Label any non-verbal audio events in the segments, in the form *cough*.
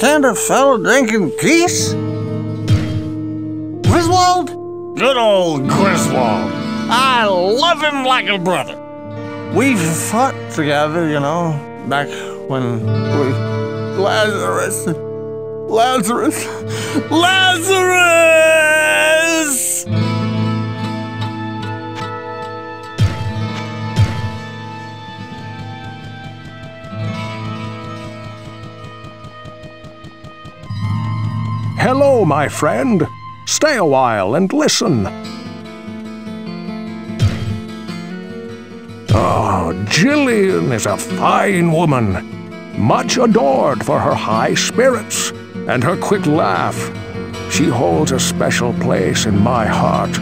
kind a fellow drinking peace? Griswold? Good old Griswold. I love him like a brother. We've fought together, you know, back when we. Lazarus. Lazarus. Lazarus! My friend. Stay a while and listen. Oh, Gillian is a fine woman, much adored for her high spirits and her quick laugh. She holds a special place in my heart.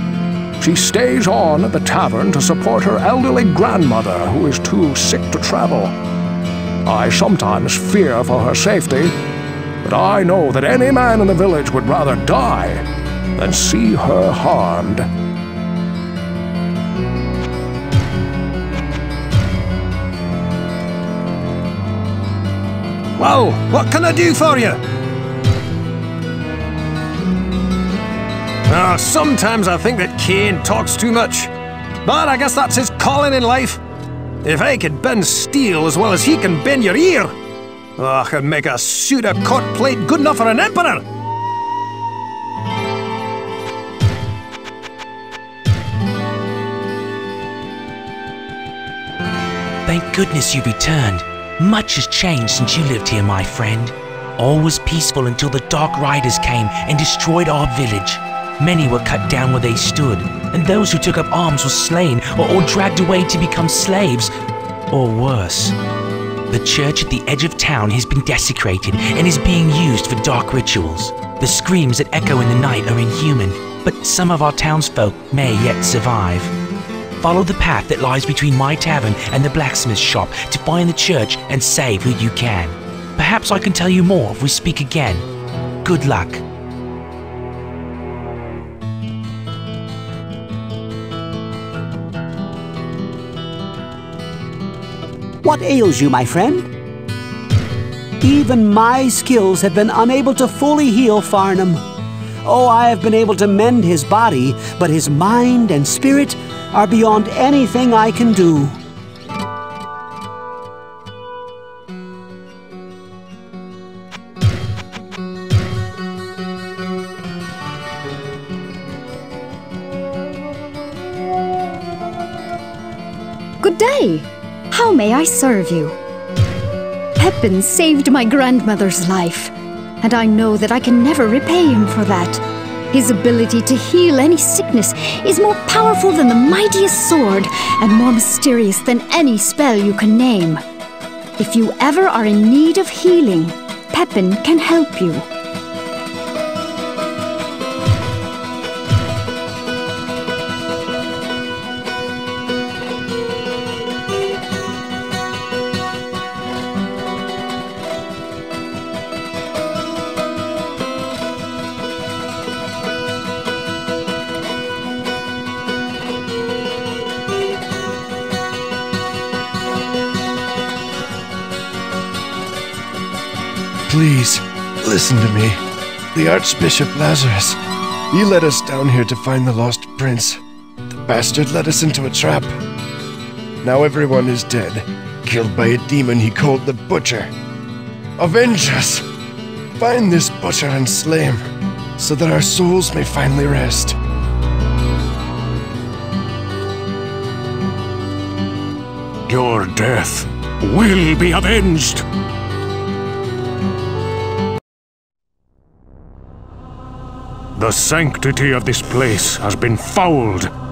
She stays on at the tavern to support her elderly grandmother who is too sick to travel. I sometimes fear for her safety, but I know that any man in the village would rather die than see her harmed. Well, what can I do for you? Oh, sometimes I think that Cain talks too much. But I guess that's his calling in life. If I could bend steel as well as he can bend your ear, I can make a suit of court plate good enough for an emperor. Thank goodness you've returned. Much has changed since you lived here, my friend. All was peaceful until the Dark Riders came and destroyed our village. Many were cut down where they stood, and those who took up arms were slain or, or dragged away to become slaves, or worse. The church at the edge of town has been desecrated and is being used for dark rituals. The screams that echo in the night are inhuman, but some of our townsfolk may yet survive. Follow the path that lies between my tavern and the blacksmith's shop to find the church and save who you can. Perhaps I can tell you more if we speak again. Good luck. What ails you, my friend? Even my skills have been unable to fully heal Farnham. Oh, I have been able to mend his body, but his mind and spirit are beyond anything I can do. I serve you? Pepin saved my grandmother's life, and I know that I can never repay him for that. His ability to heal any sickness is more powerful than the mightiest sword and more mysterious than any spell you can name. If you ever are in need of healing, Pepin can help you. The Archbishop Lazarus. He led us down here to find the lost prince. The bastard led us into a trap. Now everyone is dead, killed by a demon he called the Butcher. Avenge us! Find this butcher and slay him, so that our souls may finally rest. Your death will be avenged. The sanctity of this place has been fouled.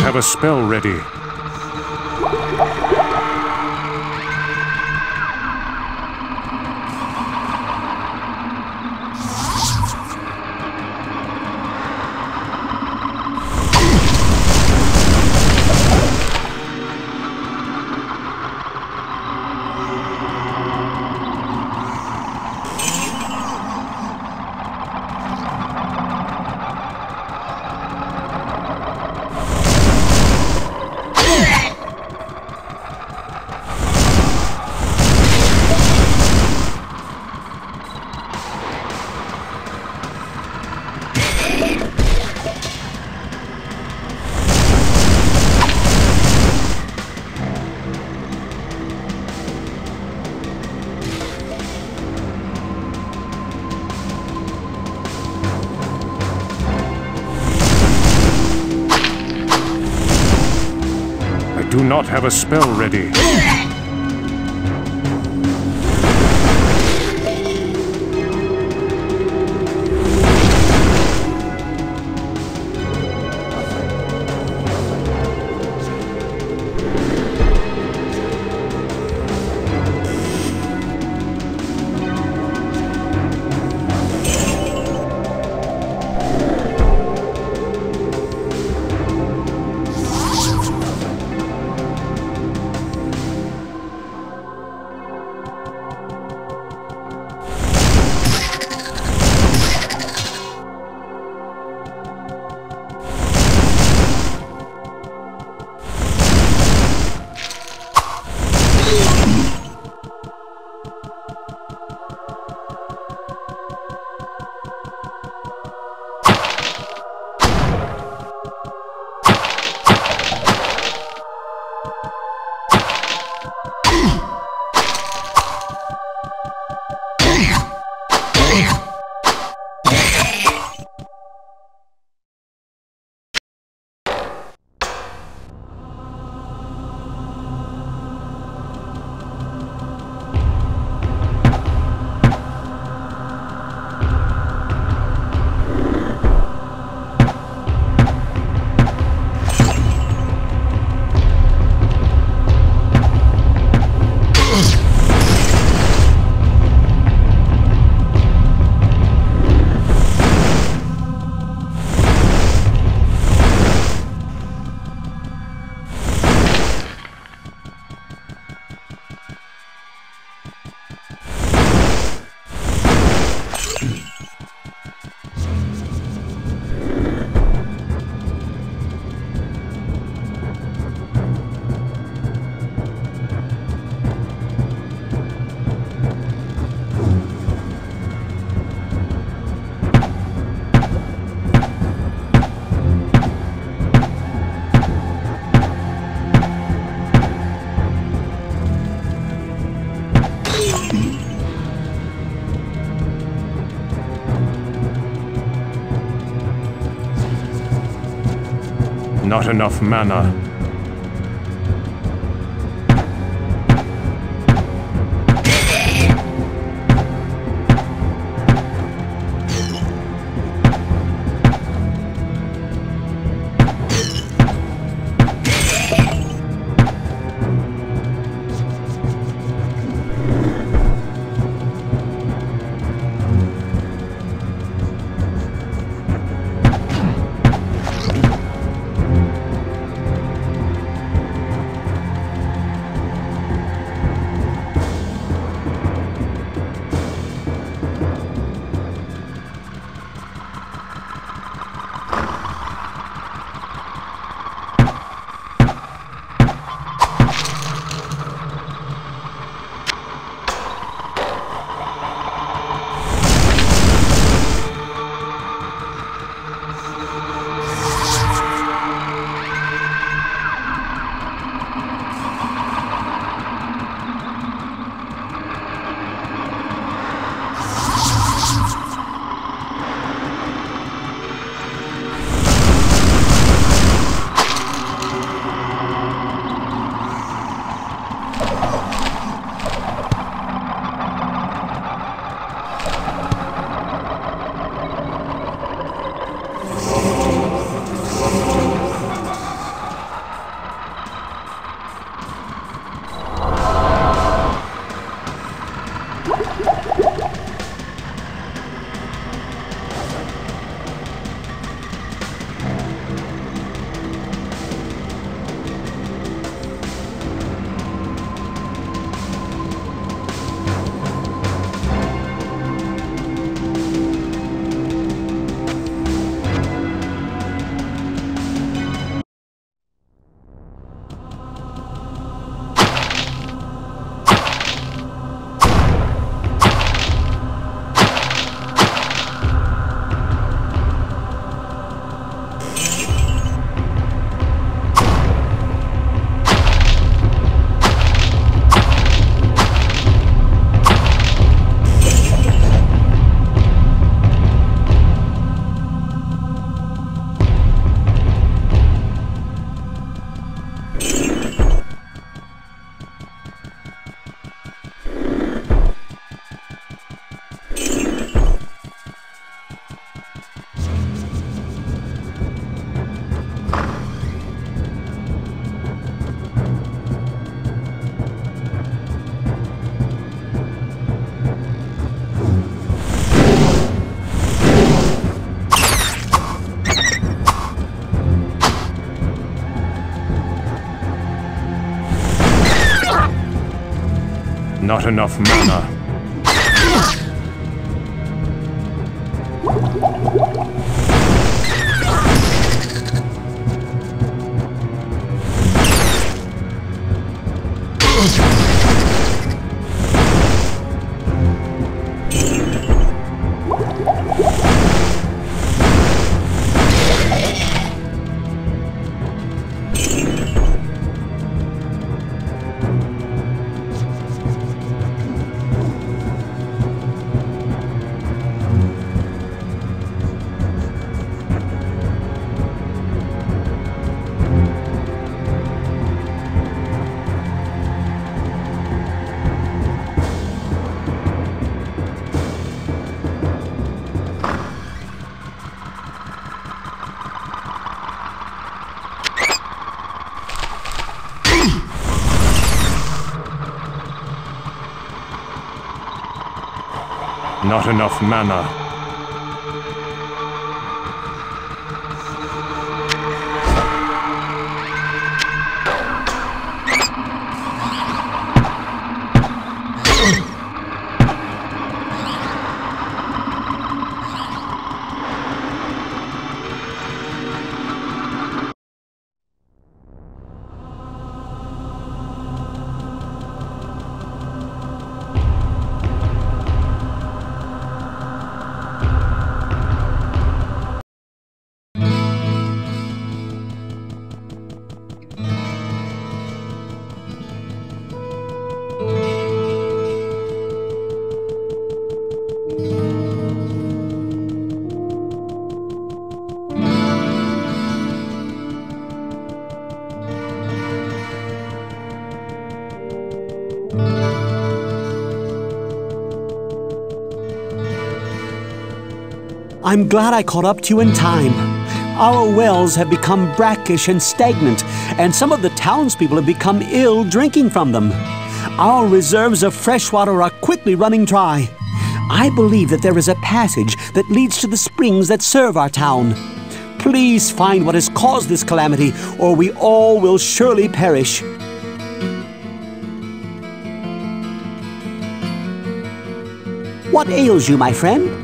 Have a spell ready. Not have a spell ready. Not enough mana. Not enough mana. Not enough mana. I'm glad I caught up to you in time. Our wells have become brackish and stagnant, and some of the townspeople have become ill drinking from them. Our reserves of fresh water are quickly running dry. I believe that there is a passage that leads to the springs that serve our town. Please find what has caused this calamity, or we all will surely perish. What ails you, my friend?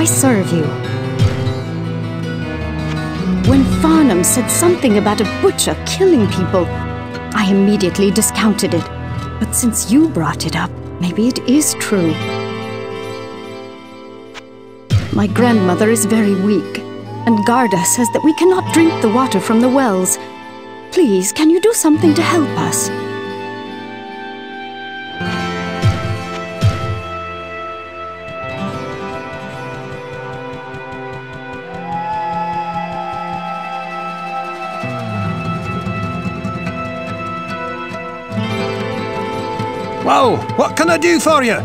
I serve you? When Farnham said something about a butcher killing people, I immediately discounted it. But since you brought it up, maybe it is true. My grandmother is very weak, and Garda says that we cannot drink the water from the wells. Please, can you do something to help us? What can I do for you?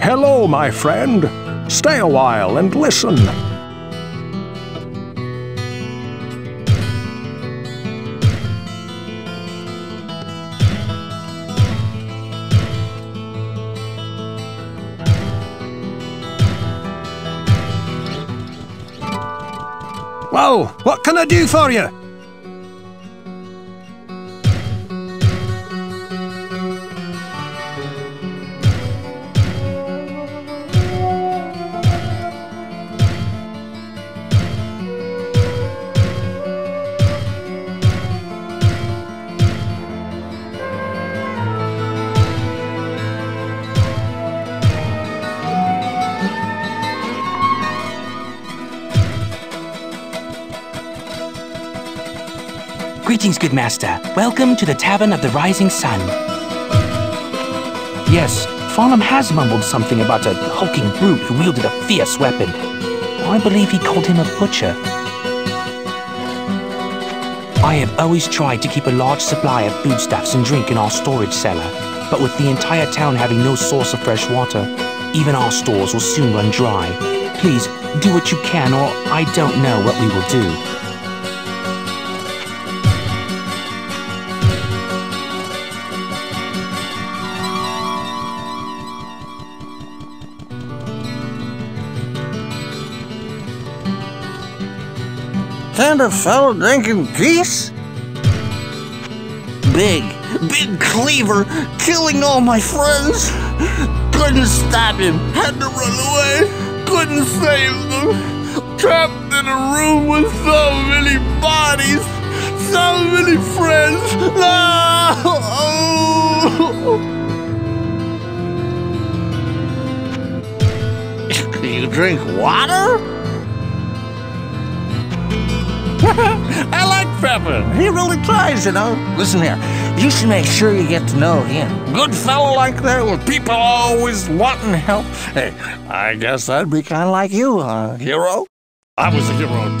Hello, my friend. Stay a while and listen. I do for you? Master. Welcome to the Tavern of the Rising Sun. Yes, Farnham has mumbled something about a hulking brute who wielded a fierce weapon. I believe he called him a butcher. I have always tried to keep a large supply of foodstuffs and drink in our storage cellar, but with the entire town having no source of fresh water, even our stores will soon run dry. Please, do what you can, or I don't know what we will do. Can't a fellow drinking peace? Big, big cleaver, killing all my friends. Couldn't stop him, had to run away, couldn't save them. Trapped in a room with so many bodies, so many friends. No! *laughs* you drink water? *laughs* I like Pepin. He really tries, you know. Listen here, you should make sure you get to know him. Good fellow like that with people always wanting help. Hey, I guess I'd be kind of like you, uh, hero. I was a hero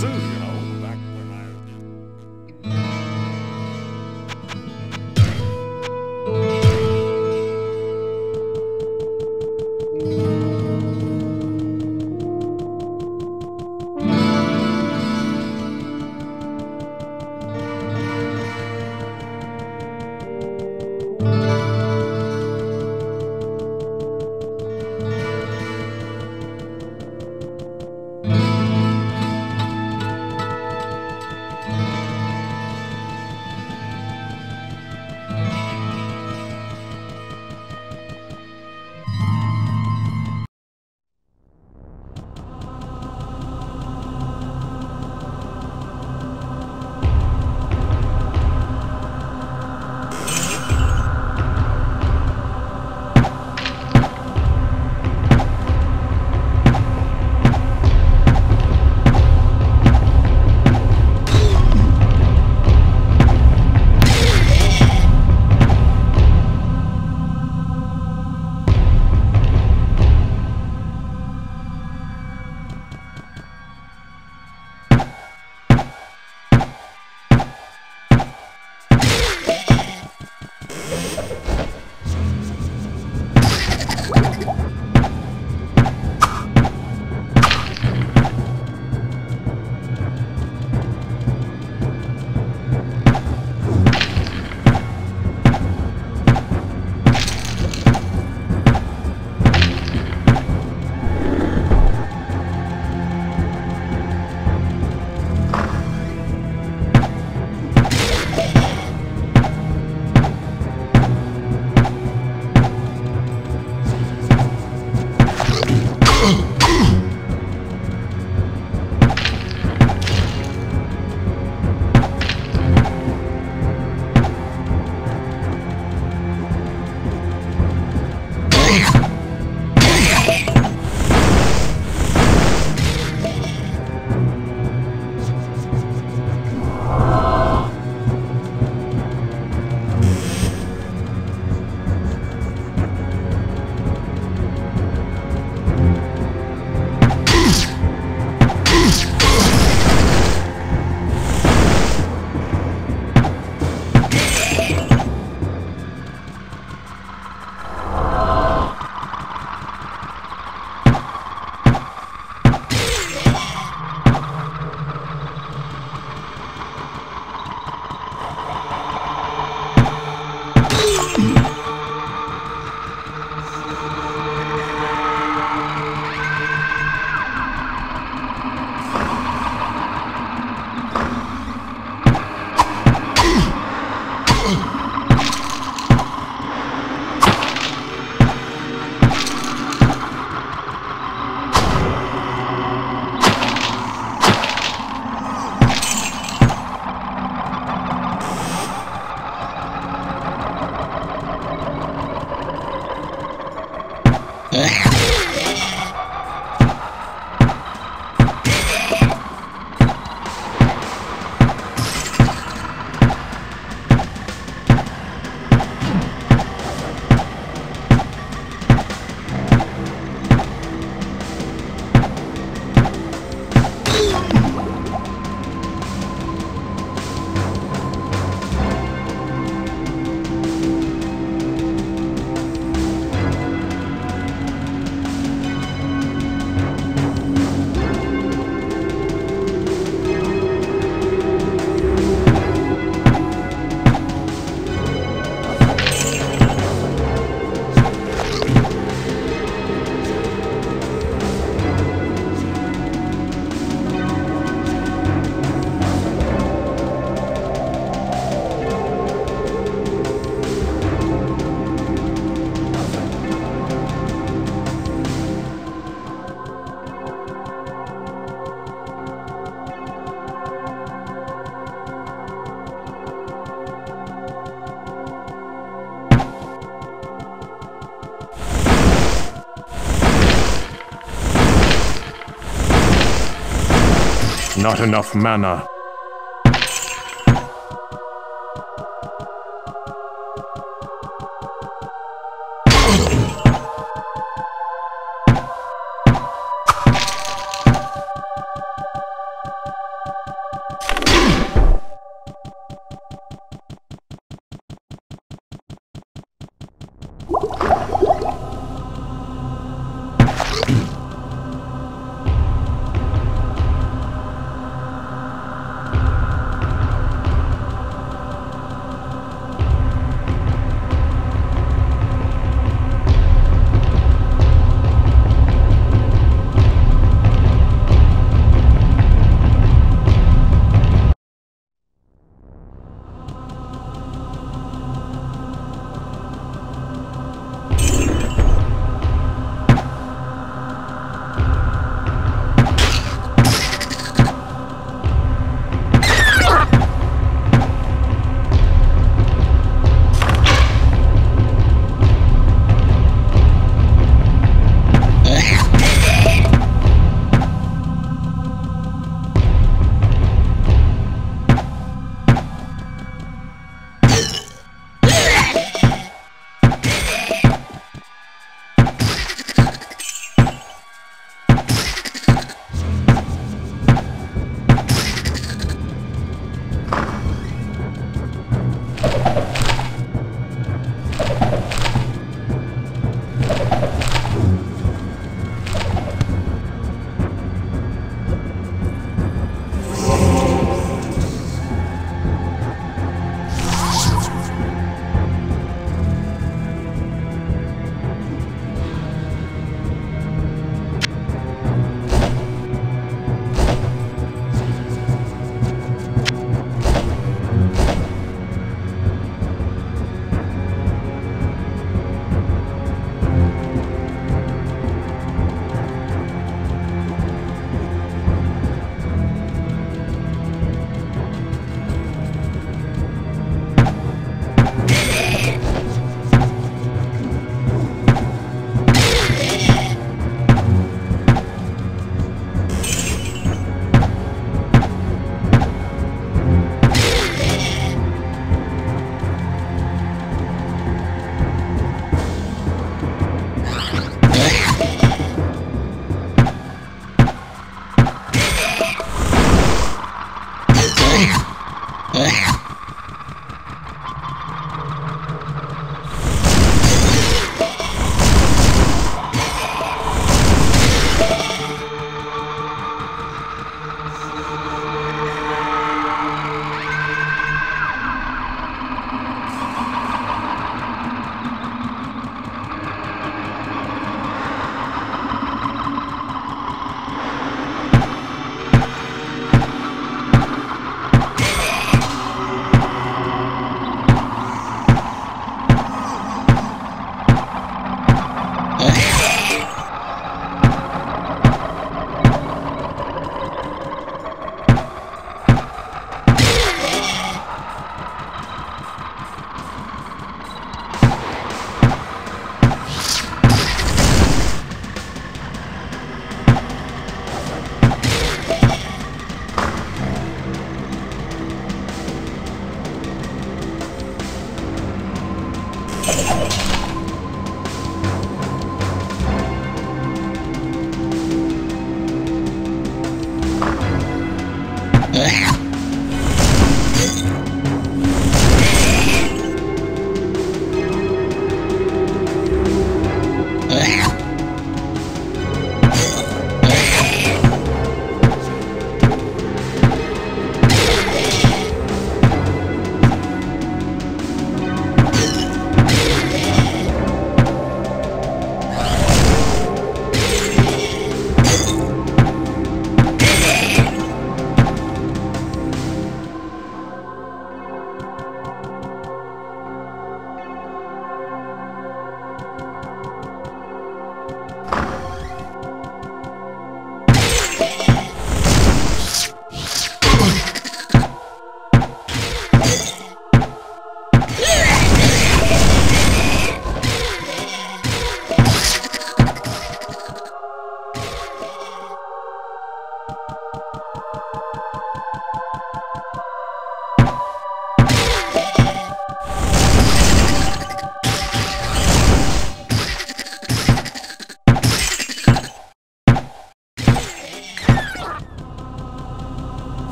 Not enough mana.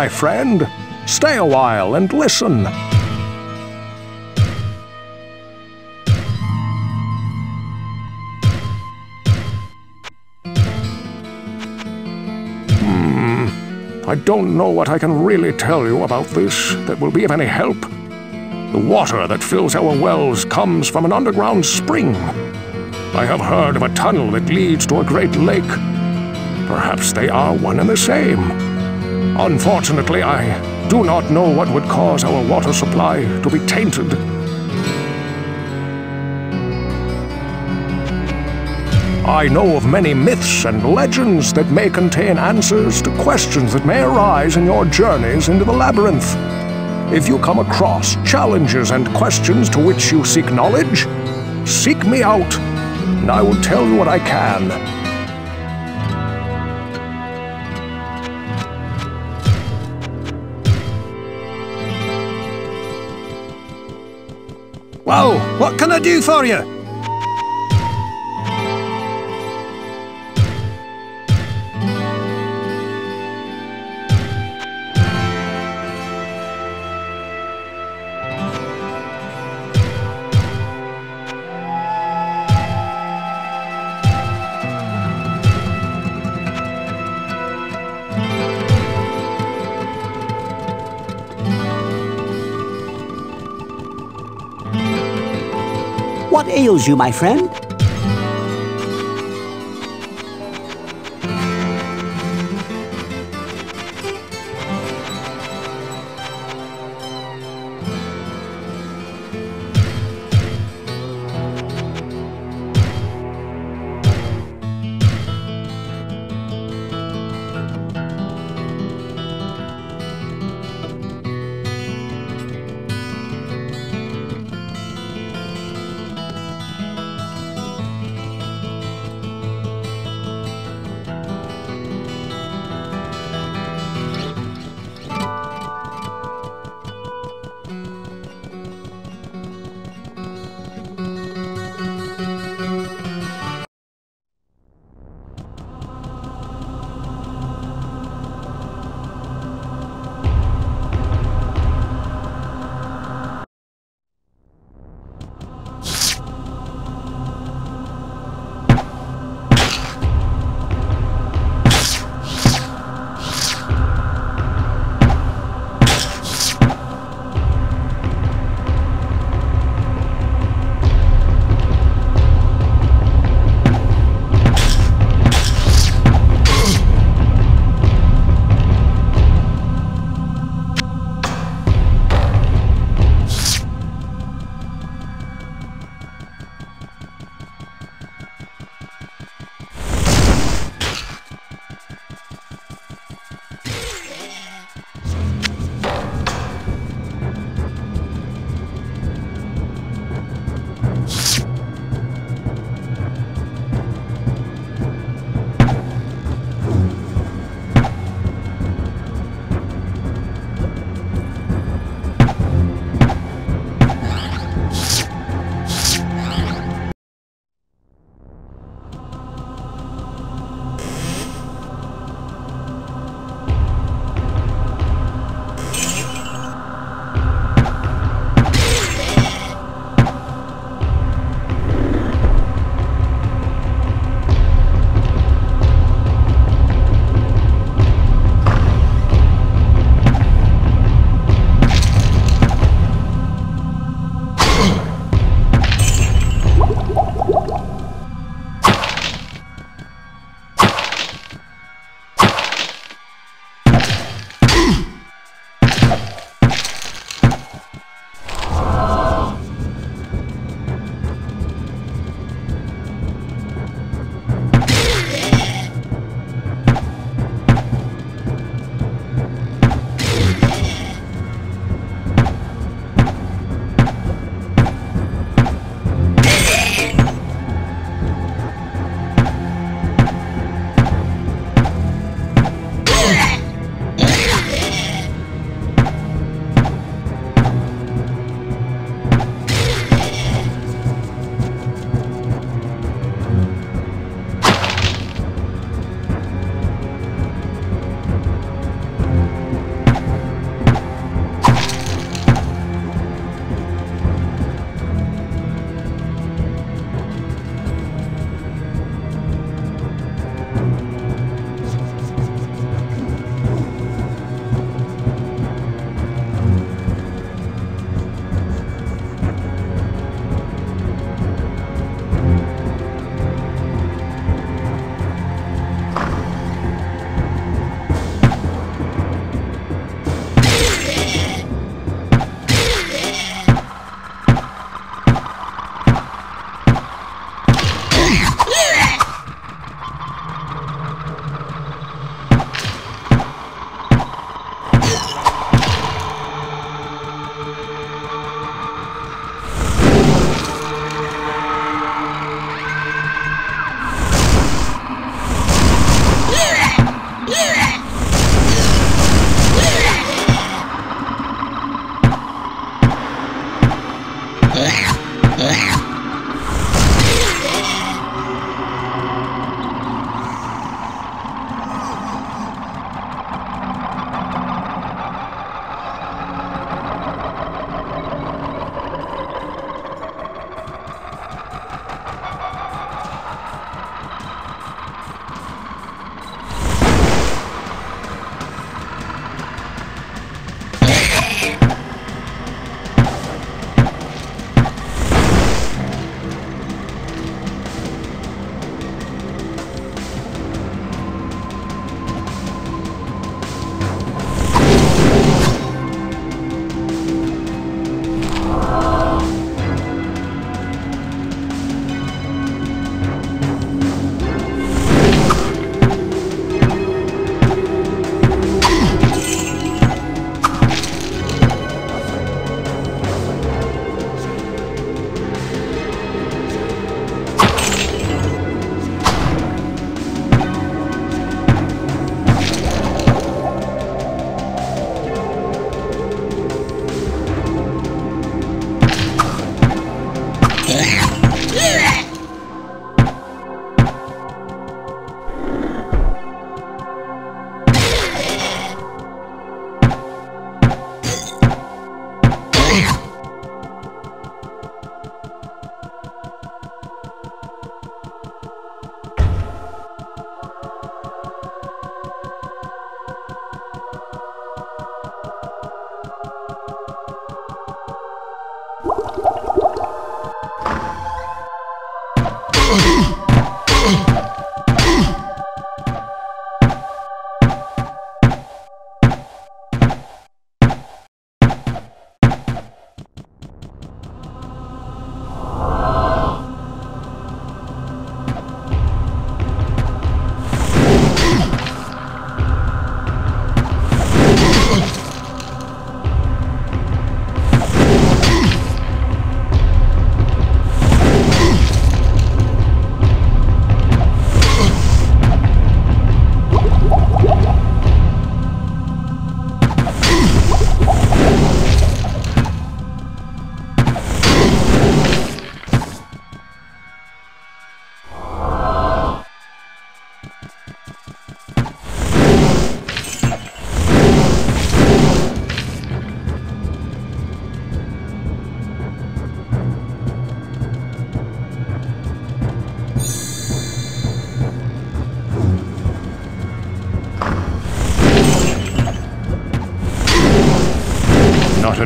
My friend. Stay a while and listen. Hmm. I don't know what I can really tell you about this that will be of any help. The water that fills our wells comes from an underground spring. I have heard of a tunnel that leads to a great lake. Perhaps they are one and the same. Unfortunately, I do not know what would cause our water supply to be tainted. I know of many myths and legends that may contain answers to questions that may arise in your journeys into the labyrinth. If you come across challenges and questions to which you seek knowledge, seek me out, and I will tell you what I can. Well, what can I do for you? Ails you, my friend?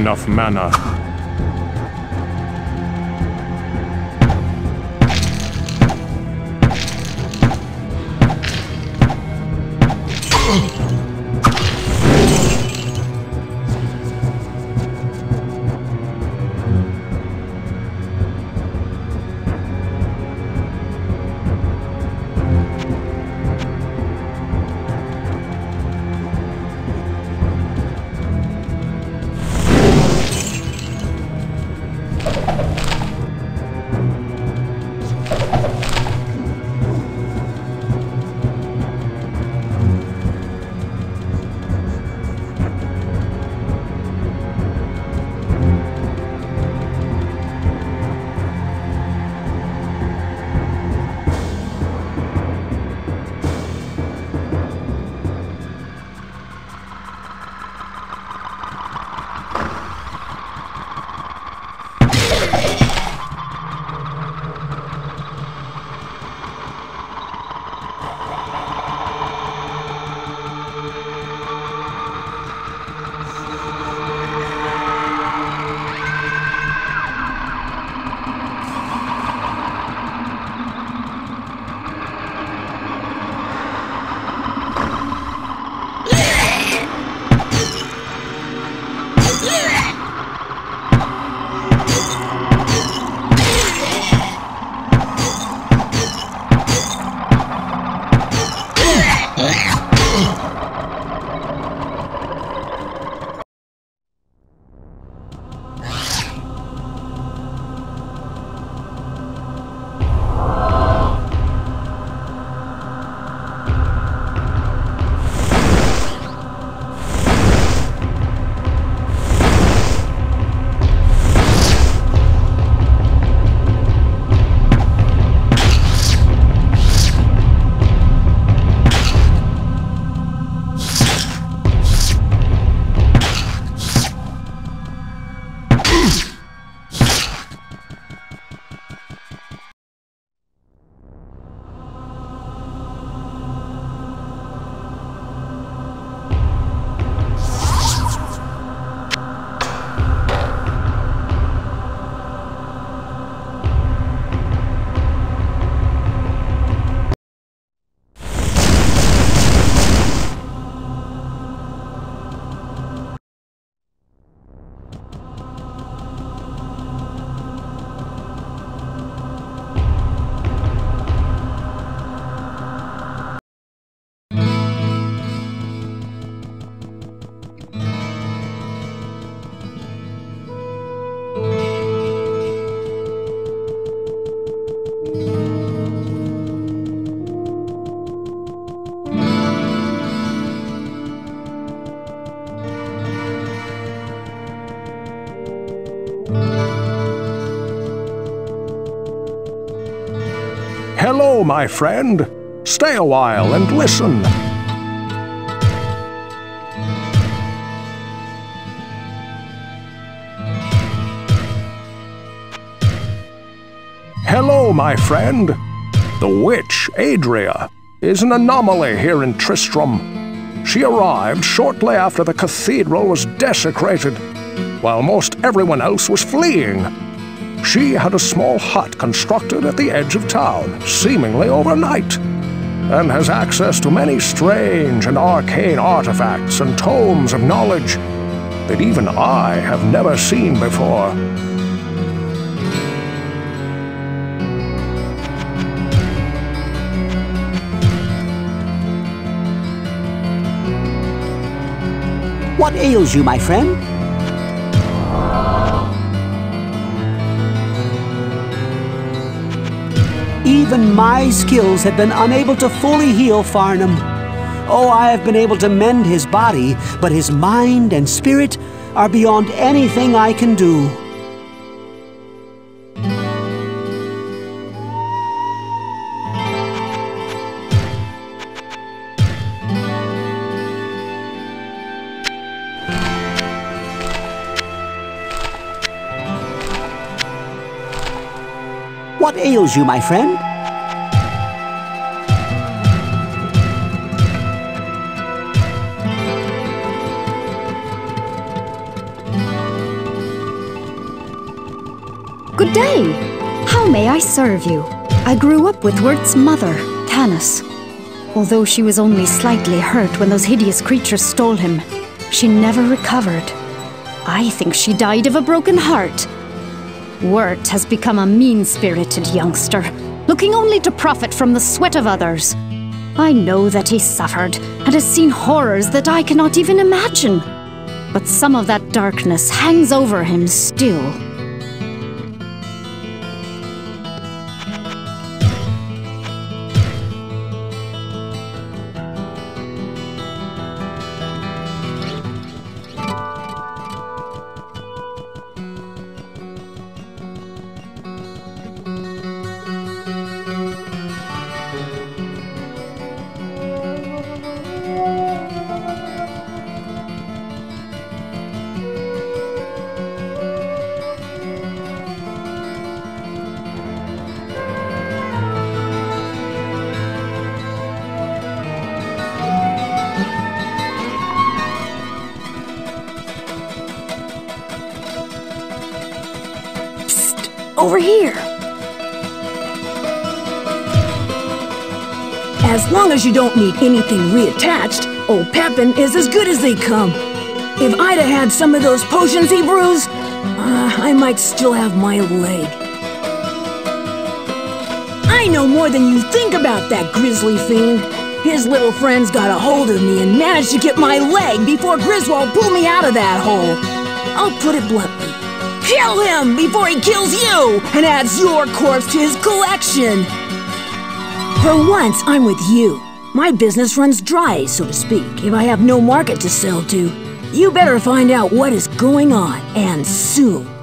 Enough mana. My friend. Stay a while and listen. Hello, my friend. The witch, Adria, is an anomaly here in Tristram. She arrived shortly after the cathedral was desecrated, while most everyone else was fleeing. She had a small hut constructed at the edge of town, seemingly overnight, and has access to many strange and arcane artifacts and tomes of knowledge that even I have never seen before. What ails you, my friend? Even my skills have been unable to fully heal Farnham. Oh, I have been able to mend his body, but his mind and spirit are beyond anything I can do. What ails you, my friend? Day. How may I serve you? I grew up with Wirt's mother, Canace. Although she was only slightly hurt when those hideous creatures stole him, she never recovered. I think she died of a broken heart. Wirt has become a mean-spirited youngster, looking only to profit from the sweat of others. I know that he suffered and has seen horrors that I cannot even imagine. But some of that darkness hangs over him still. As you don't need anything reattached, old Pepin is as good as they come. If I'd have had some of those potions he brews, uh, I might still have my leg. I know more than you think about that grizzly fiend. His little friends got a hold of me and managed to get my leg before Griswold pulled me out of that hole. I'll put it bluntly. Kill him before he kills you and adds your corpse to his collection! For once, I'm with you. My business runs dry, so to speak, if I have no market to sell to. You better find out what is going on, and soon.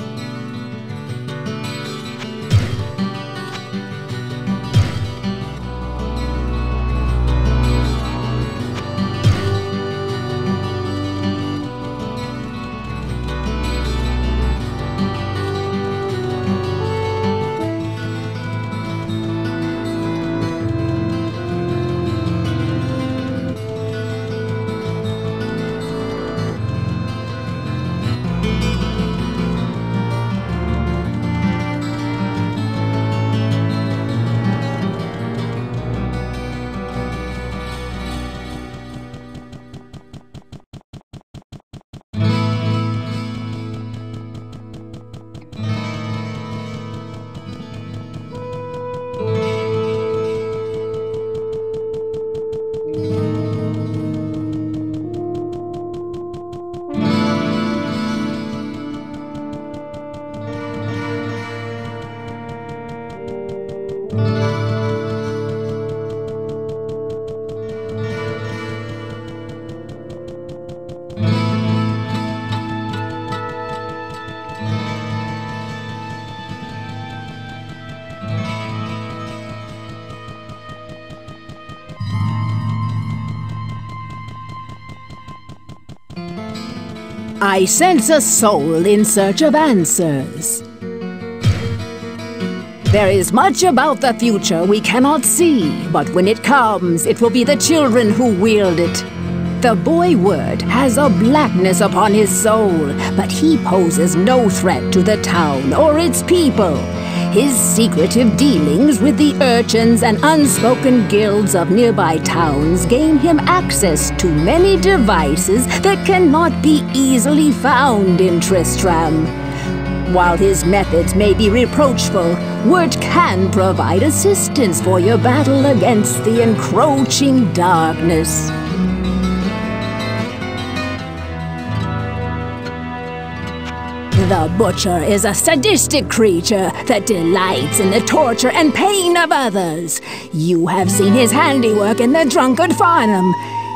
I sense a soul in search of answers. There is much about the future we cannot see, but when it comes, it will be the children who wield it. The boy Wirt has a blackness upon his soul, but he poses no threat to the town or its people. His secretive dealings with the urchins and unspoken guilds of nearby towns gain him access to many devices that cannot be easily found in Tristram. While his methods may be reproachful, Wirt can provide assistance for your battle against the encroaching darkness. The Butcher is a sadistic creature that delights in the torture and pain of others. You have seen his handiwork in the Drunkard Farnham.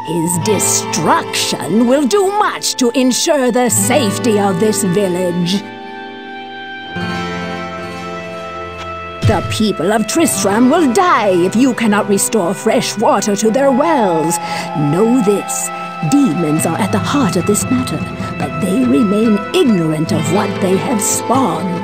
His destruction will do much to ensure the safety of this village. The people of Tristram will die if you cannot restore fresh water to their wells. Know this. Demons are at the heart of this matter, but they remain ignorant of what they have spawned.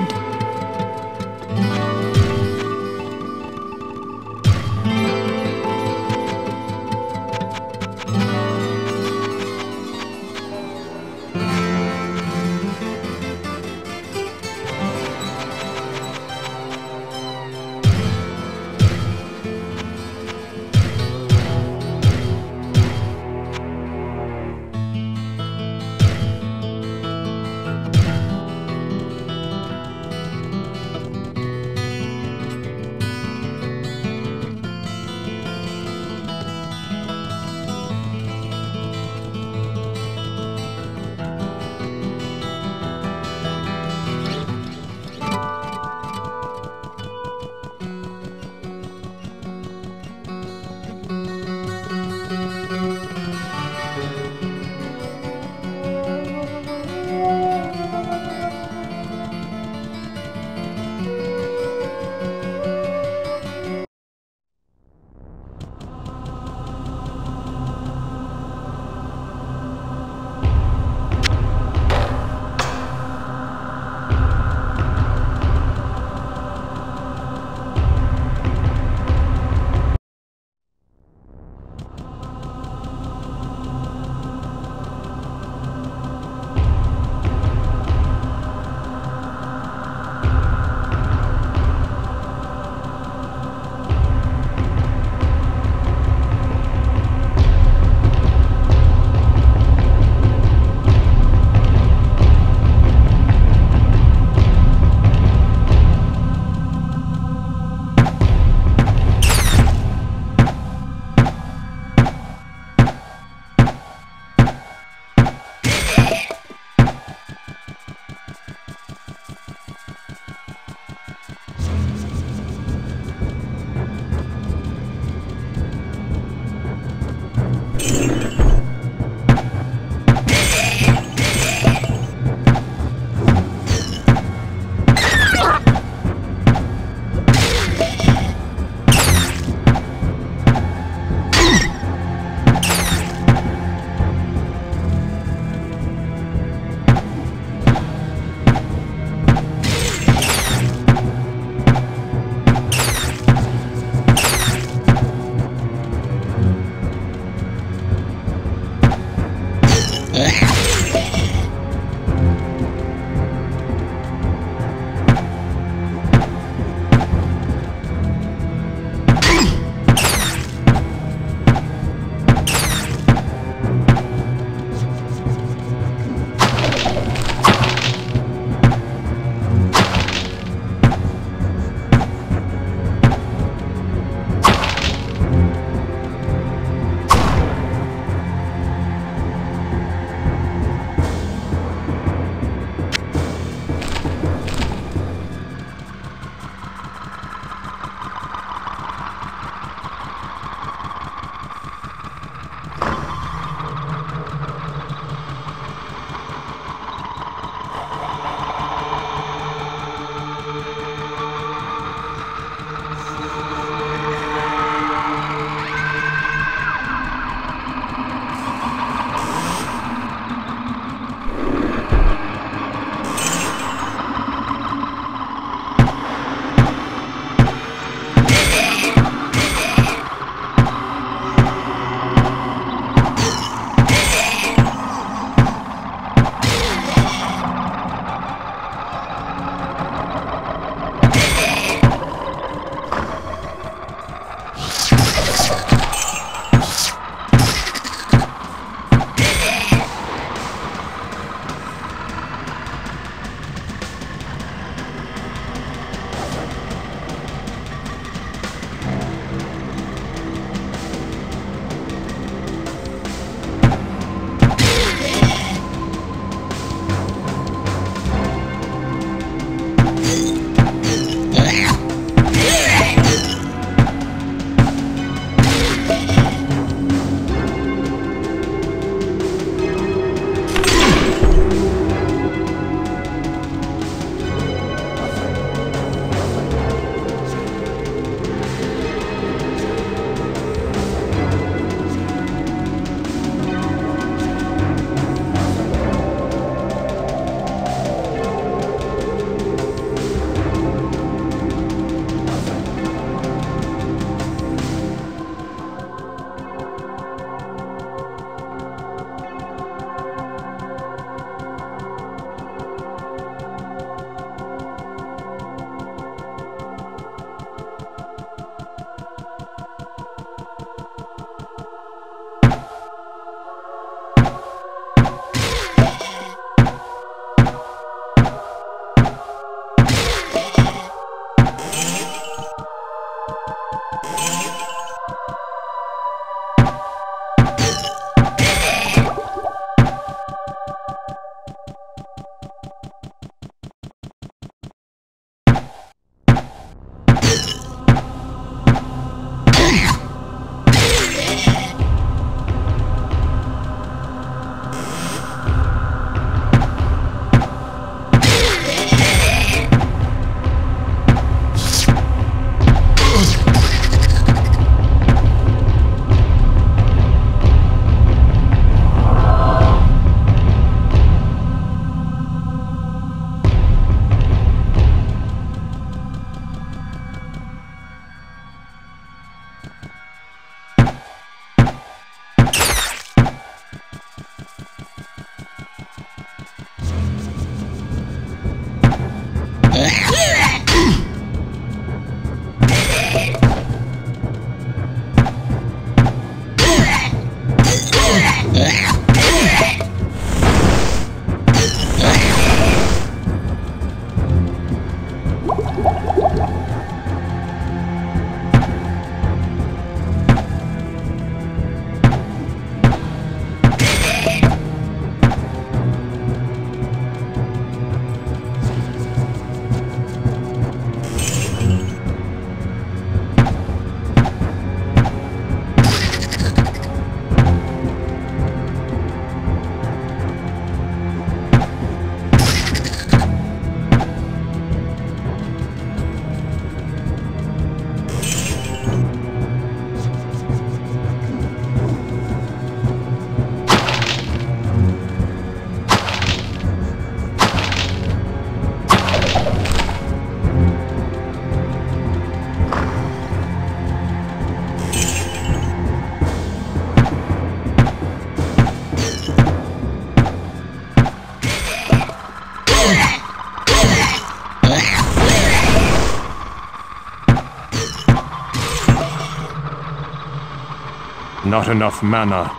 Not enough mana.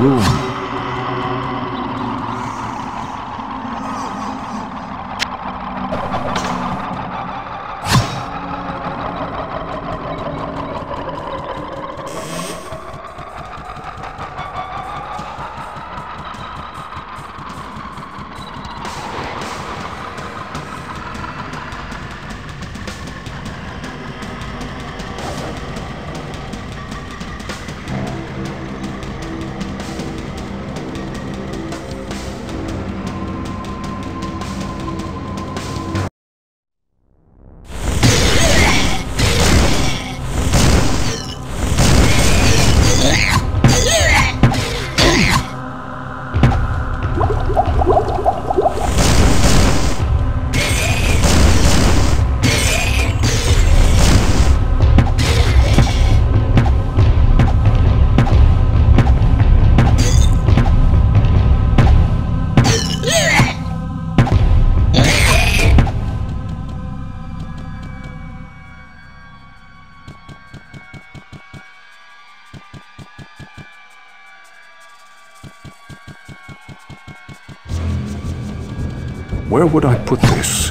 Room. Would I put this?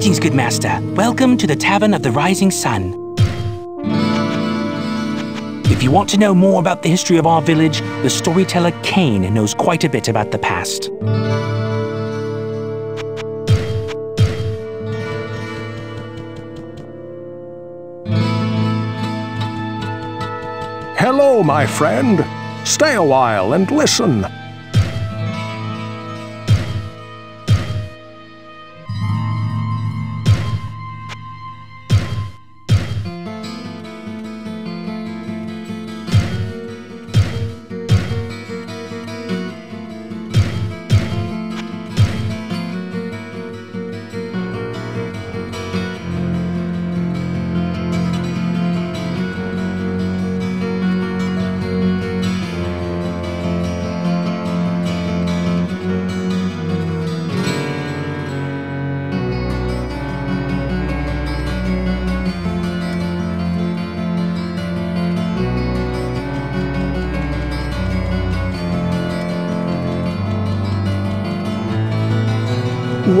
Greetings, good master. Welcome to the Tavern of the Rising Sun. If you want to know more about the history of our village, the storyteller Cain knows quite a bit about the past. Hello, my friend. Stay a while and listen.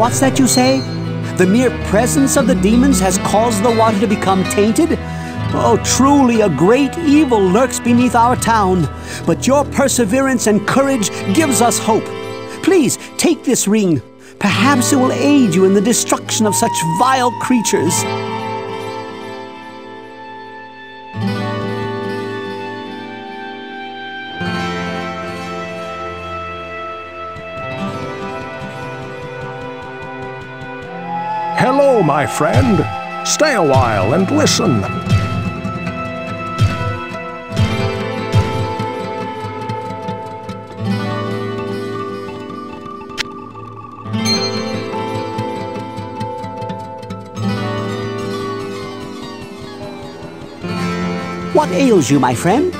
What's that you say? The mere presence of the demons has caused the water to become tainted? Oh, truly a great evil lurks beneath our town. But your perseverance and courage gives us hope. Please take this ring. Perhaps it will aid you in the destruction of such vile creatures. my friend. Stay a while and listen. What ails you, my friend?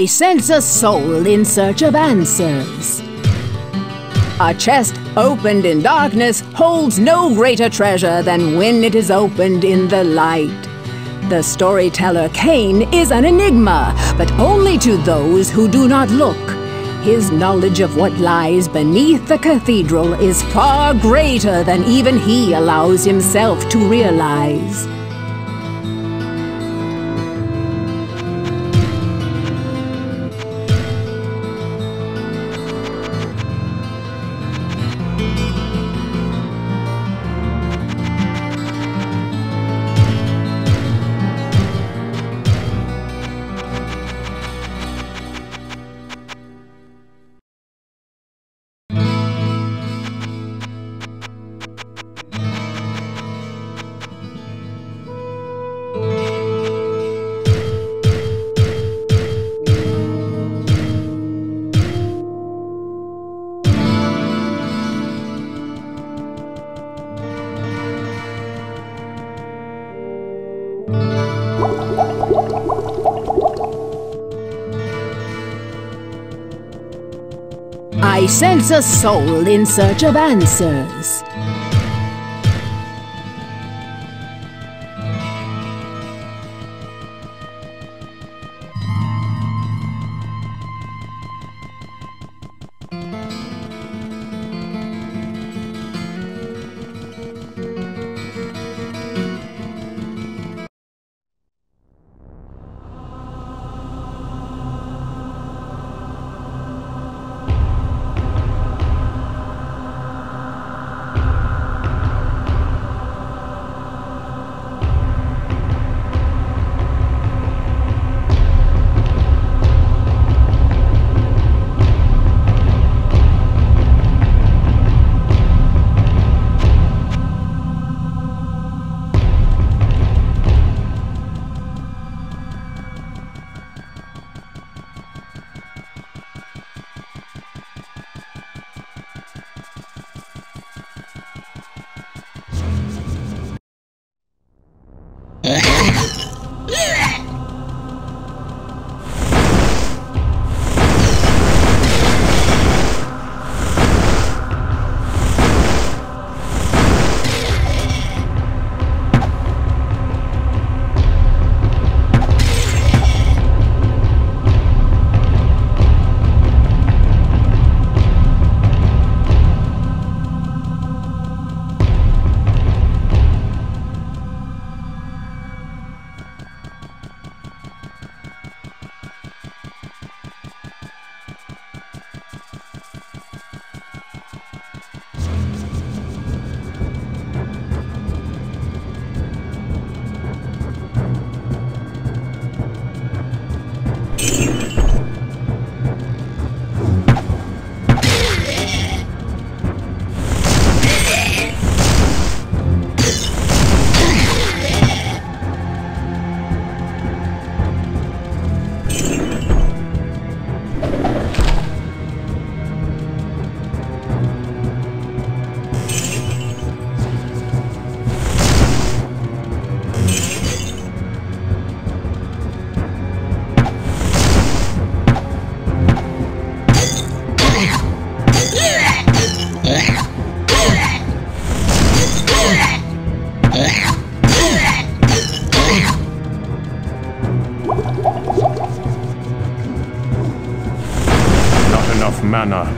I sense a soul in search of answers. A chest opened in darkness holds no greater treasure than when it is opened in the light. The storyteller Cain is an enigma, but only to those who do not look. His knowledge of what lies beneath the cathedral is far greater than even he allows himself to realize. Sense a soul in search of answers. Mana. Not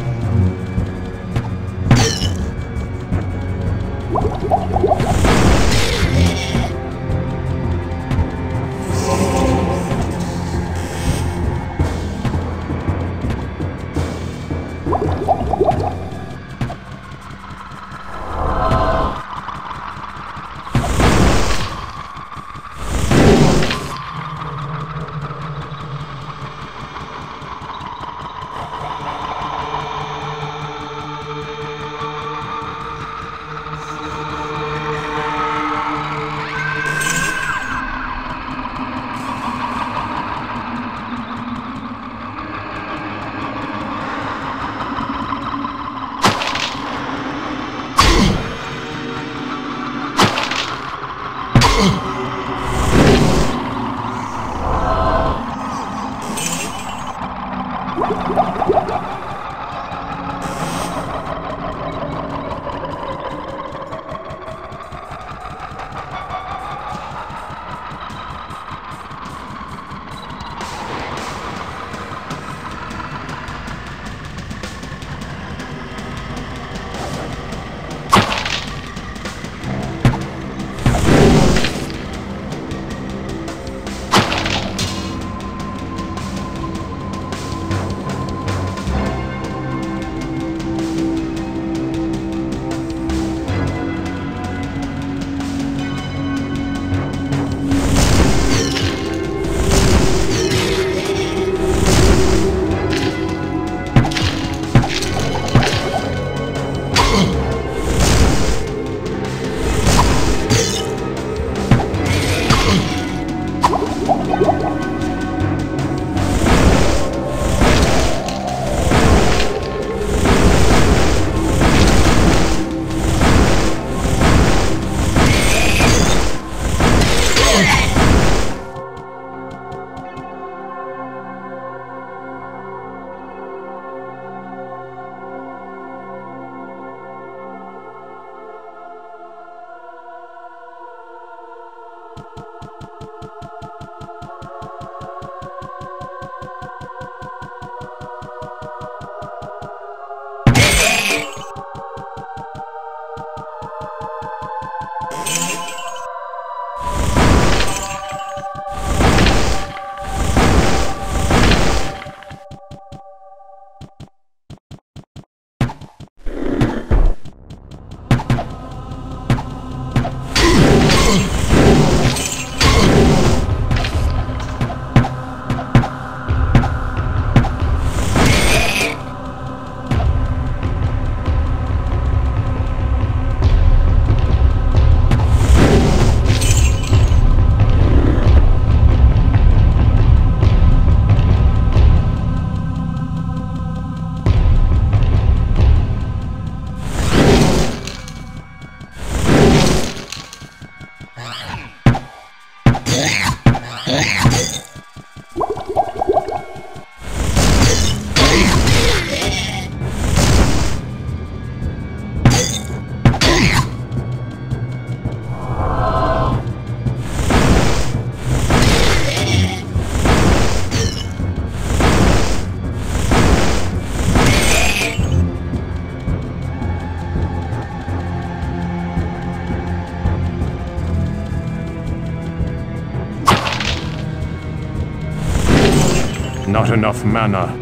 enough mana.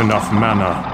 Enough mana.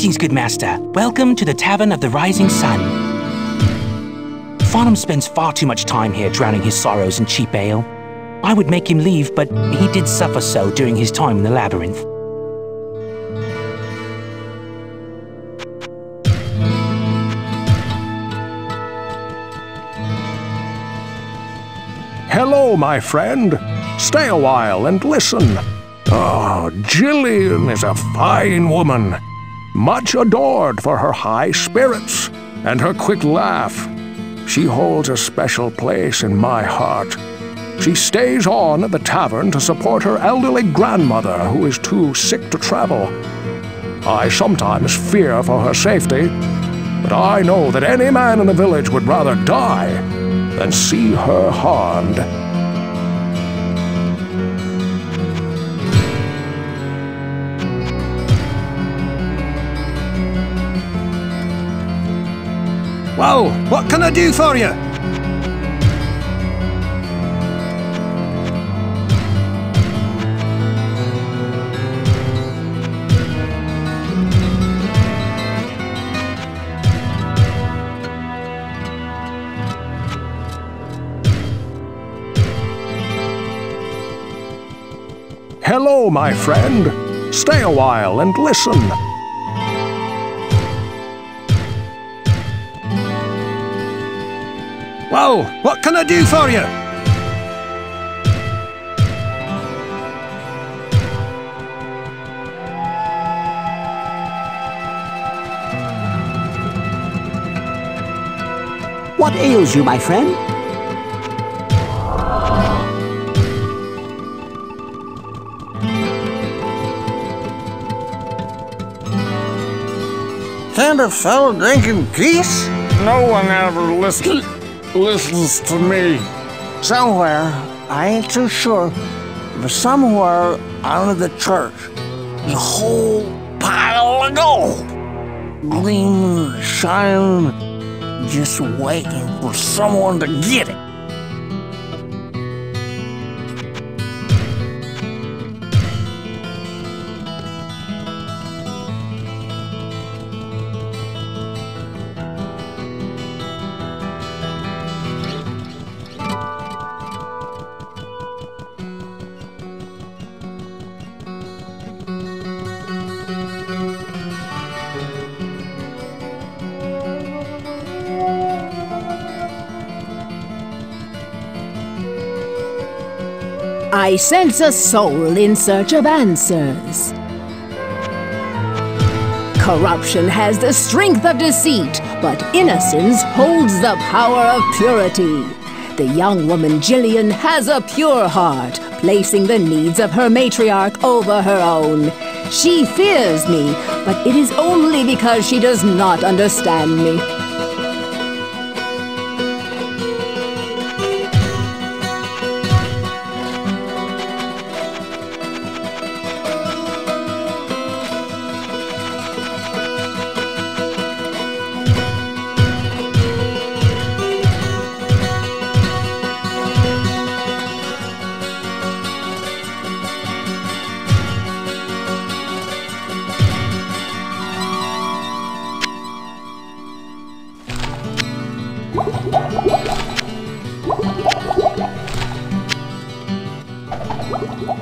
Greetings, good master. Welcome to the Tavern of the Rising Sun. Farnham spends far too much time here drowning his sorrows in cheap ale. I would make him leave, but he did suffer so during his time in the labyrinth. Hello, my friend. Stay a while and listen. Ah, oh, Gillian is a fine woman, much adored for her high spirits and her quick laugh. She holds a special place in my heart. She stays on at the tavern to support her elderly grandmother who is too sick to travel. I sometimes fear for her safety, but I know that any man in the village would rather die than see her harmed. Well, what can I do for you? Hello, my friend. Stay a while and listen. Well, what can I do for you? What ails you, my friend? Can't a fellow drink in peace? No one ever listen, listens to me. Somewhere, I ain't too sure, but somewhere out of the church, a whole pile of gold. Gleaming, shining, just waiting for someone to get it. I sense a soul in search of answers. Corruption has the strength of deceit, but innocence holds the power of purity. The young woman Gillian has a pure heart, placing the needs of her matriarch over her own. She fears me, but it is only because she does not understand me. What?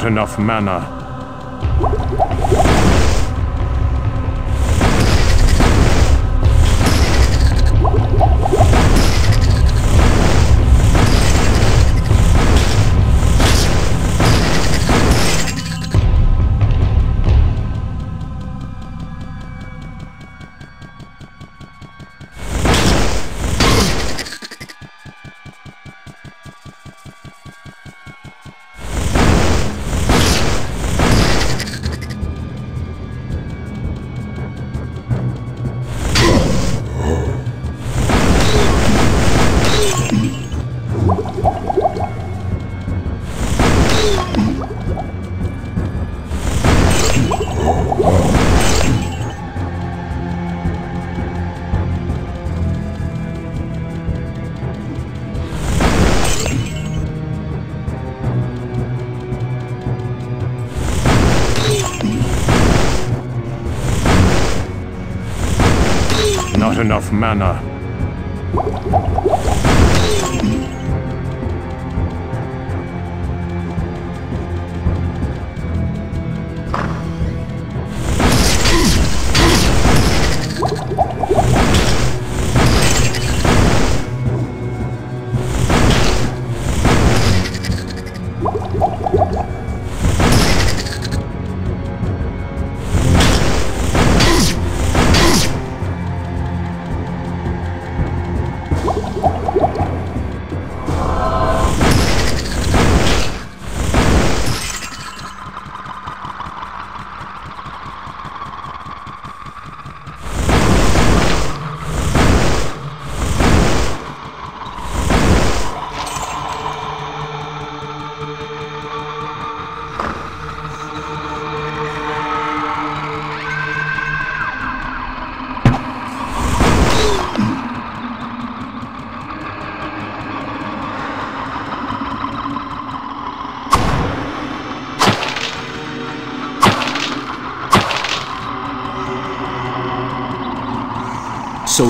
Not enough mana. Not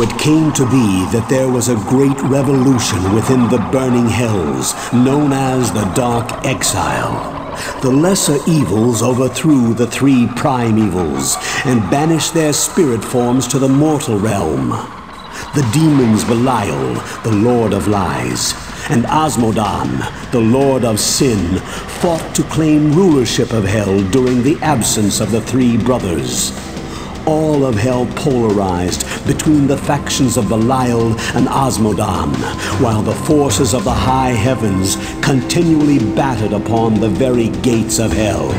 It came to be that there was a great revolution within the burning hells, known as the Dark Exile. The lesser evils overthrew the three prime evils and banished their spirit forms to the mortal realm. The demons Belial, the Lord of Lies, and Azmodan, the Lord of Sin, fought to claim rulership of Hell during the absence of the three brothers all of hell polarized between the factions of Belial and Azmodan, while the forces of the high heavens continually battered upon the very gates of hell.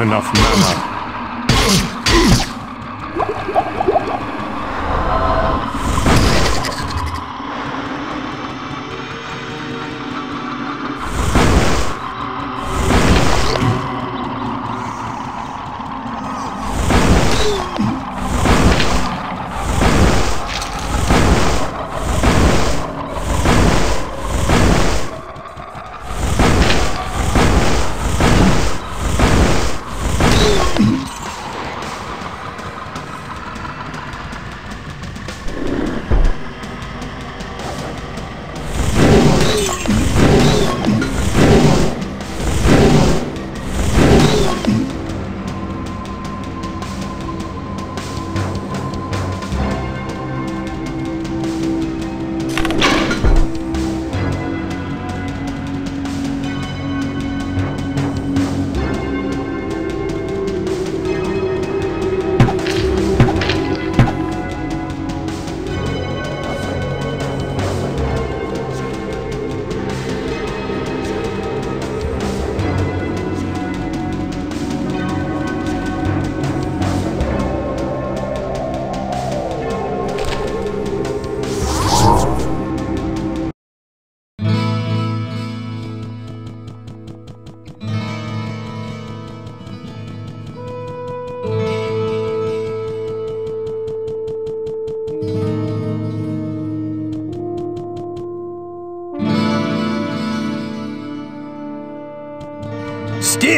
Enough mana.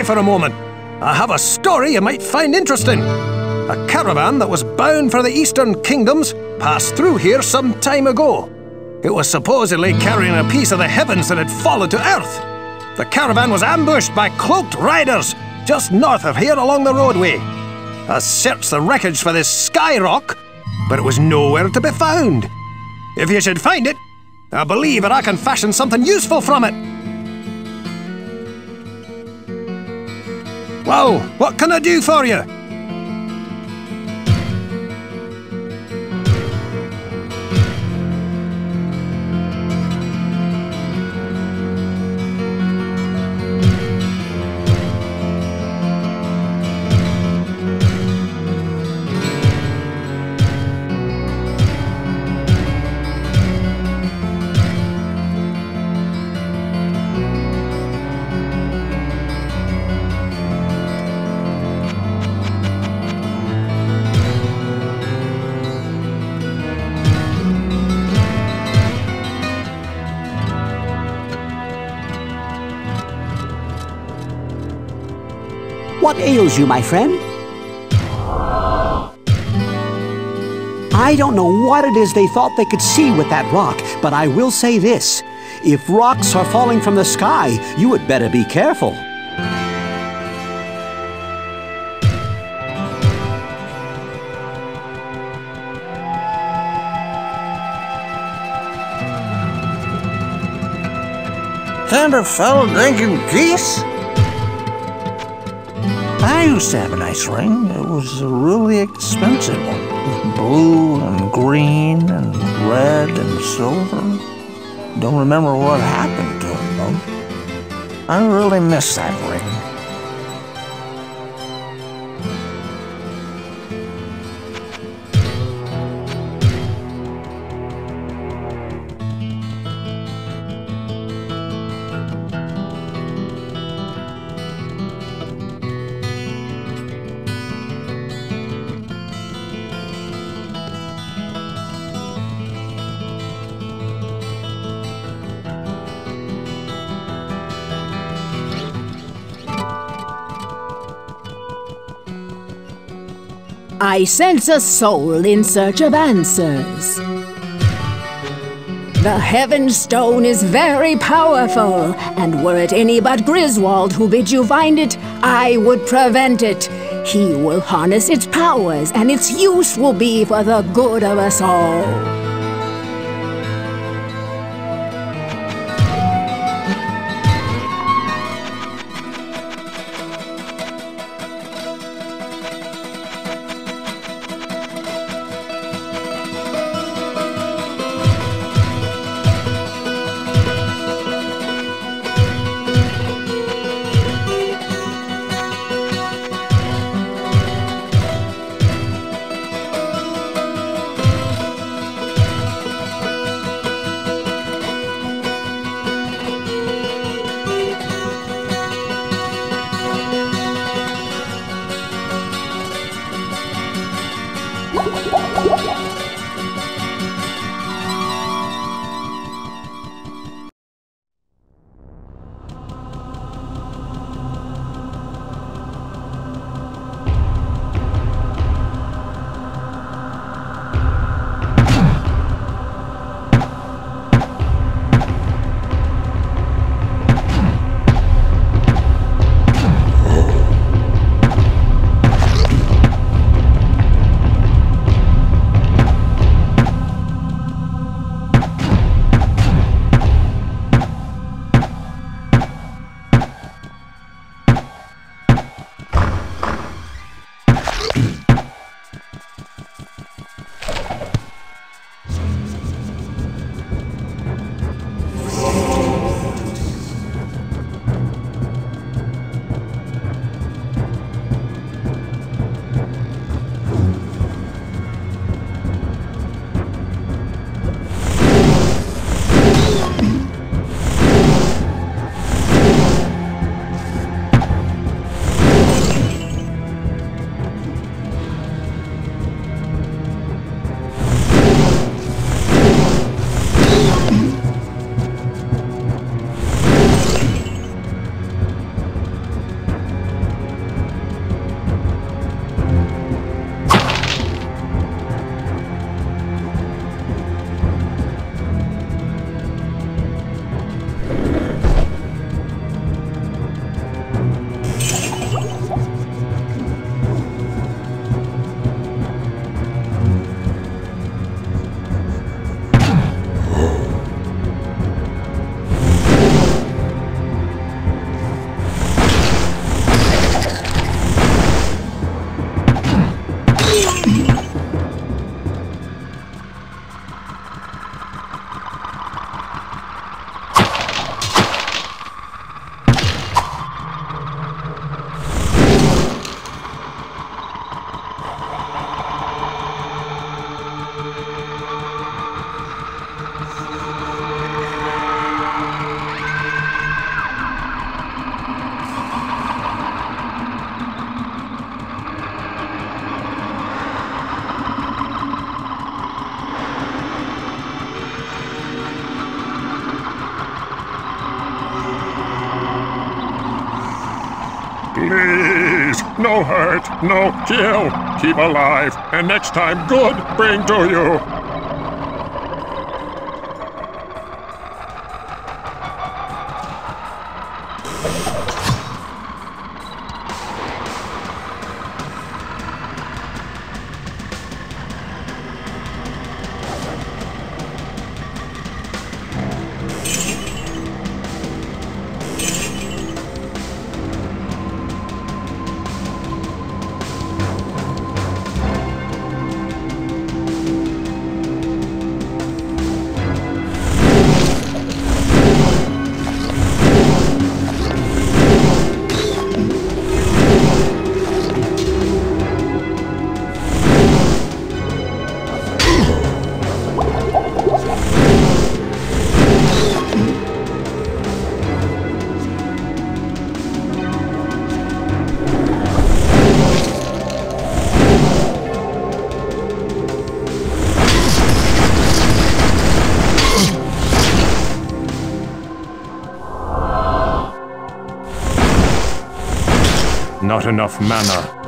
For a moment. I have a story you might find interesting. A caravan that was bound for the Eastern Kingdoms passed through here some time ago. It was supposedly carrying a piece of the heavens that had fallen to earth. The caravan was ambushed by cloaked riders just north of here along the roadway. I searched the wreckage for this sky rock, but it was nowhere to be found. If you should find it, I believe that I can fashion something useful from it. Can I do for you? You, my friend? I don't know what it is they thought they could see with that rock, but I will say this. If rocks are falling from the sky, you had better be careful. A fellow drinking geese? I used to have a nice ring. It was a really expensive one. Blue and green and red and silver. Don't remember what happened to it, though. I really miss that ring. I sense a soul in search of answers. The Heaven Stone is very powerful, and were it any but Griswold who bid you find it, I would prevent it. He will harness its powers, and its use will be for the good of us all. No hurt, no kill. Keep alive, and next time good bring to you. Not enough mana.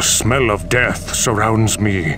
The smell of death surrounds me.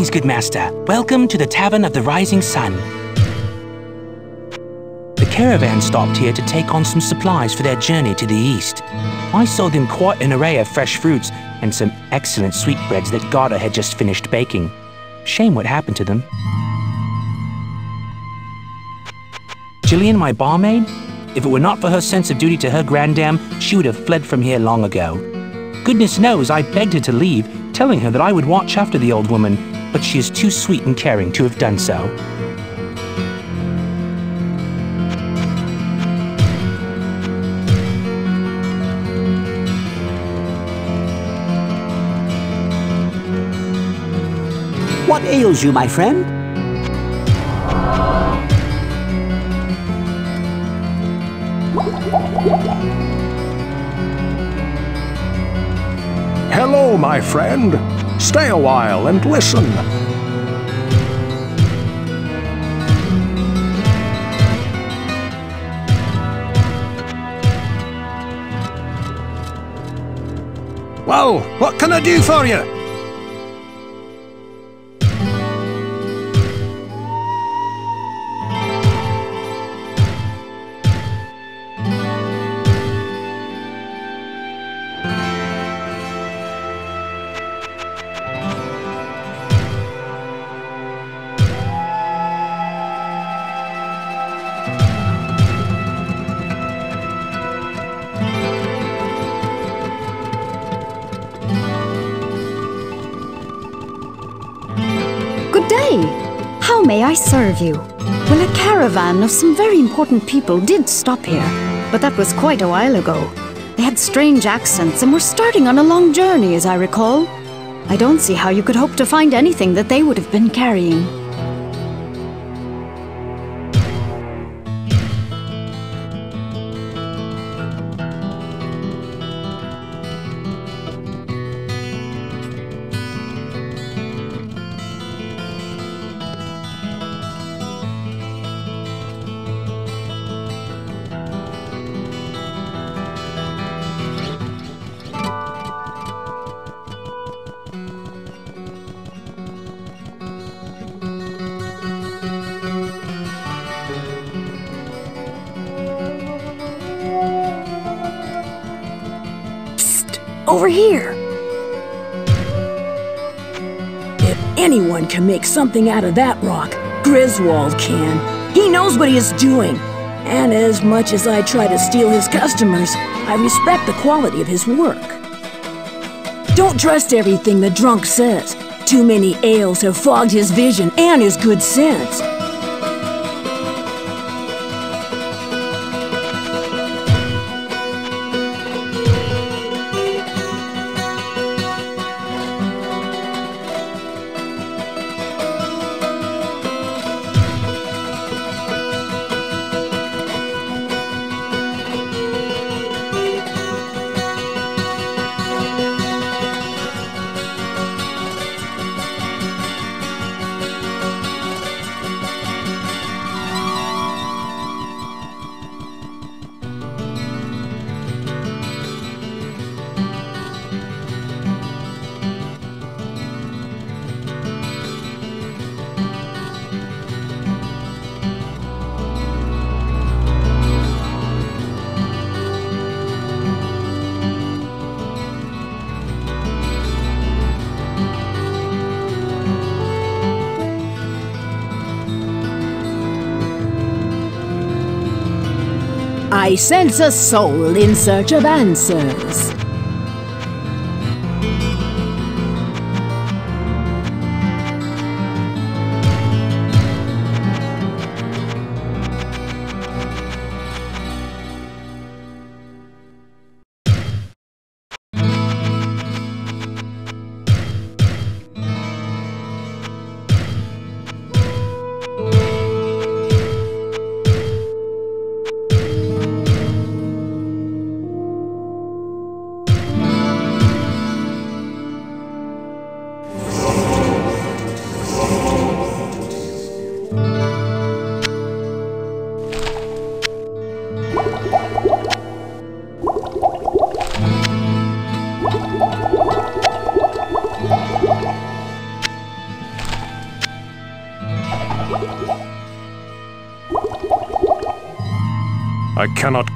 Greetings, good master. Welcome to the Tavern of the Rising Sun. The caravan stopped here to take on some supplies for their journey to the east. I sold them quite an array of fresh fruits and some excellent sweetbreads that Garda had just finished baking. Shame what happened to them. Gillian, my barmaid? If it were not for her sense of duty to her grandam, she would have fled from here long ago. Goodness knows I begged her to leave, telling her that I would watch after the old woman, but she is too sweet and caring to have done so. What ails you, my friend? Hello, my friend. Stay a while and listen. Well, what can I do for you? I serve you? Well, a caravan of some very important people did stop here, but that was quite a while ago. They had strange accents and were starting on a long journey, as I recall. I don't see how you could hope to find anything that they would have been carrying. Over here. If anyone can make something out of that rock, Griswold can. He knows what he is doing. And as much as I try to steal his customers, I respect the quality of his work. Don't trust everything the drunk says. Too many ales have fogged his vision and his good sense. I sense a soul in search of answers.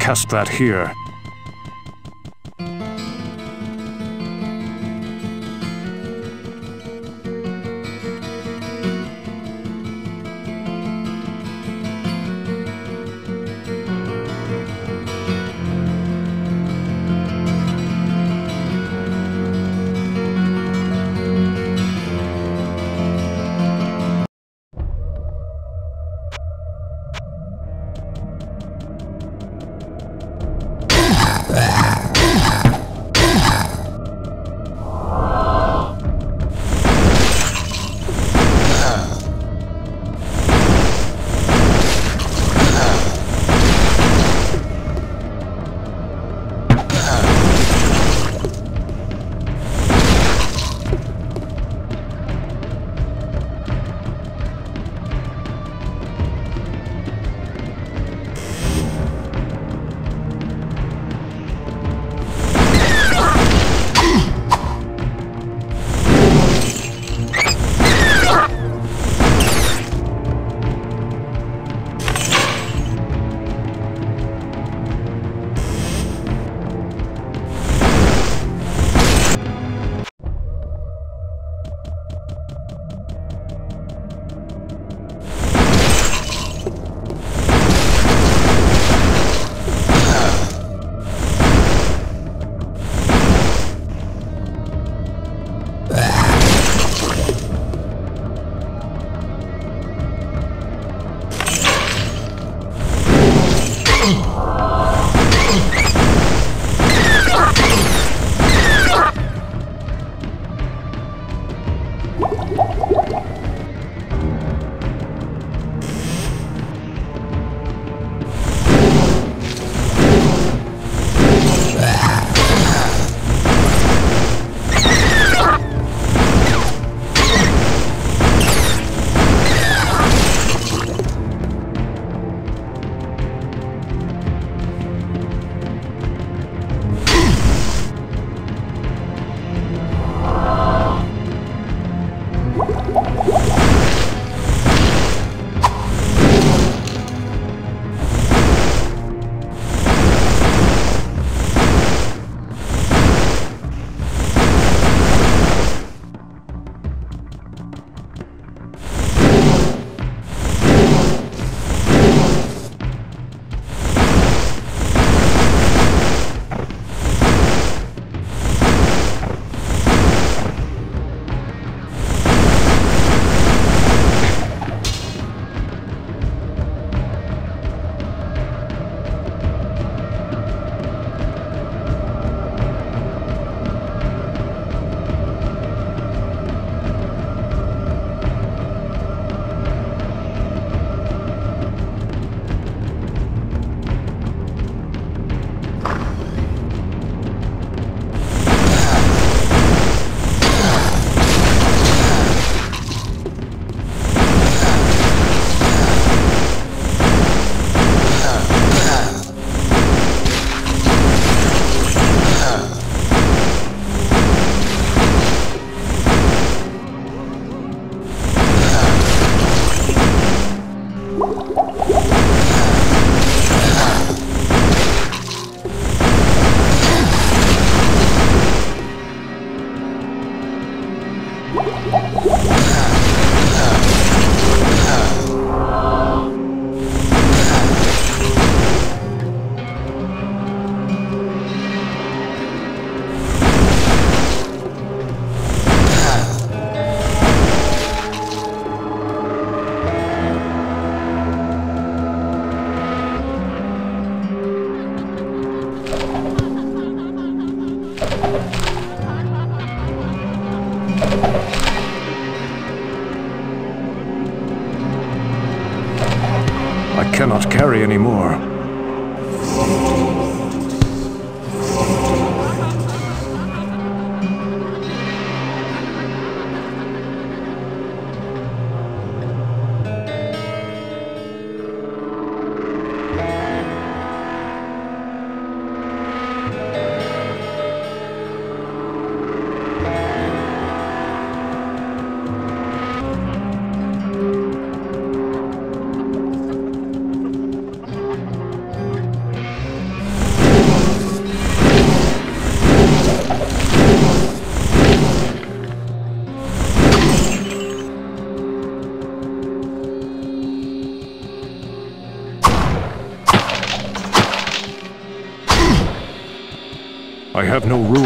Cast that here. Carry have no room.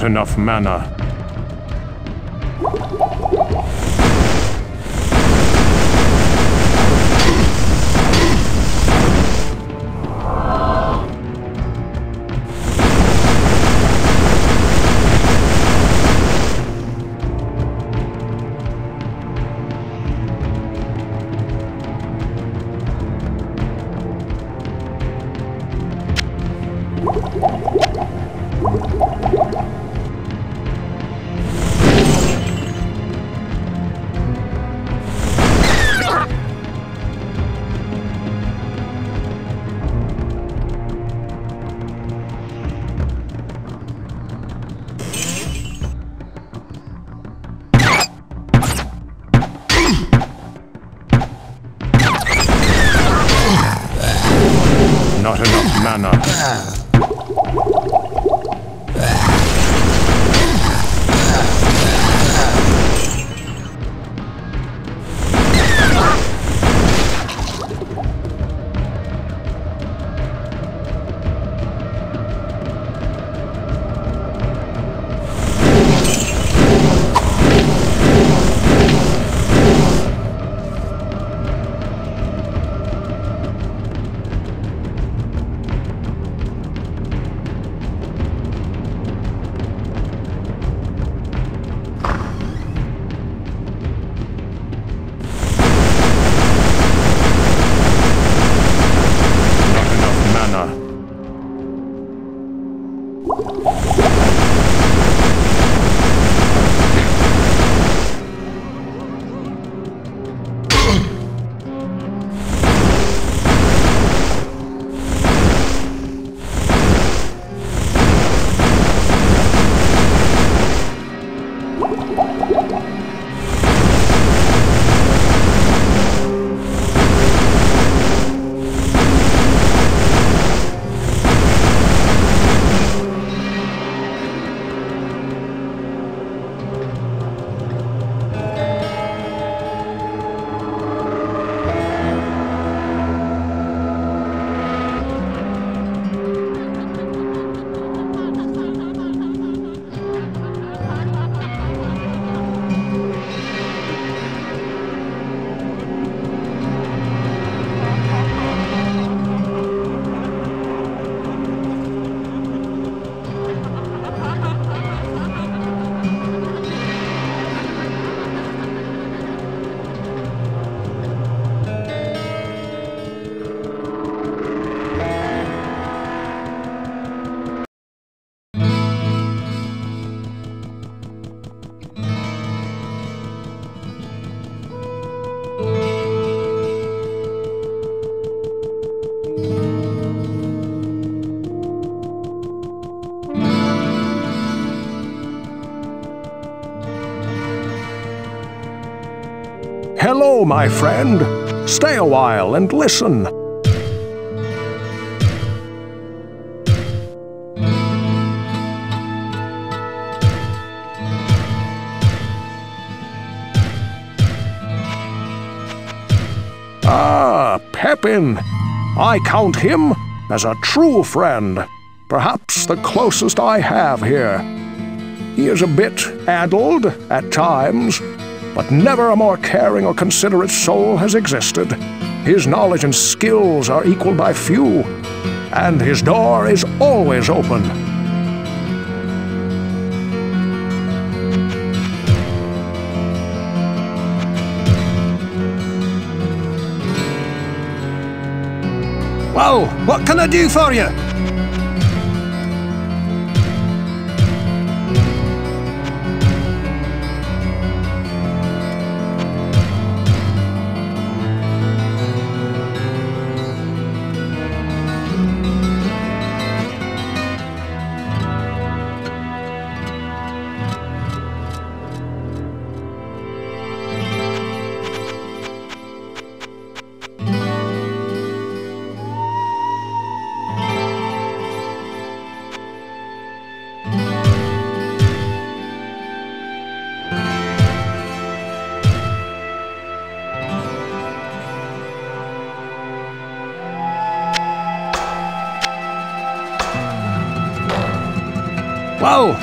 Not enough mana. My friend. Stay a while and listen. Ah, Pepin. I count him as a true friend, perhaps the closest I have here. He is a bit addled at times, but never a more caring or considerate soul has existed. His knowledge and skills are equaled by few, and his door is always open. Well, what can I do for you?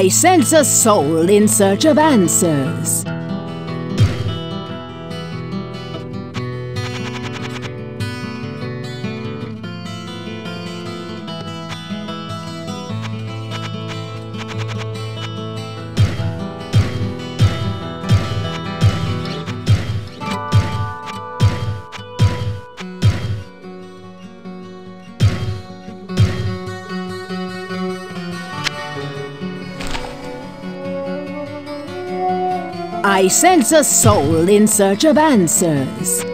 I sense a soul in search of answers. I sense a soul in search of answers.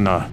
Mana.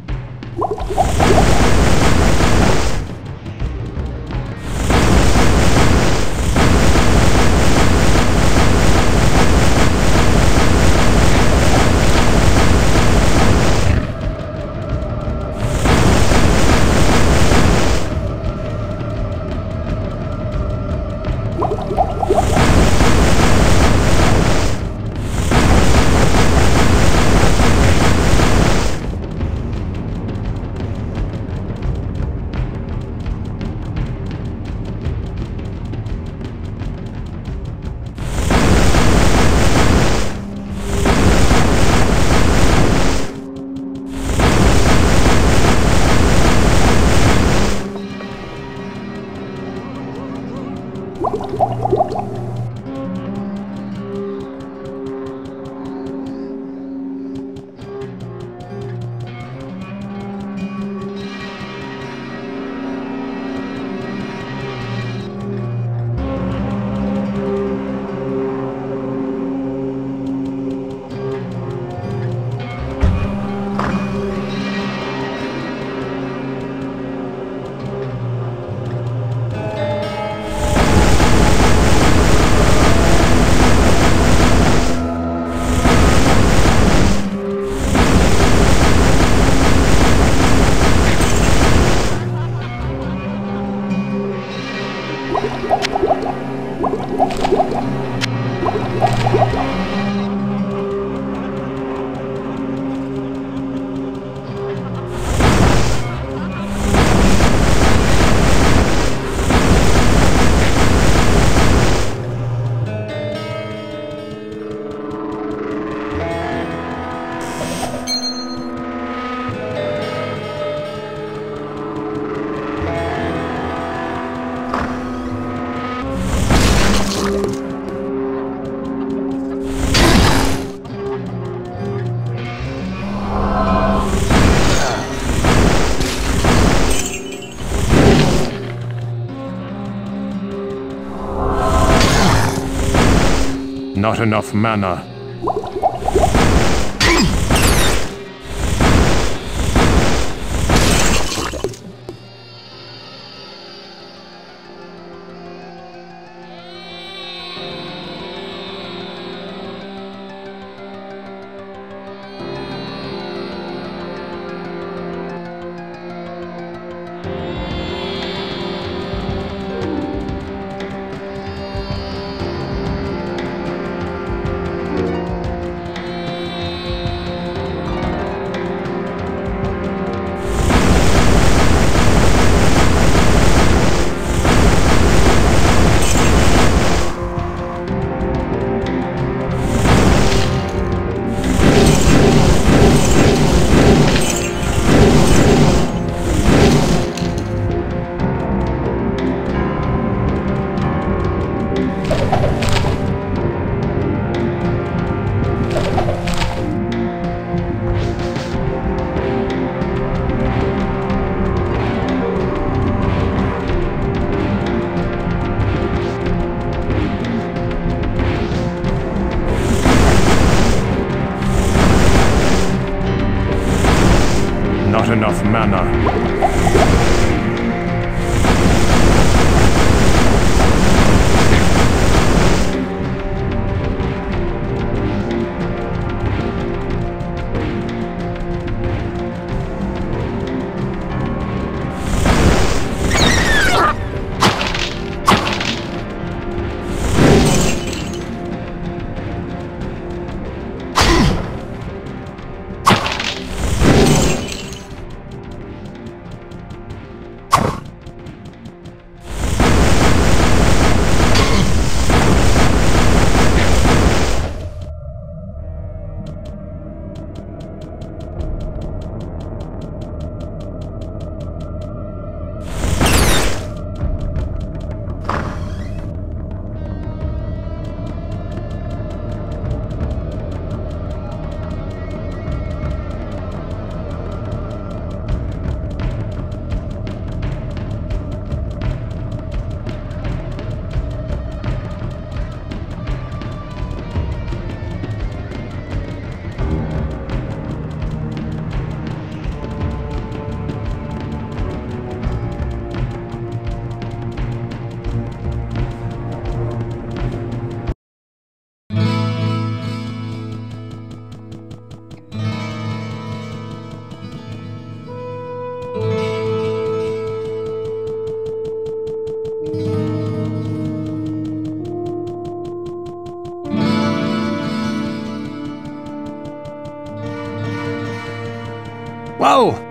Not enough mana.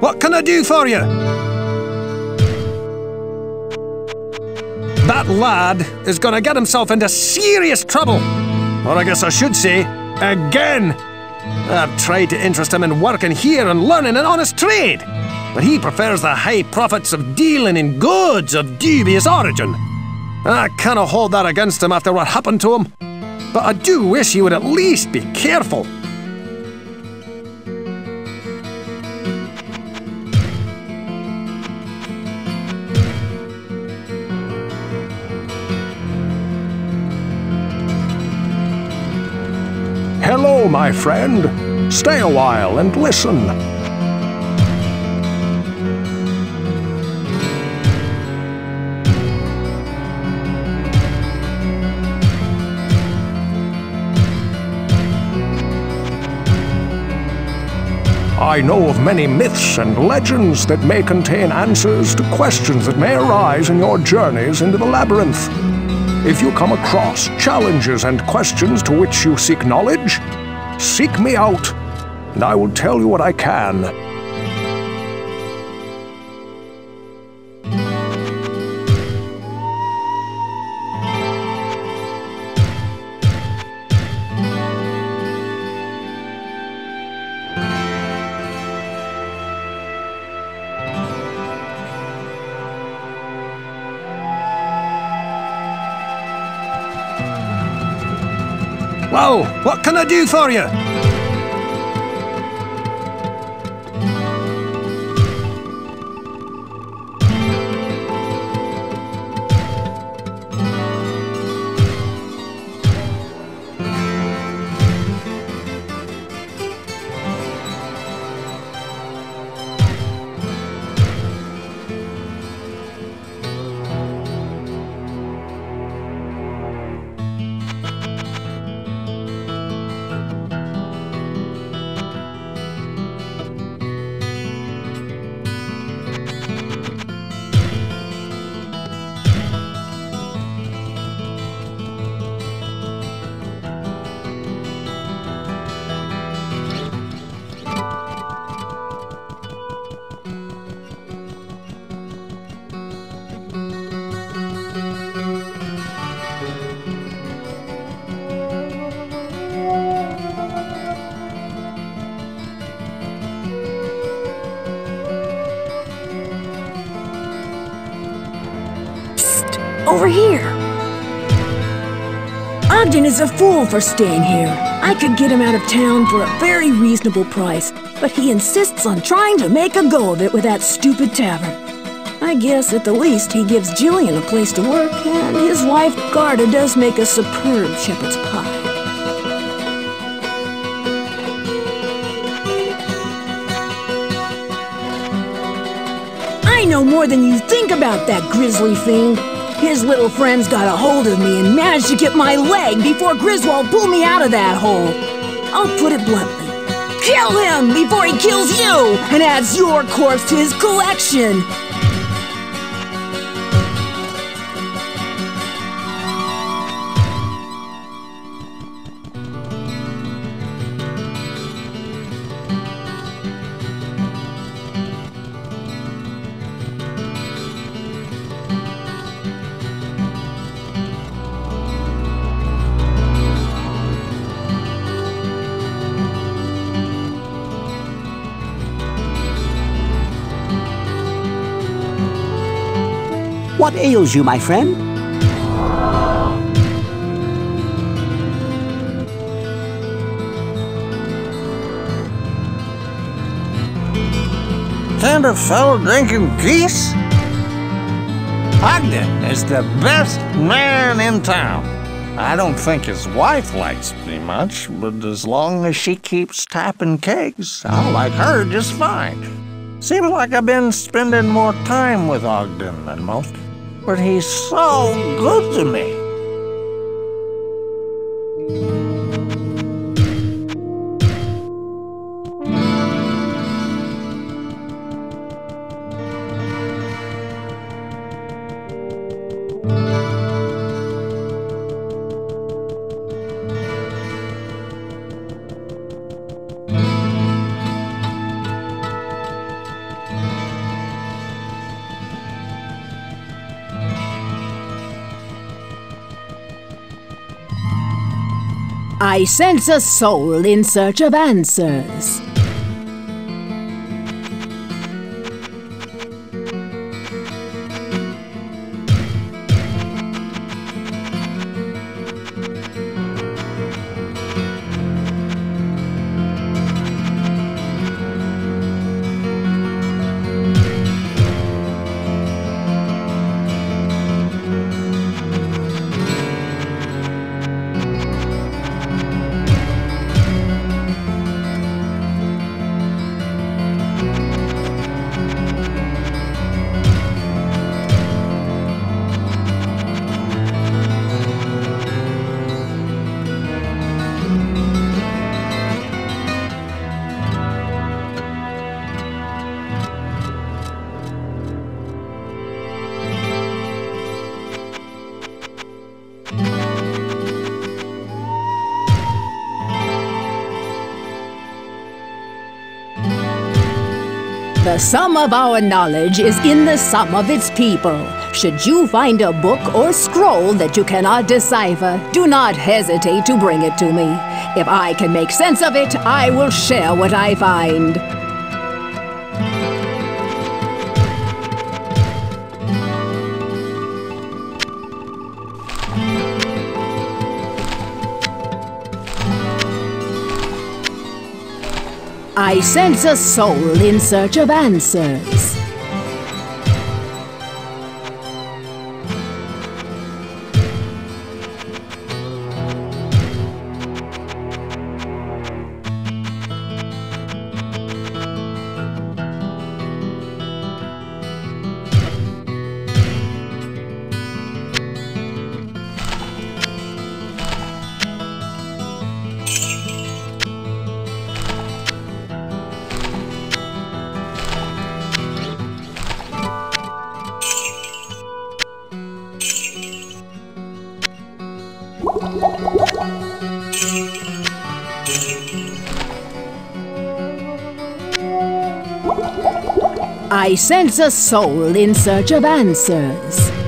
What can I do for you? That lad is gonna get himself into serious trouble. Or I guess I should say, again. I've tried to interest him in working here and learning an honest trade, but he prefers the high profits of dealing in goods of dubious origin. I cannot hold that against him after what happened to him, but I do wish he would at least be careful. My friend. Stay a while and listen. I know of many myths and legends that may contain answers to questions that may arise in your journeys into the labyrinth. If you come across challenges and questions to which you seek knowledge, seek me out, and I will tell you what I can. Do for you? Is a fool for staying here. I could get him out of town for a very reasonable price, but he insists on trying to make a go of it with that stupid tavern. I guess at the least he gives Gillian a place to work, and his wife Garda does make a superb shepherd's pie. I know more than you think about that grisly fiend. His little friends got a hold of me and managed to get my leg before Griswold pulled me out of that hole. I'll put it bluntly. Kill him before he kills you and adds your corpse to his collection. What ails you, my friend? Kind of fellow drinking geese? Ogden is the best man in town. I don't think his wife likes me much, but as long as she keeps tapping kegs, I'll like her just fine. Seems like I've been spending more time with Ogden than most, but he's so good to me. I sense a soul in search of answers. The sum of our knowledge is in the sum of its people. Should you find a book or scroll that you cannot decipher, do not hesitate to bring it to me. If I can make sense of it, I will share what I find. I sense a soul in search of answers. I sense a soul in search of answers.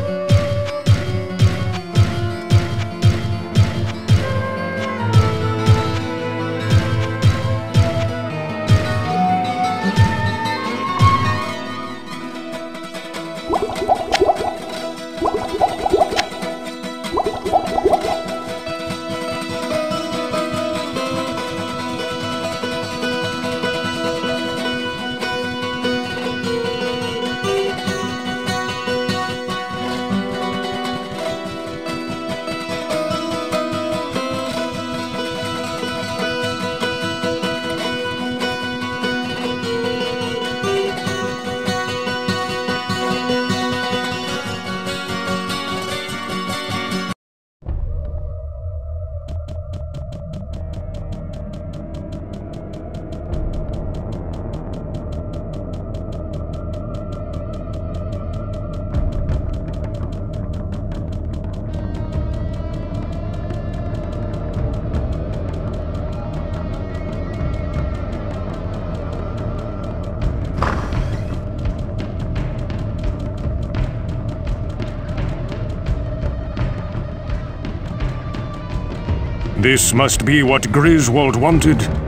This must be what Griswold wanted.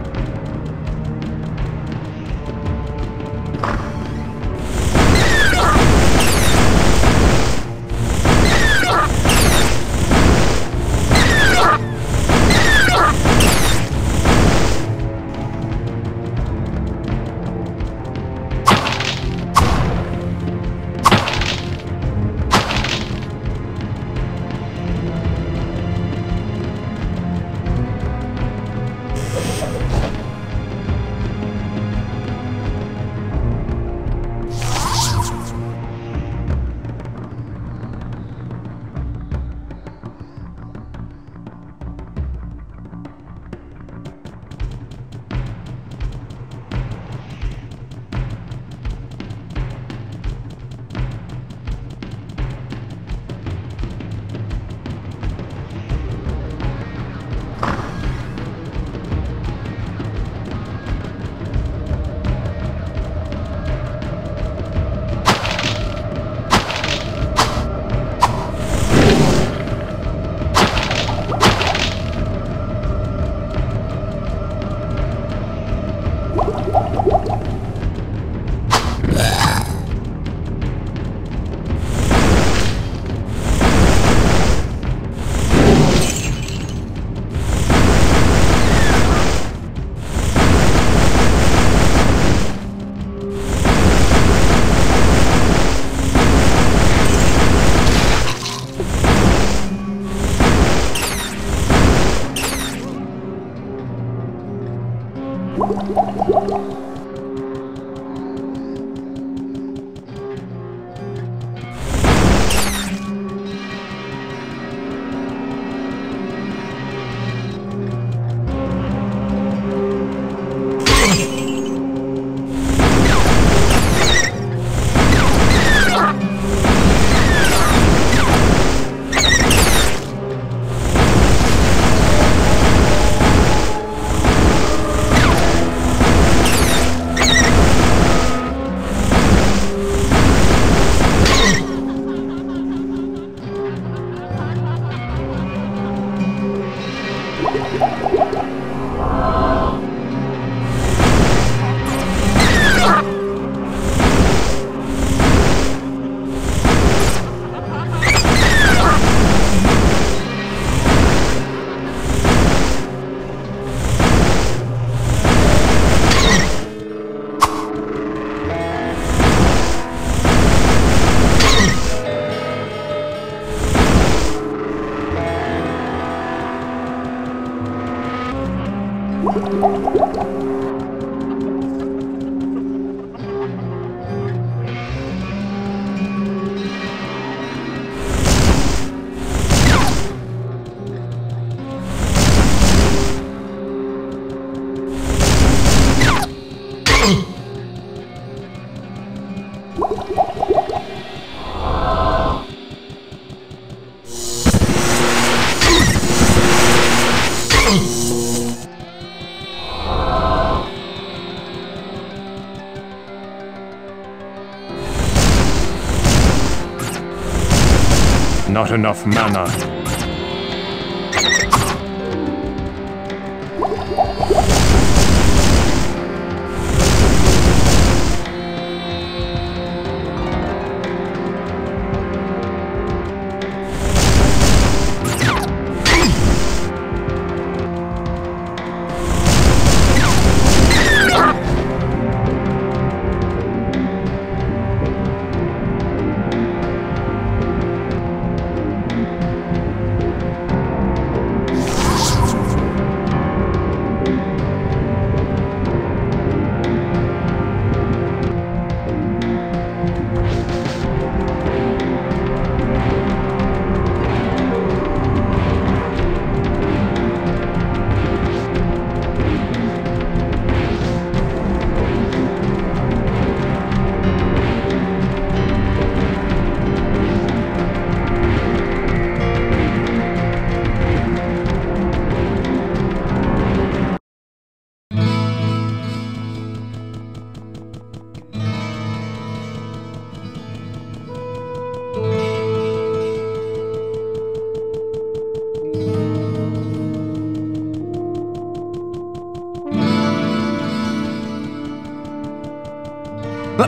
Enough mana.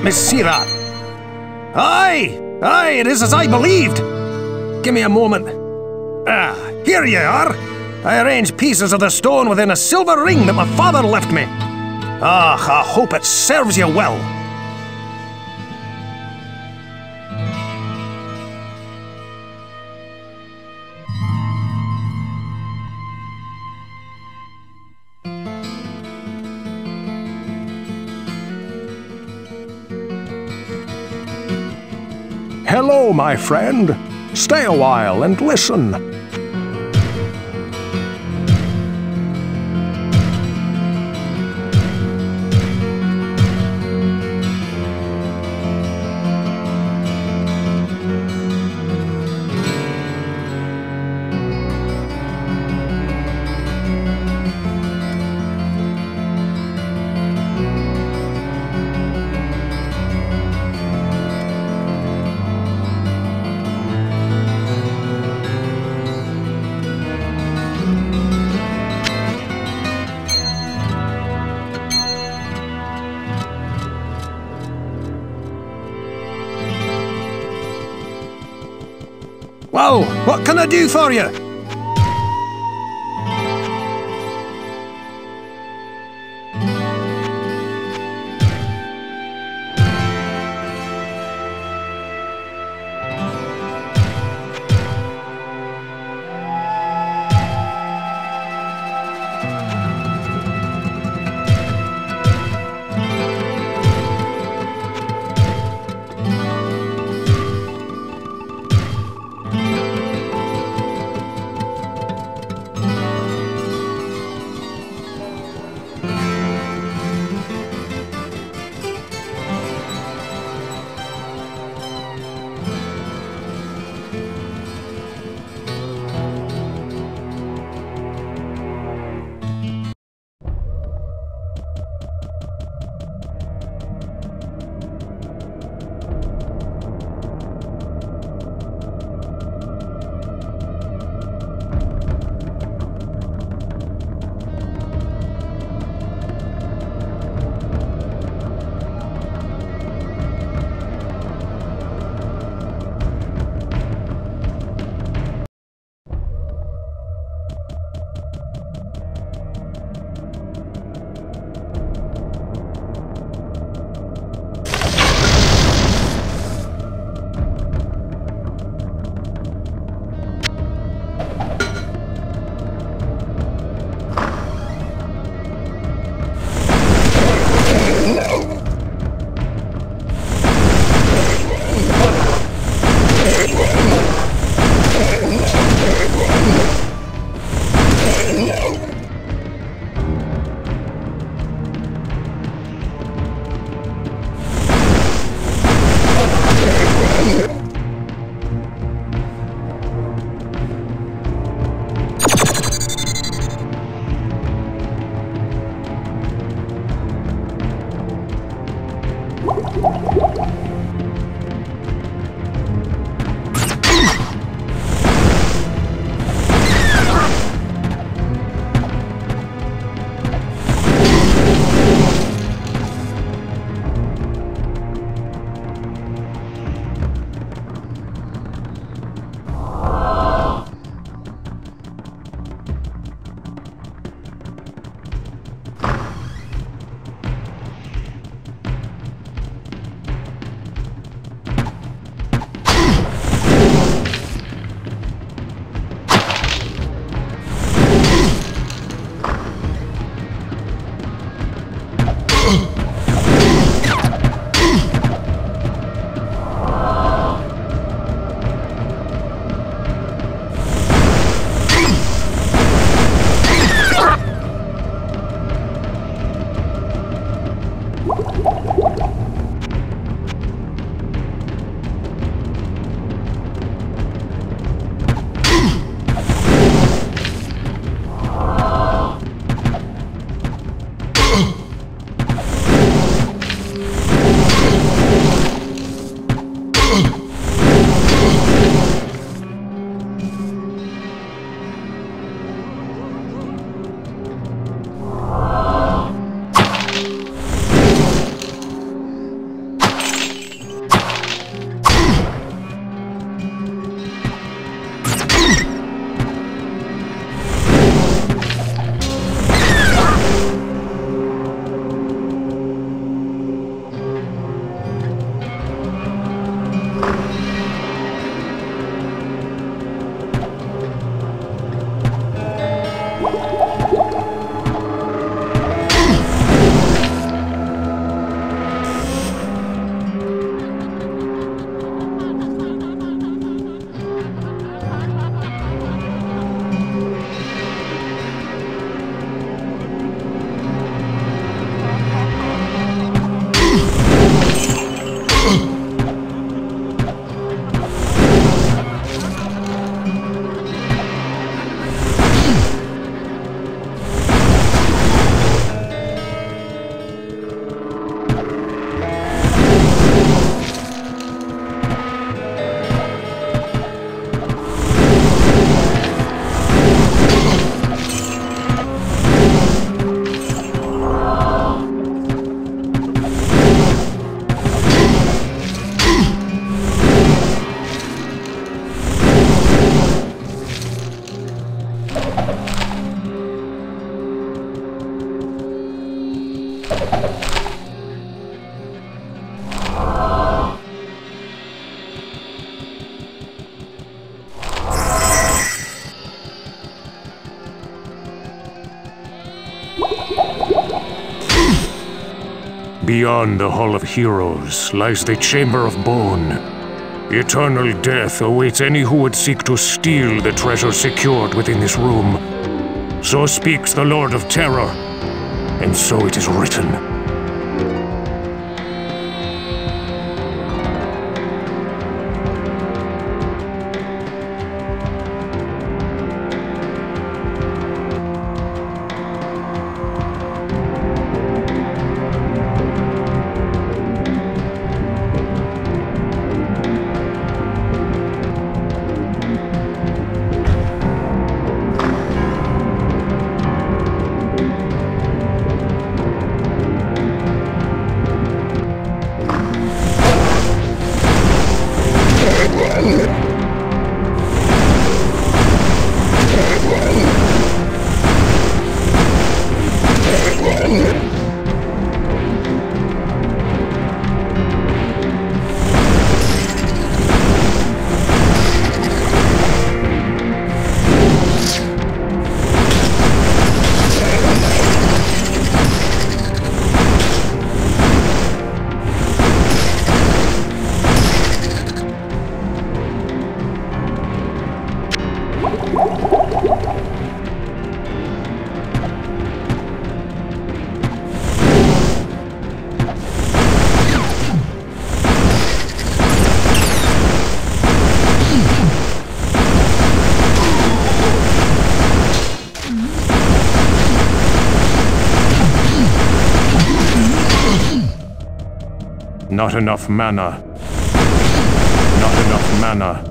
See that. Aye! Aye, it is as I believed! Give me a moment. Ah, here you are! I arranged pieces of the stone within a silver ring that my father left me. Ah, I hope it serves you well. My friend. Stay a while and listen. I do for you? Beyond the Hall of Heroes lies the Chamber of Bone. Eternal death awaits any who would seek to steal the treasure secured within this room. So speaks the Lord of Terror, and so it is written. Not enough mana. Not enough mana.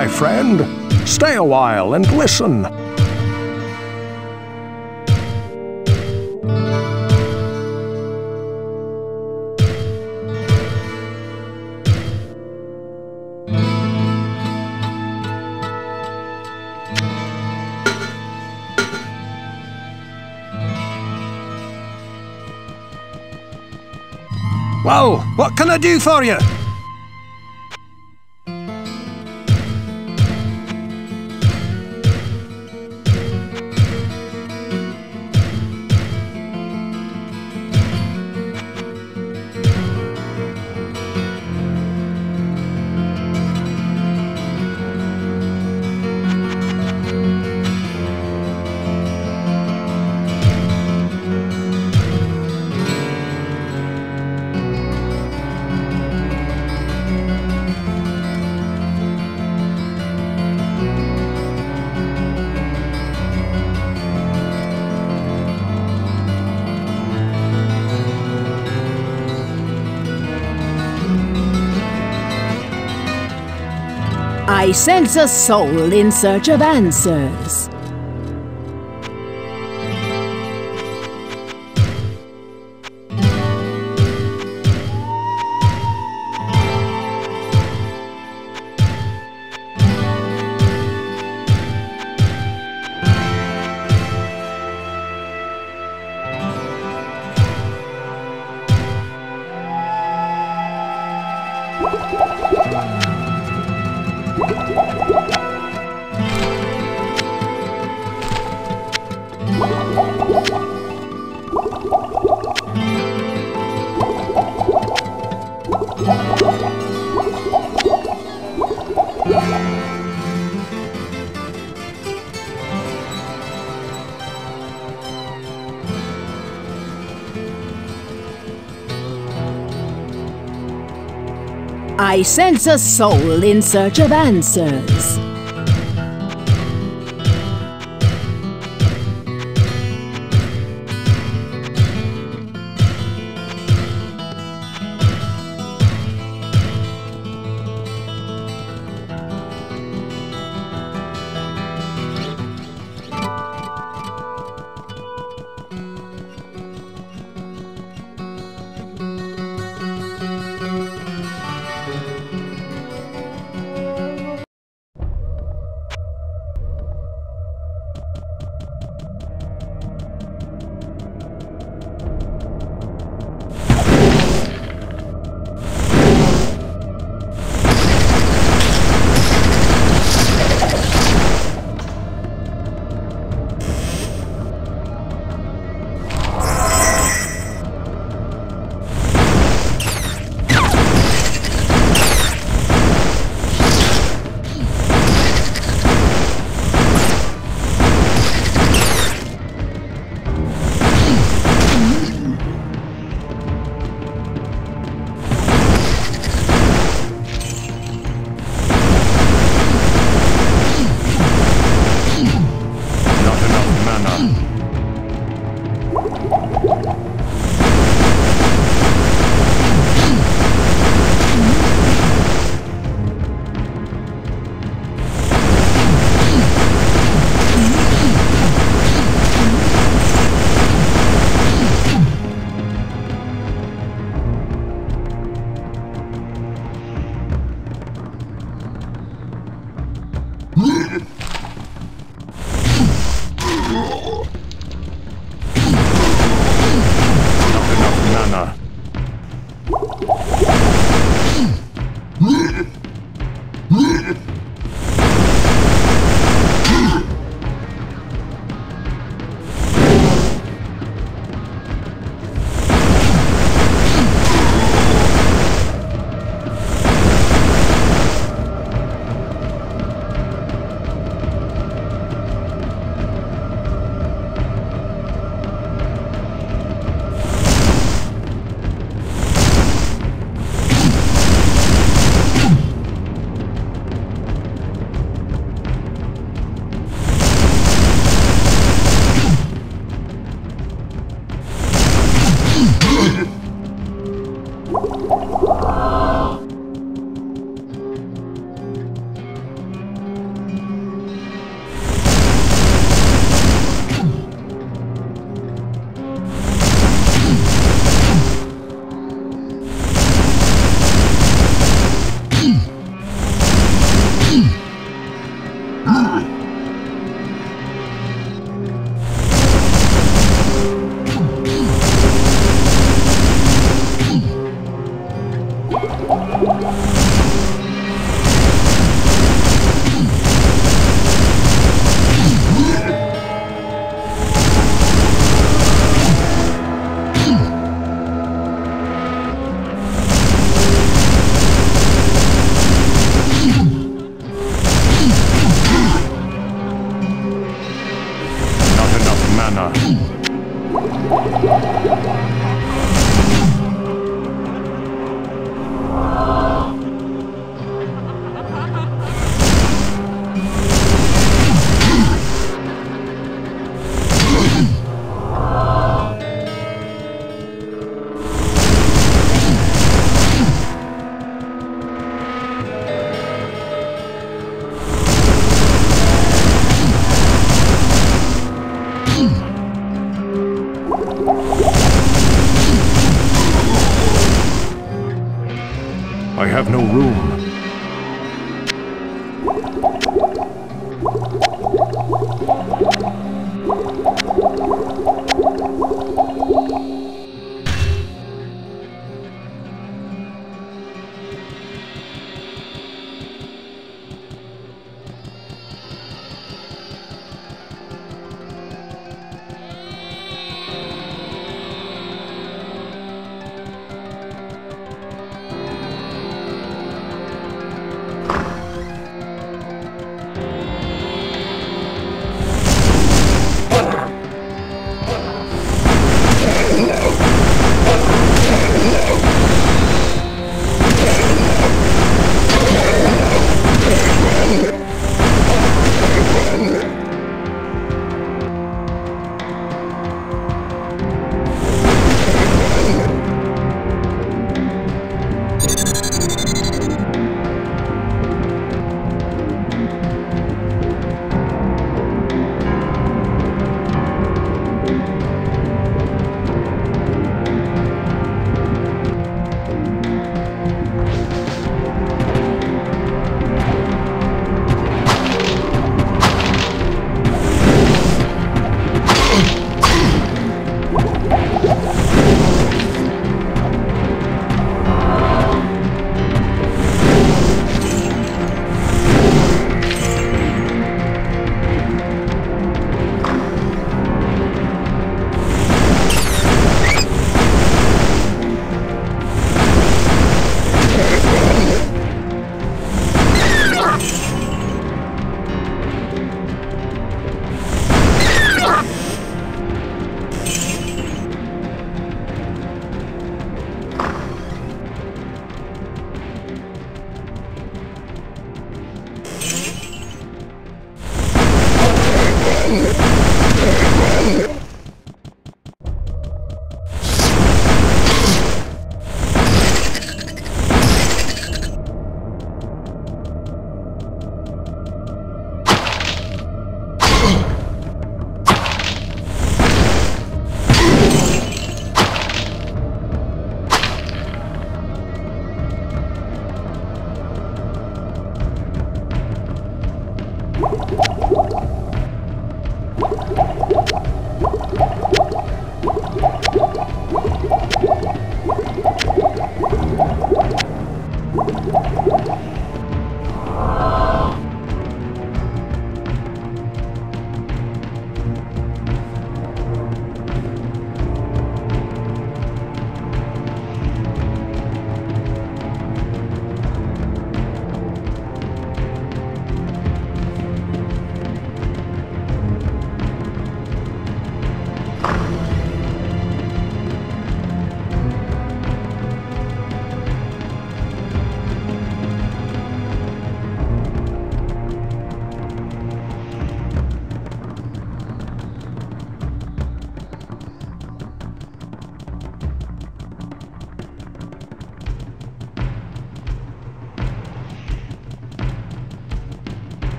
my friend. Stay a while and listen. Whoa! what can I do for you? I sense a soul in search of answers. I sense a soul in search of answers.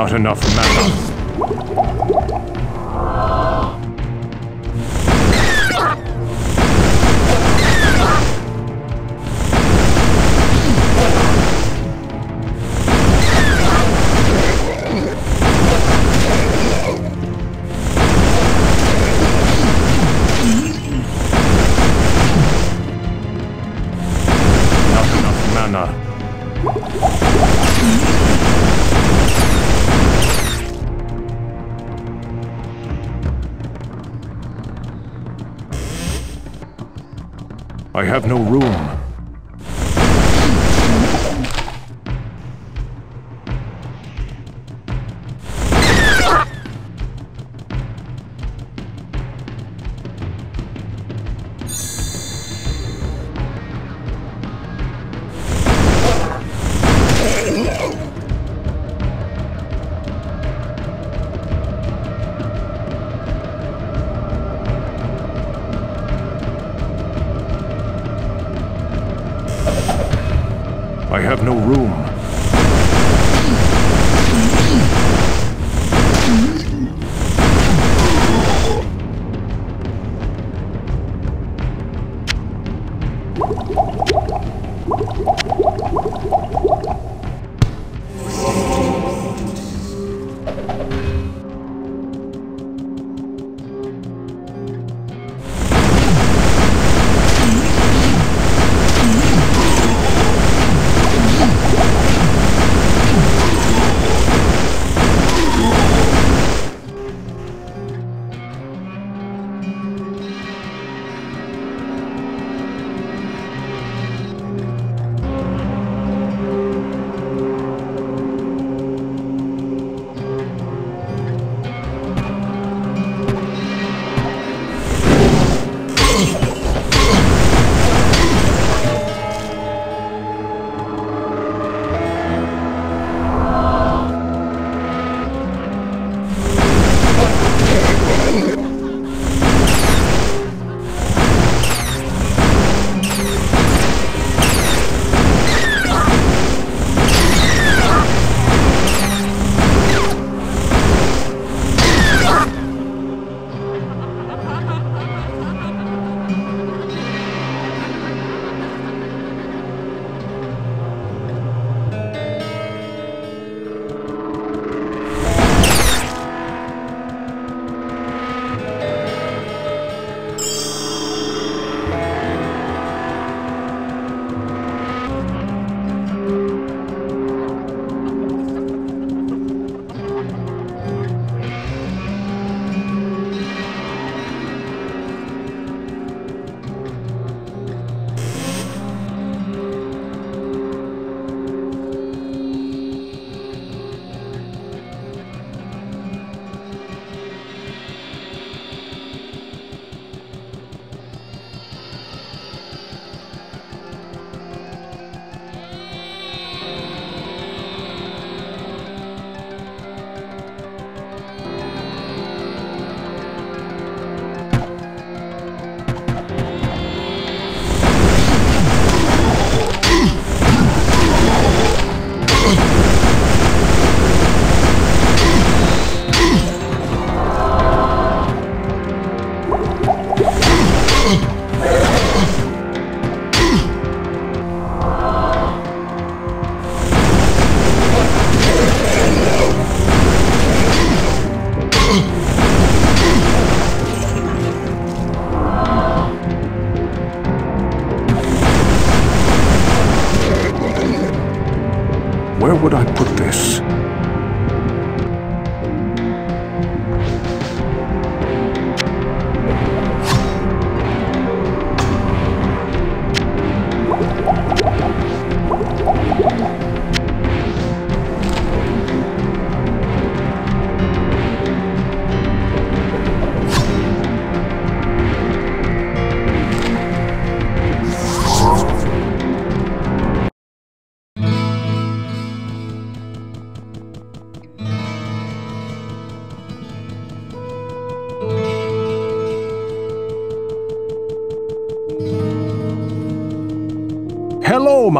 Not enough mana. Have no room.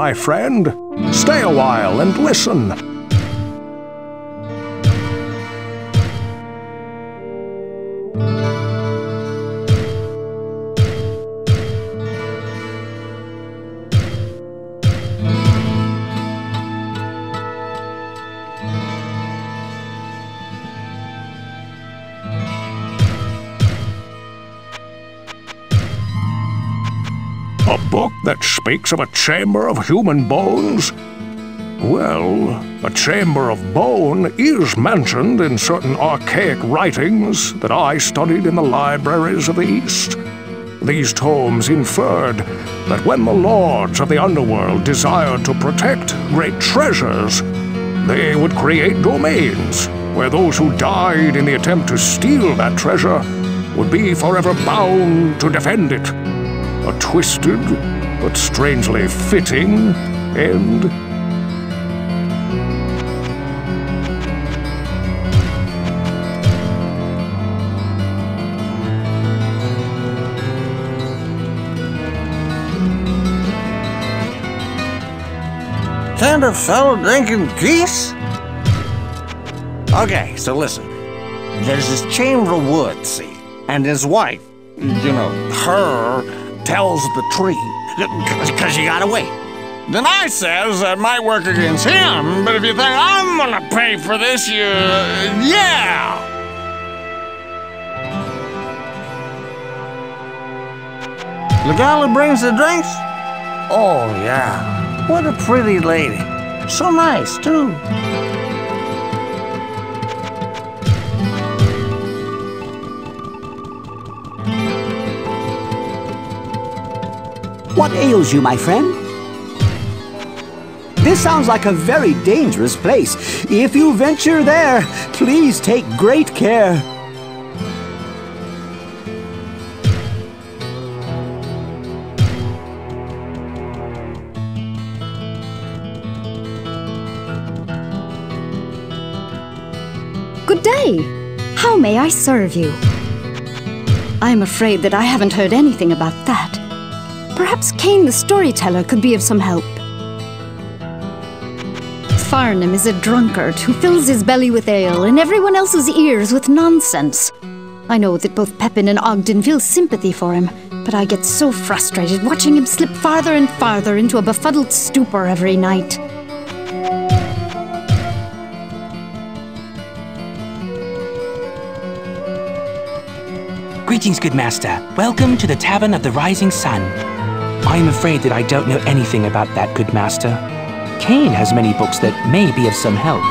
My friend. Stay a while and listen. Speaks of a chamber of human bones? Well, a chamber of bone is mentioned in certain archaic writings that I studied in the libraries of the East. These tomes inferred that when the lords of the underworld desired to protect great treasures, they would create domains where those who died in the attempt to steal that treasure would be forever bound to defend it. A twisted, but strangely fitting end. Kind of fellow drinking geese? Okay, so listen. There's this chamber of wood, see? And his wife, you know, her, tells the tree, because you gotta wait. Then I says that might work against him, but if you think I'm gonna pay for this, you. yeah! The brings the drinks? Oh, yeah. What a pretty lady. So nice, too. What ails you, my friend? This sounds like a very dangerous place. If you venture there, please take great care. Good day. How may I serve you? I am afraid that I haven't heard anything about that. Perhaps Cain the storyteller could be of some help. Farnham is a drunkard who fills his belly with ale and everyone else's ears with nonsense. I know that both Pepin and Ogden feel sympathy for him, but I get so frustrated watching him slip farther and farther into a befuddled stupor every night. Greetings, good master. Welcome to the Tavern of the Rising Sun. I am afraid that I don't know anything about that, good master. Cain has many books that may be of some help.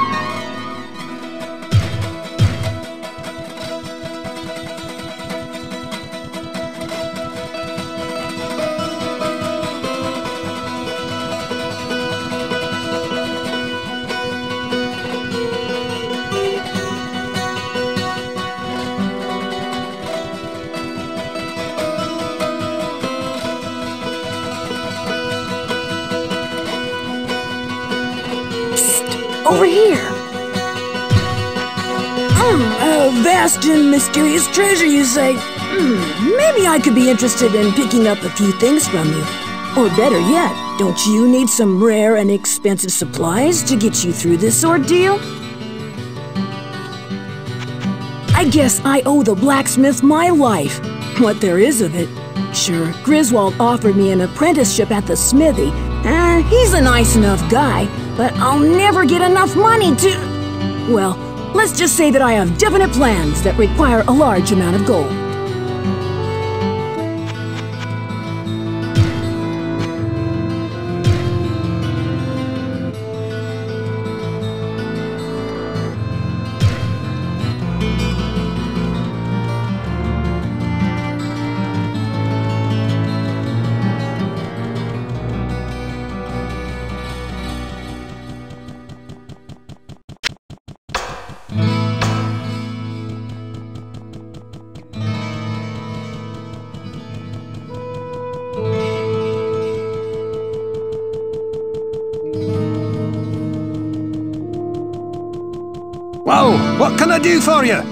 Mysterious treasure, you say? Hmm, maybe I could be interested in picking up a few things from you. Or better yet, don't you need some rare and expensive supplies to get you through this ordeal? I guess I owe the blacksmith my life, what there is of it. Sure, Griswold offered me an apprenticeship at the smithy, and he's a nice enough guy, but I'll never get enough money to. Well, let's just say that I have definite plans that require a large amount of gold. Do for you?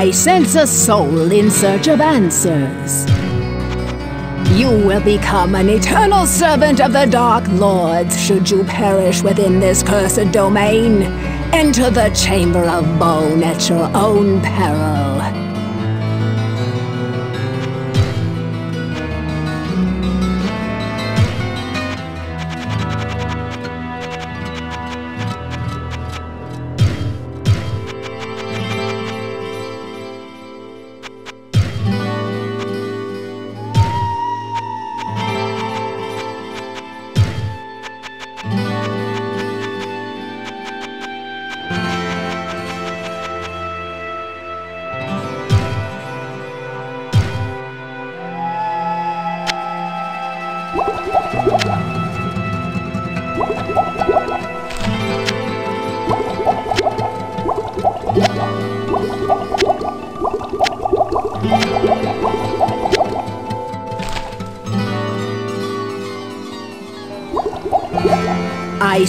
I sense a soul in search of answers. You will become an eternal servant of the Dark Lords should you perish within this cursed domain. Enter the Chamber of Bone at your own peril.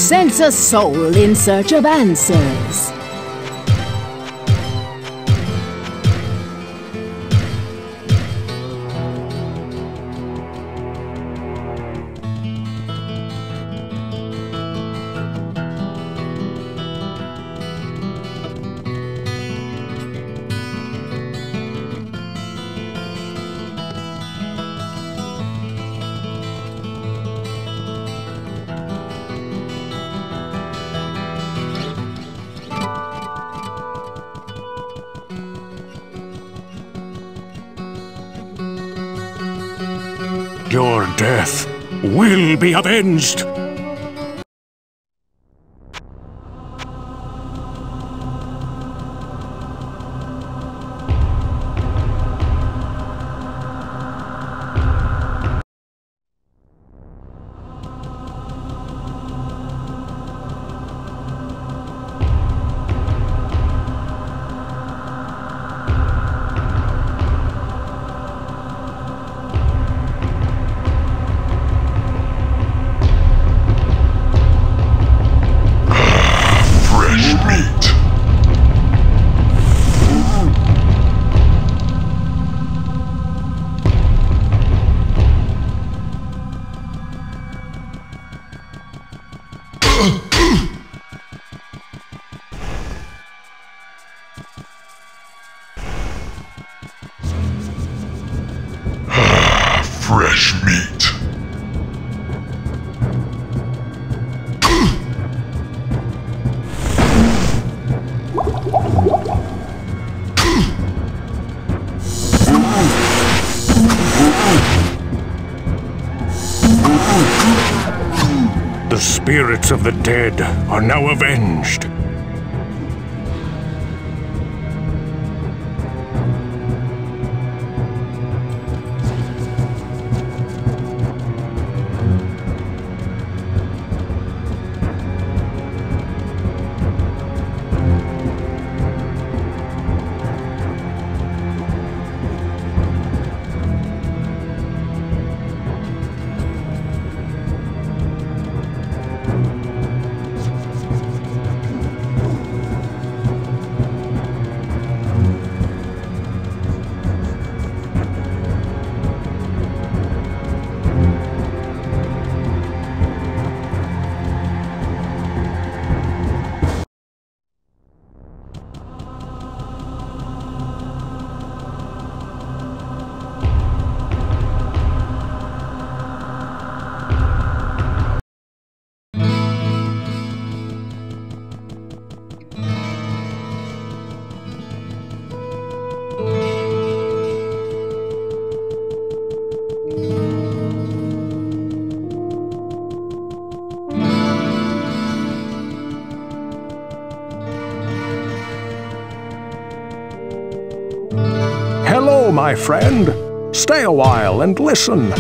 I sense a soul in search of answers. Be avenged. Spirits of the dead are now avenged. My friend. Stay a while and listen.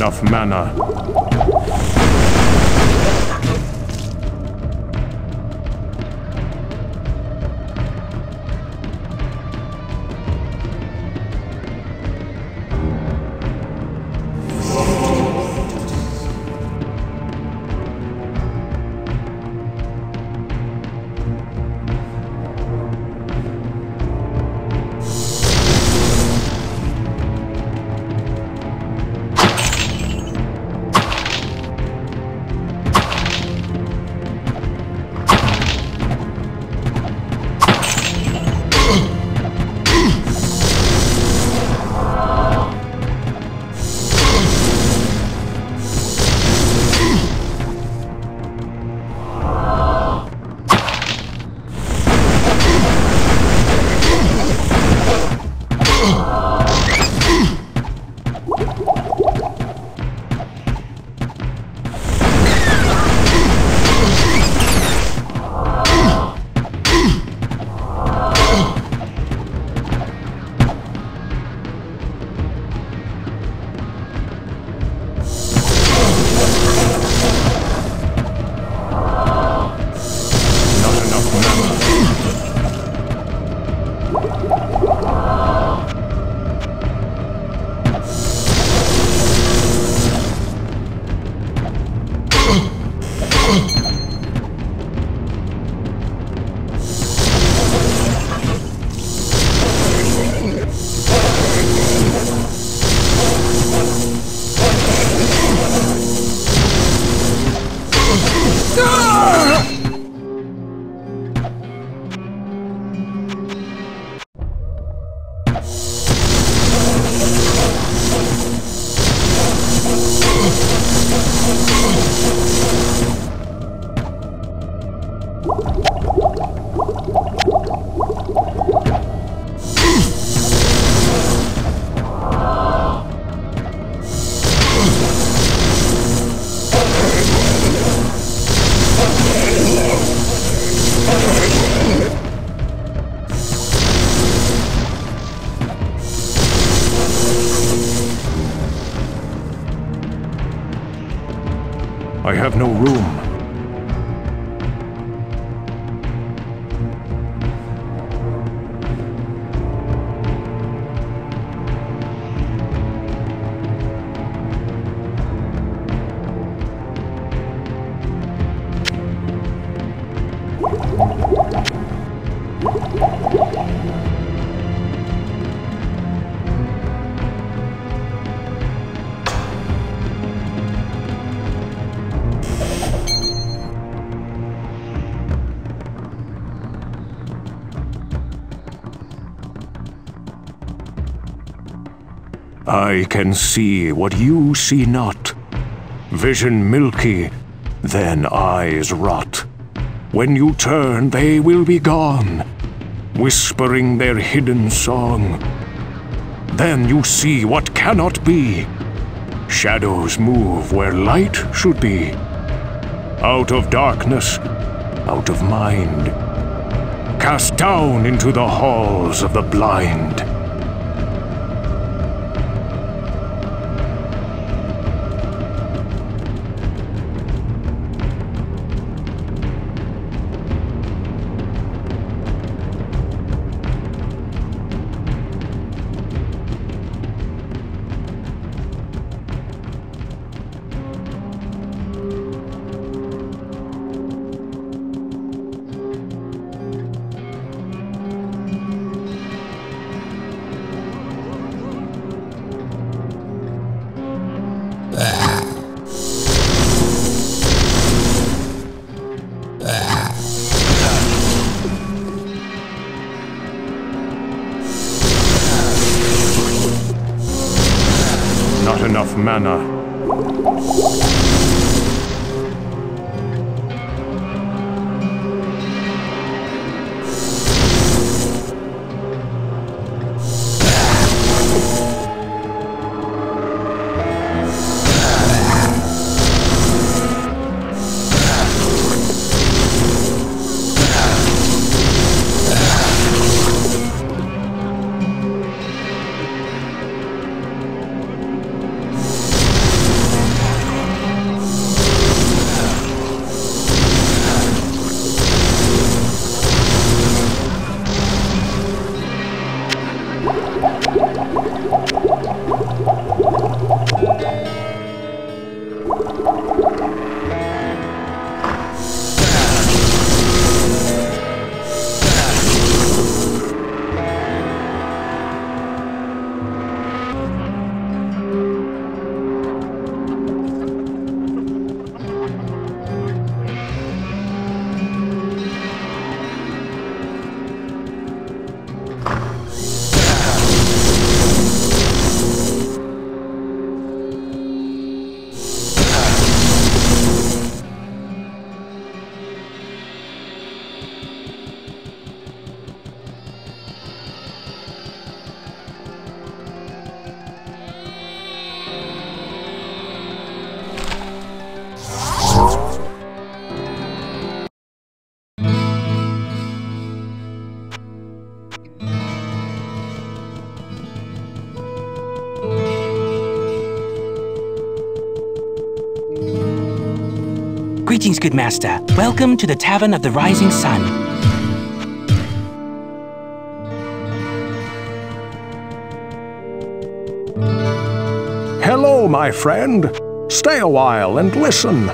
Enough mana. Have no room. I can see what you see not. Vision milky, then eyes rot. When you turn, they will be gone, whispering their hidden song. Then you see what cannot be. Shadows move where light should be. Out of darkness, out of mind. Cast down into the halls of the blind. Good master. Welcome to the Tavern of the Rising Sun. Hello, my friend. Stay a while and listen.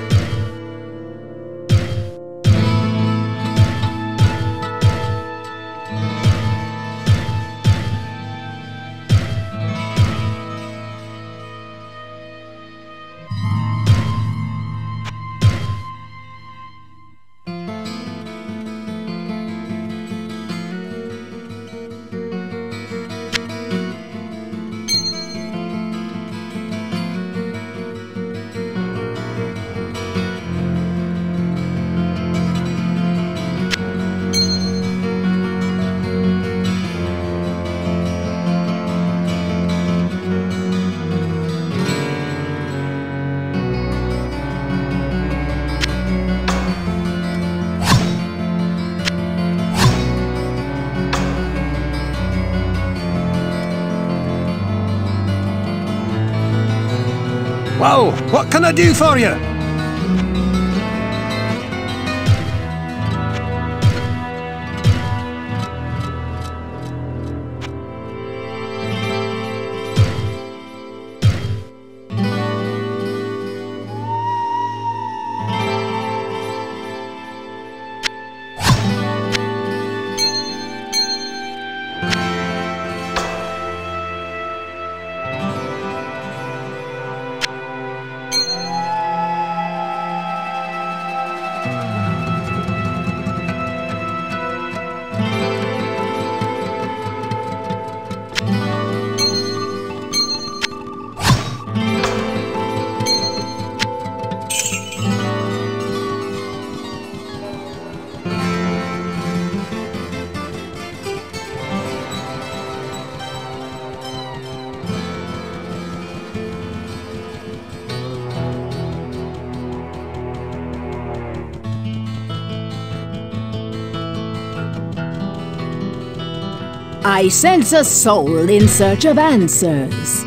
I do for you? I sense a soul in search of answers.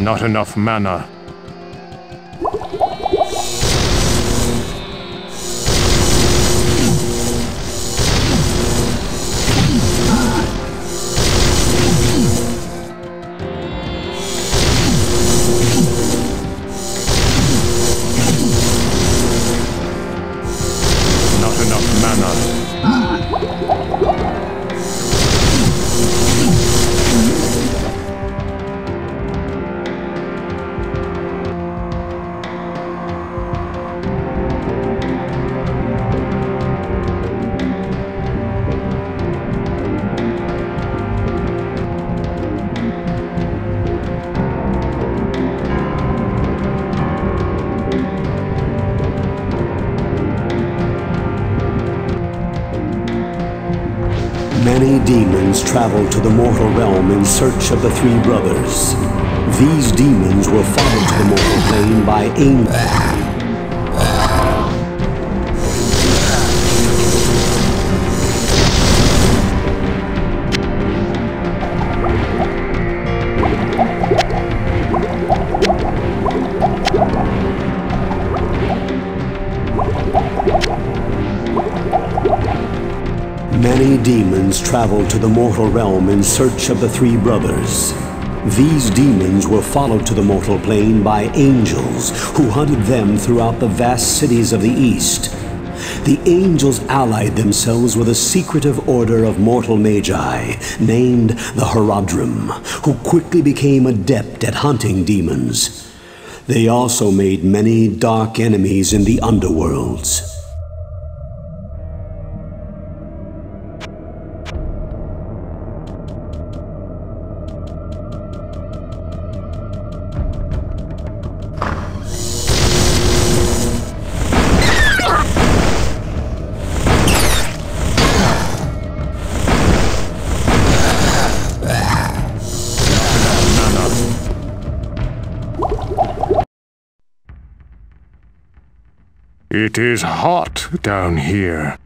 Not enough mana. Search of the three brothers. These demons were followed to the mortal plane by angels. Demons traveled to the mortal realm in search of the three brothers. These demons were followed to the mortal plane by angels who hunted them throughout the vast cities of the east. The angels allied themselves with a secretive order of mortal magi named the Horadrim, who quickly became adept at hunting demons. They also made many dark enemies in the underworlds. It is hot down here.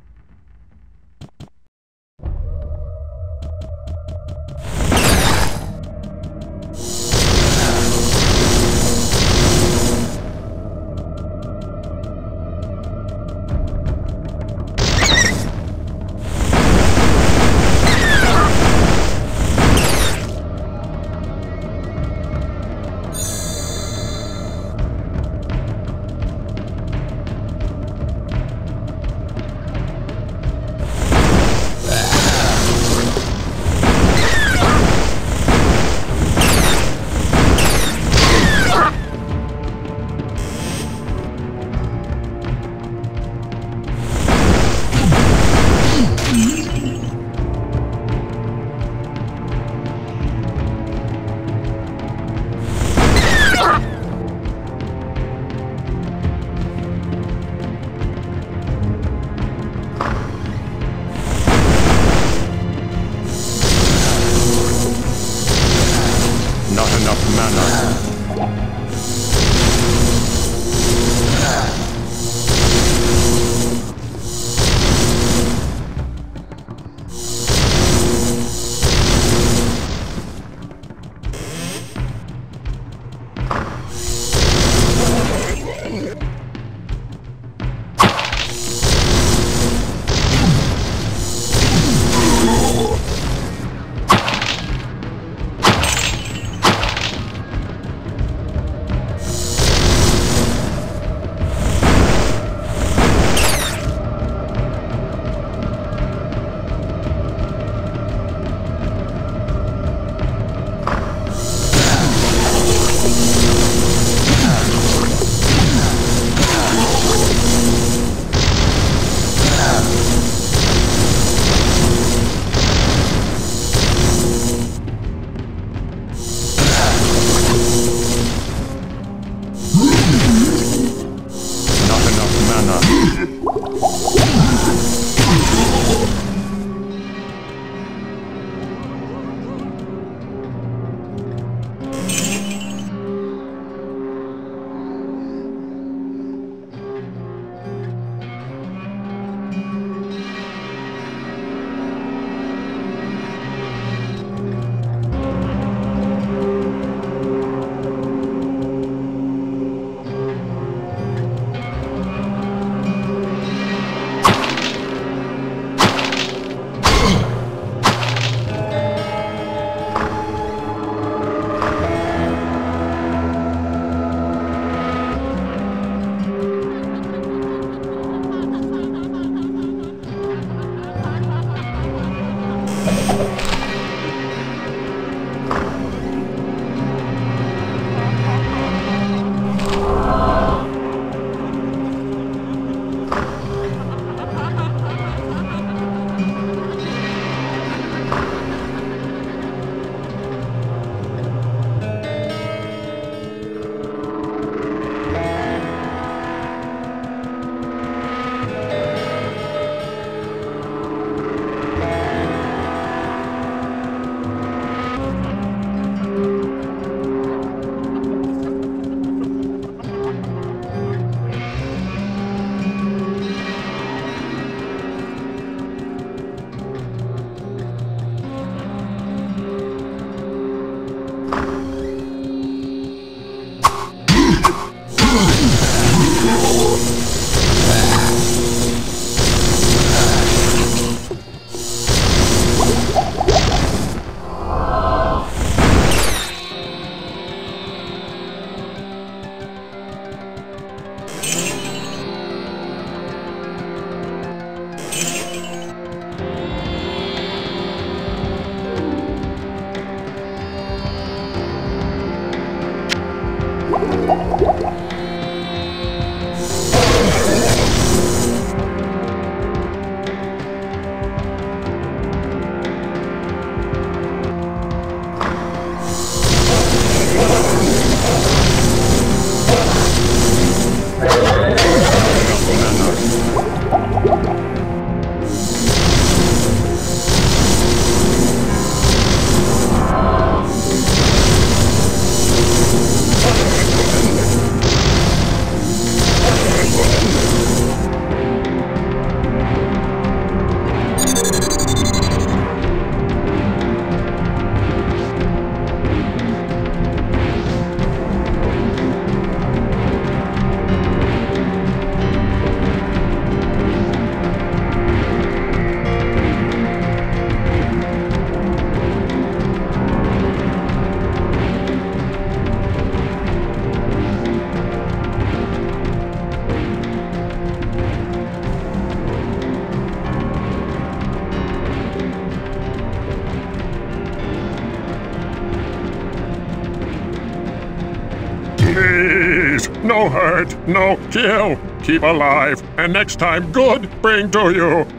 No hurt, no kill. Keep alive, and next time good bring to you.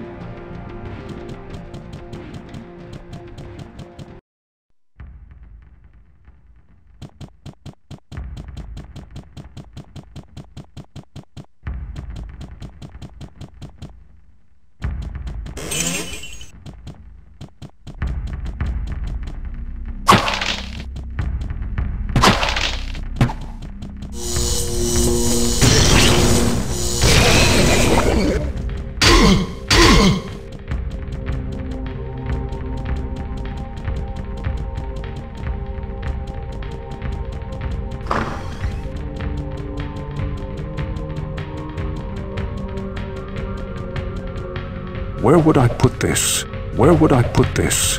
Would I put this? Where would I put this?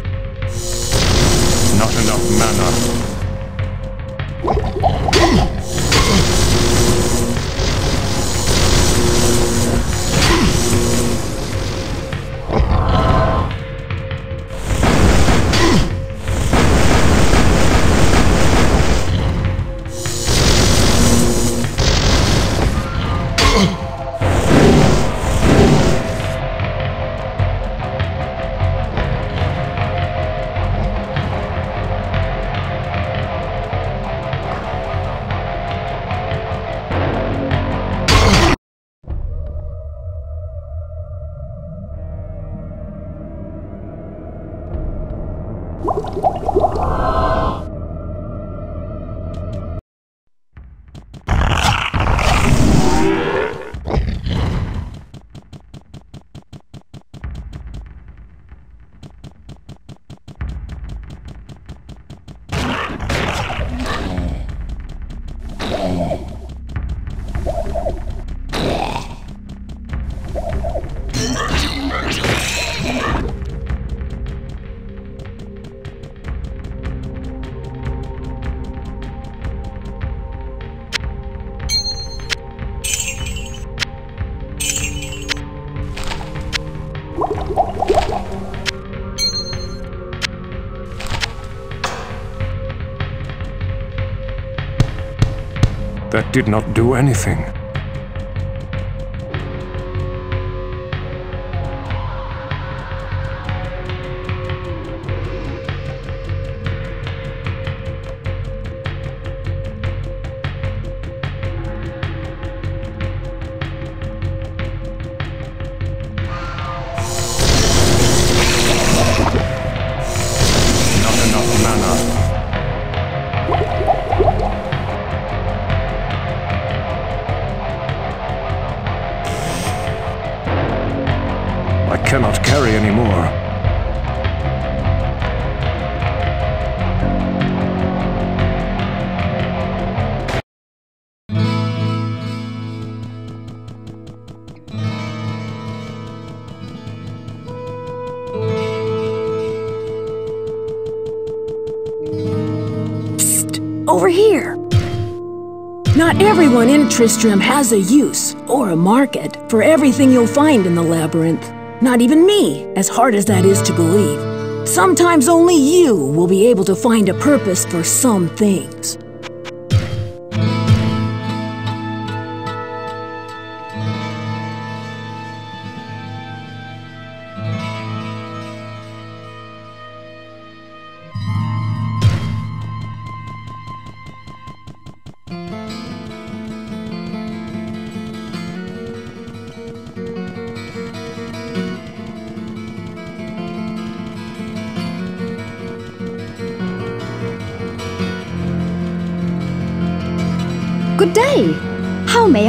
Did not do anything. Tristram has a use or a market for everything you'll find in the labyrinth. Not even me, as hard as that is to believe. Sometimes only you will be able to find a purpose for some things.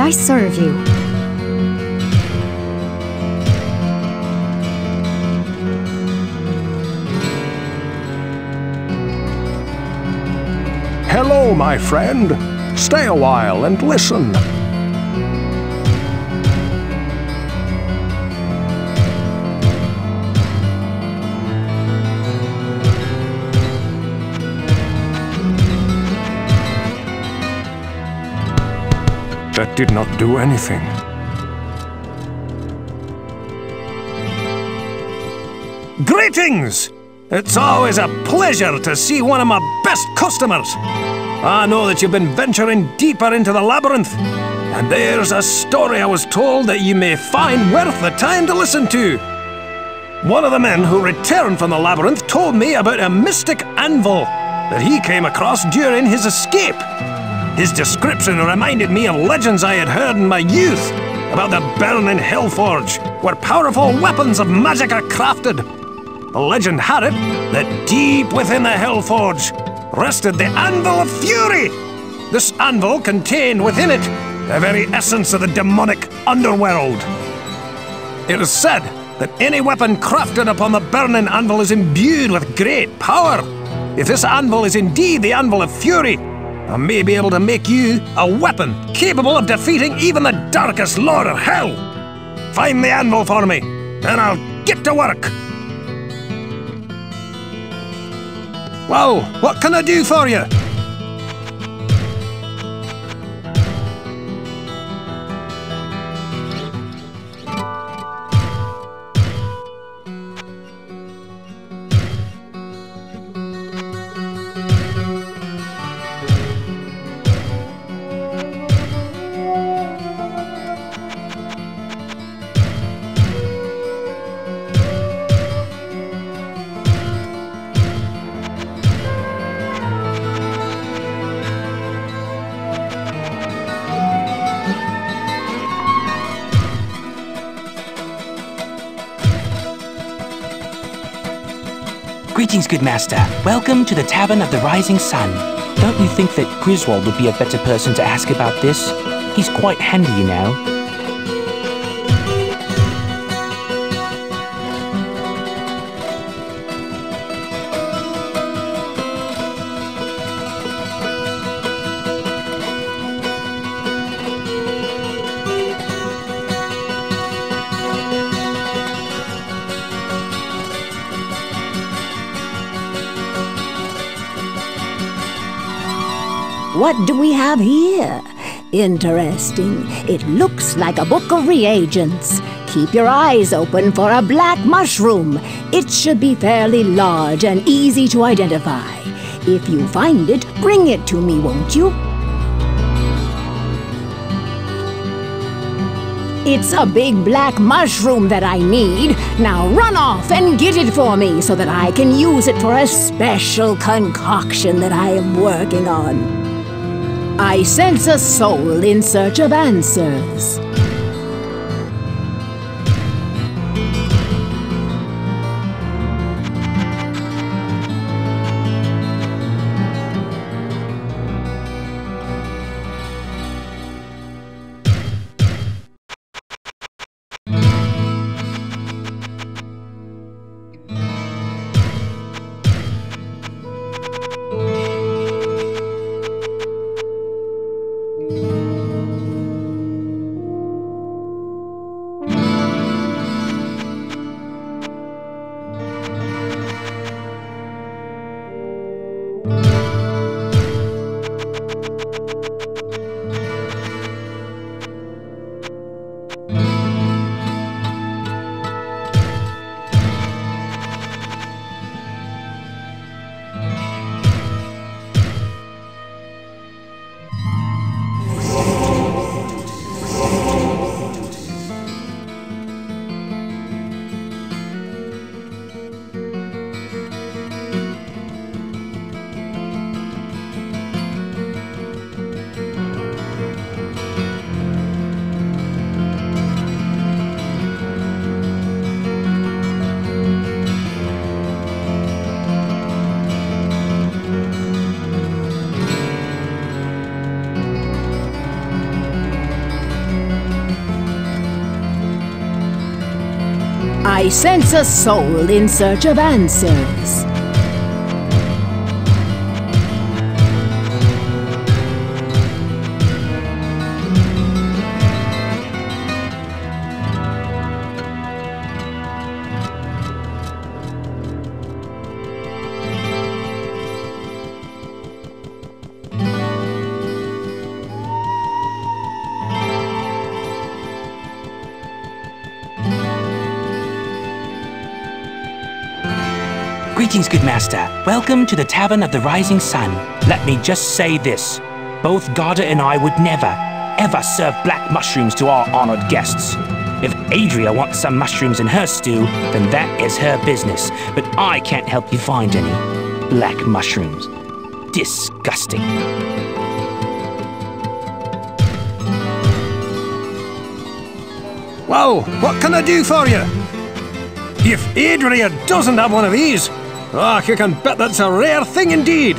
I serve you? Hello, my friend. Stay a while and listen. That did not do anything. Greetings! It's always a pleasure to see one of my best customers. I know that you've been venturing deeper into the labyrinth, and there's a story I was told that you may find worth the time to listen to. One of the men who returned from the labyrinth told me about a mystic anvil that he came across during his escape. His description reminded me of legends I had heard in my youth about the burning Hellforge, where powerful weapons of magic are crafted. The legend had it that deep within the Hellforge rested the Anvil of Fury. This anvil contained within it the very essence of the demonic underworld. It is said that any weapon crafted upon the burning anvil is imbued with great power. If this anvil is indeed the Anvil of Fury, I may be able to make you a weapon capable of defeating even the darkest lord of hell. Find the anvil for me, and I'll get to work. Well, what can I do for you? Good master. Welcome to the Tavern of the Rising Sun. Don't you think that Griswold would be a better person to ask about this? He's quite handy, you know. What do we have here? Interesting. It looks like a book of reagents. Keep your eyes open for a black mushroom. It should be fairly large and easy to identify. If you find it, bring it to me, won't you? It's a big black mushroom that I need. Now run off and get it for me so that I can use it for a special concoction that I am working on. I sense a soul in search of answers. I sense a soul in search of answers. Welcome to the Tavern of the Rising Sun. Let me just say this. Both Garda and I would never, ever serve black mushrooms to our honored guests. If Adria wants some mushrooms in her stew, then that is her business. But I can't help you find any black mushrooms. Disgusting. Well, what can I do for you? If Adria doesn't have one of these, ah, you can bet that's a rare thing indeed.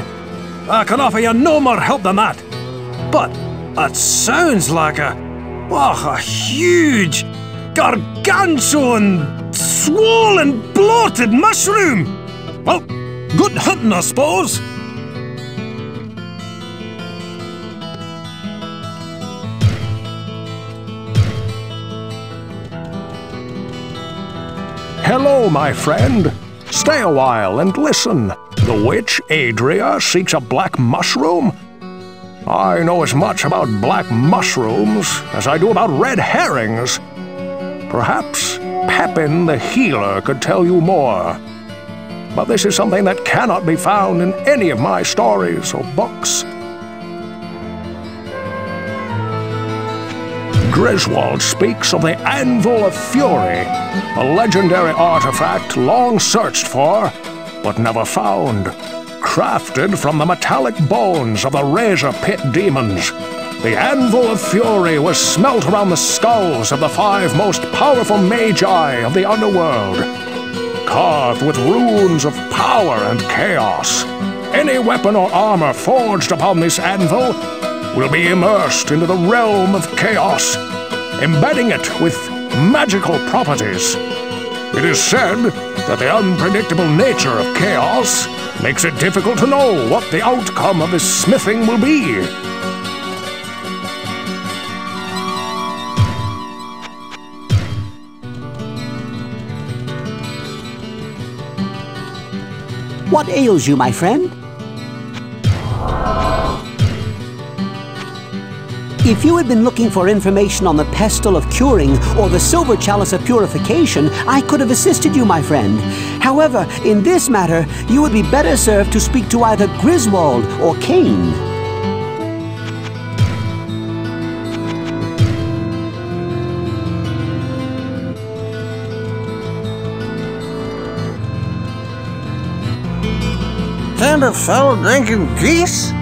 I can offer you no more help than that. But that sounds like a, oh, a huge, gargantuan, swollen, bloated mushroom. Well, good hunting, I suppose. Hello, my friend. Stay a while and listen. The witch Adria seeks a black mushroom? I know as much about black mushrooms as I do about red herrings. Perhaps Pepin the healer could tell you more. But this is something that cannot be found in any of my stories or books. Griswold speaks of the Anvil of Fury, a legendary artifact long searched for, but never found. Crafted from the metallic bones of the Razor Pit demons, the Anvil of Fury was smelt around the skulls of the five most powerful magi of the underworld. Carved with runes of power and chaos, any weapon or armor forged upon this anvil will be immersed into the realm of chaos, embedding it with magical properties. It is said that the unpredictable nature of chaos makes it difficult to know what the outcome of this smithing will be. What ails you, my friend? If you had been looking for information on the pestle of curing or the silver chalice of purification, I could have assisted you, my friend. However, in this matter, you would be better served to speak to either Griswold or Cain. Can't a fellow drinking geese?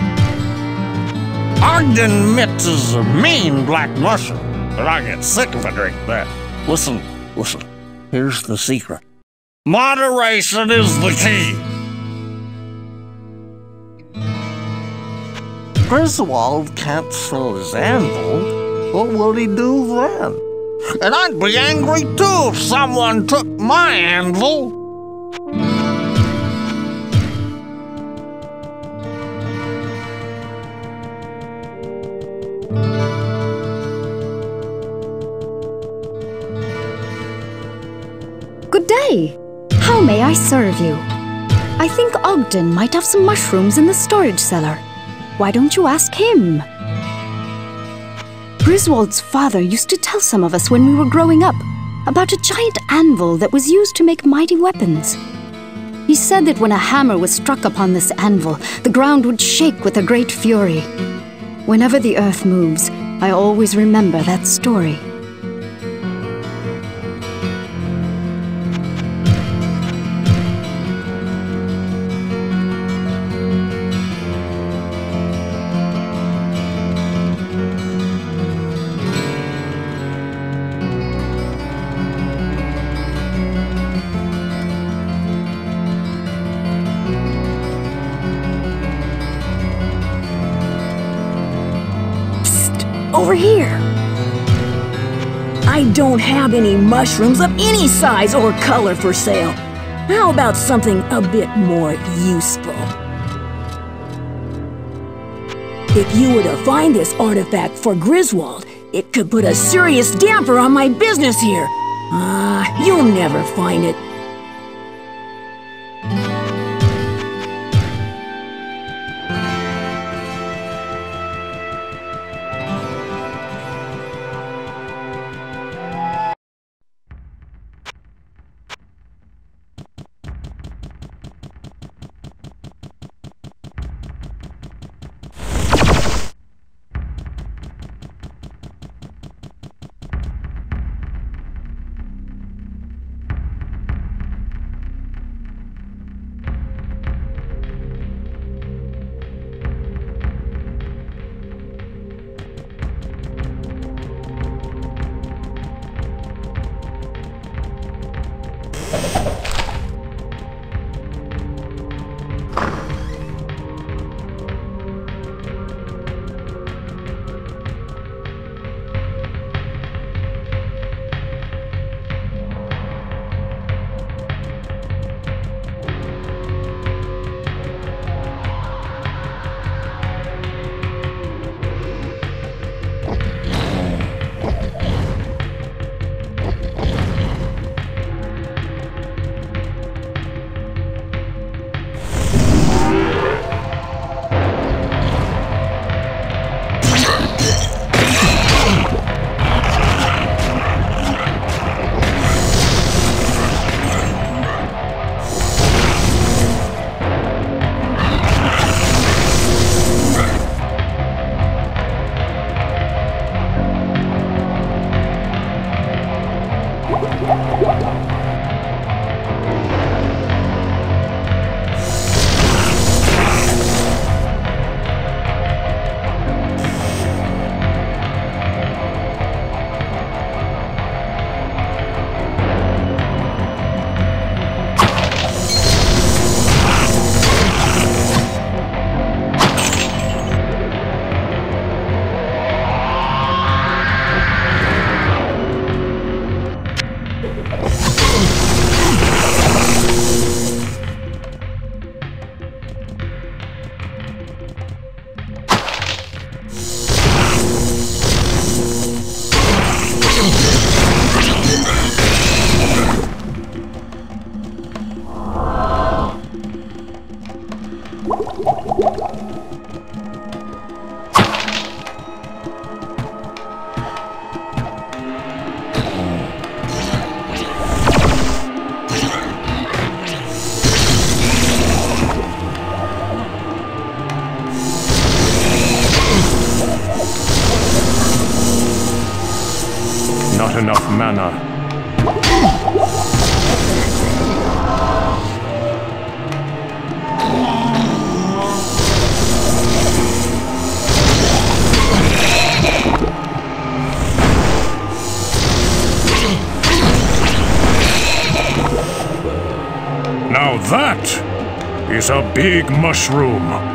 Ogden Mitts is a mean black mushroom, but I get sick if I drink that. Listen, listen. Here's the secret. Moderation is the key. Griswold can't sell his anvil. What will he do then? And I'd be angry too if someone took my anvil. Good day. How may I serve you? I think Ogden might have some mushrooms in the storage cellar. Why don't you ask him? Griswold's father used to tell some of us when we were growing up about a giant anvil that was used to make mighty weapons. He said that when a hammer was struck upon this anvil, the ground would shake with a great fury. Whenever the earth moves, I always remember that story. Have any mushrooms of any size or color for sale. How about something a bit more useful? If you were to find this artifact for Griswold, it could put a serious damper on my business here. Ah, you'll never find it. Big mushroom.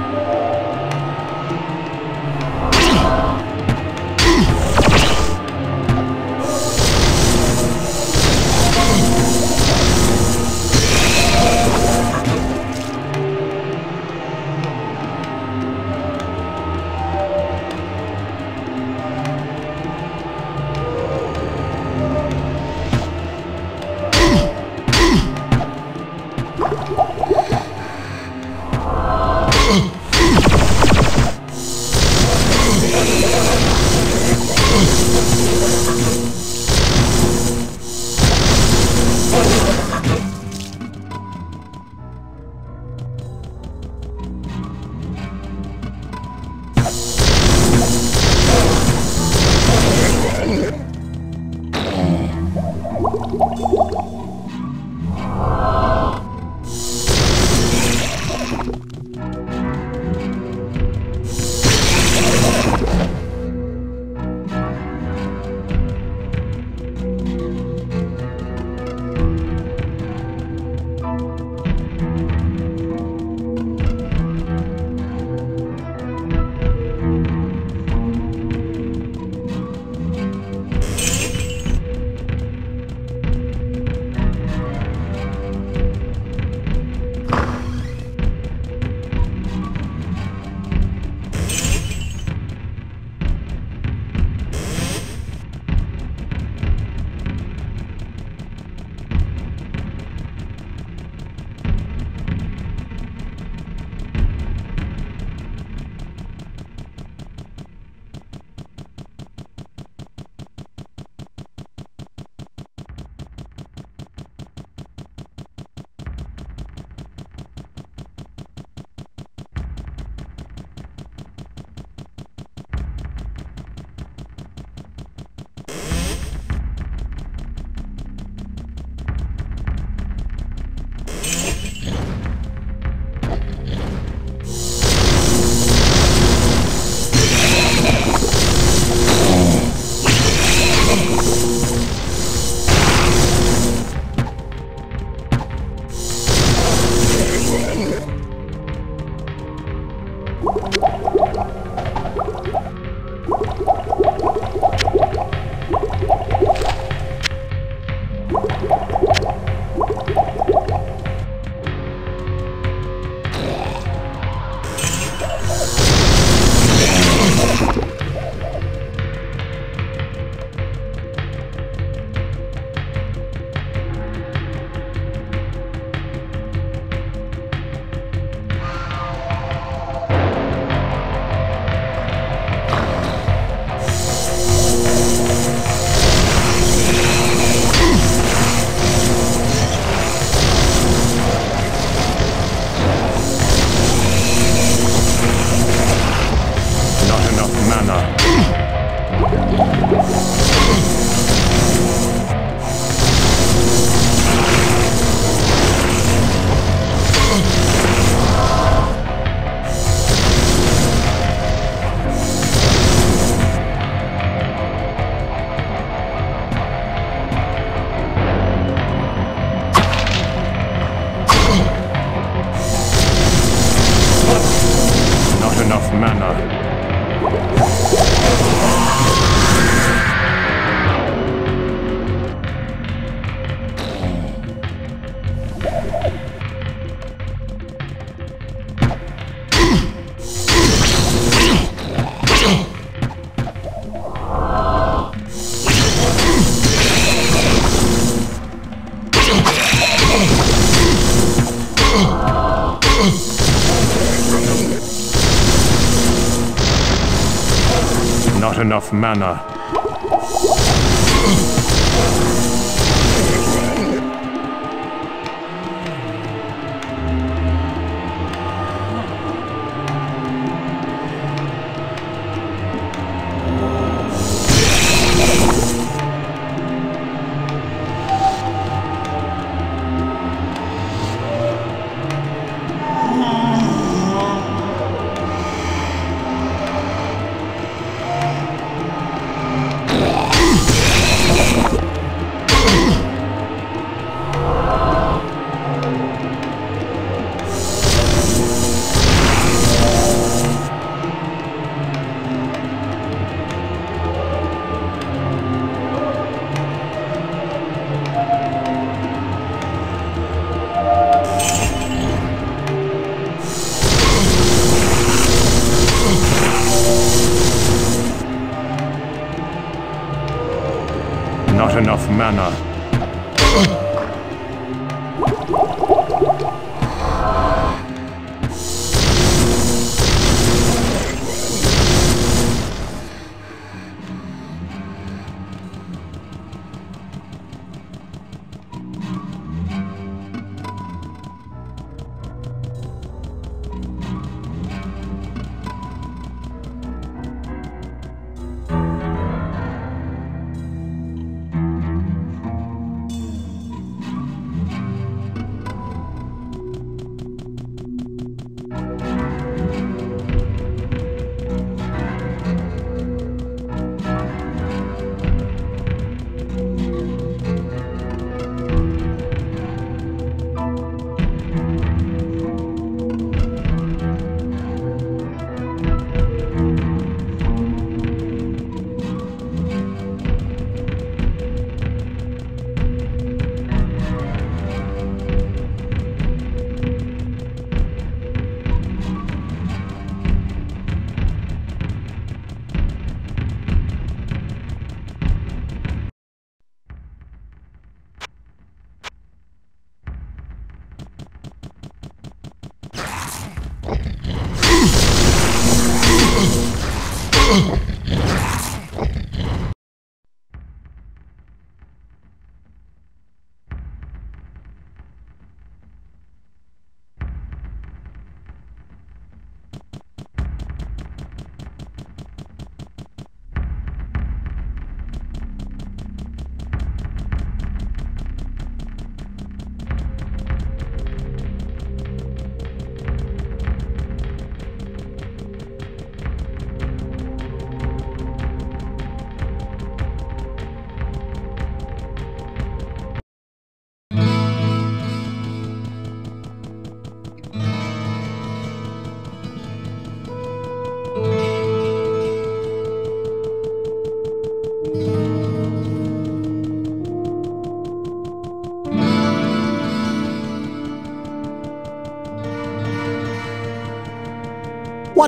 Enough mana.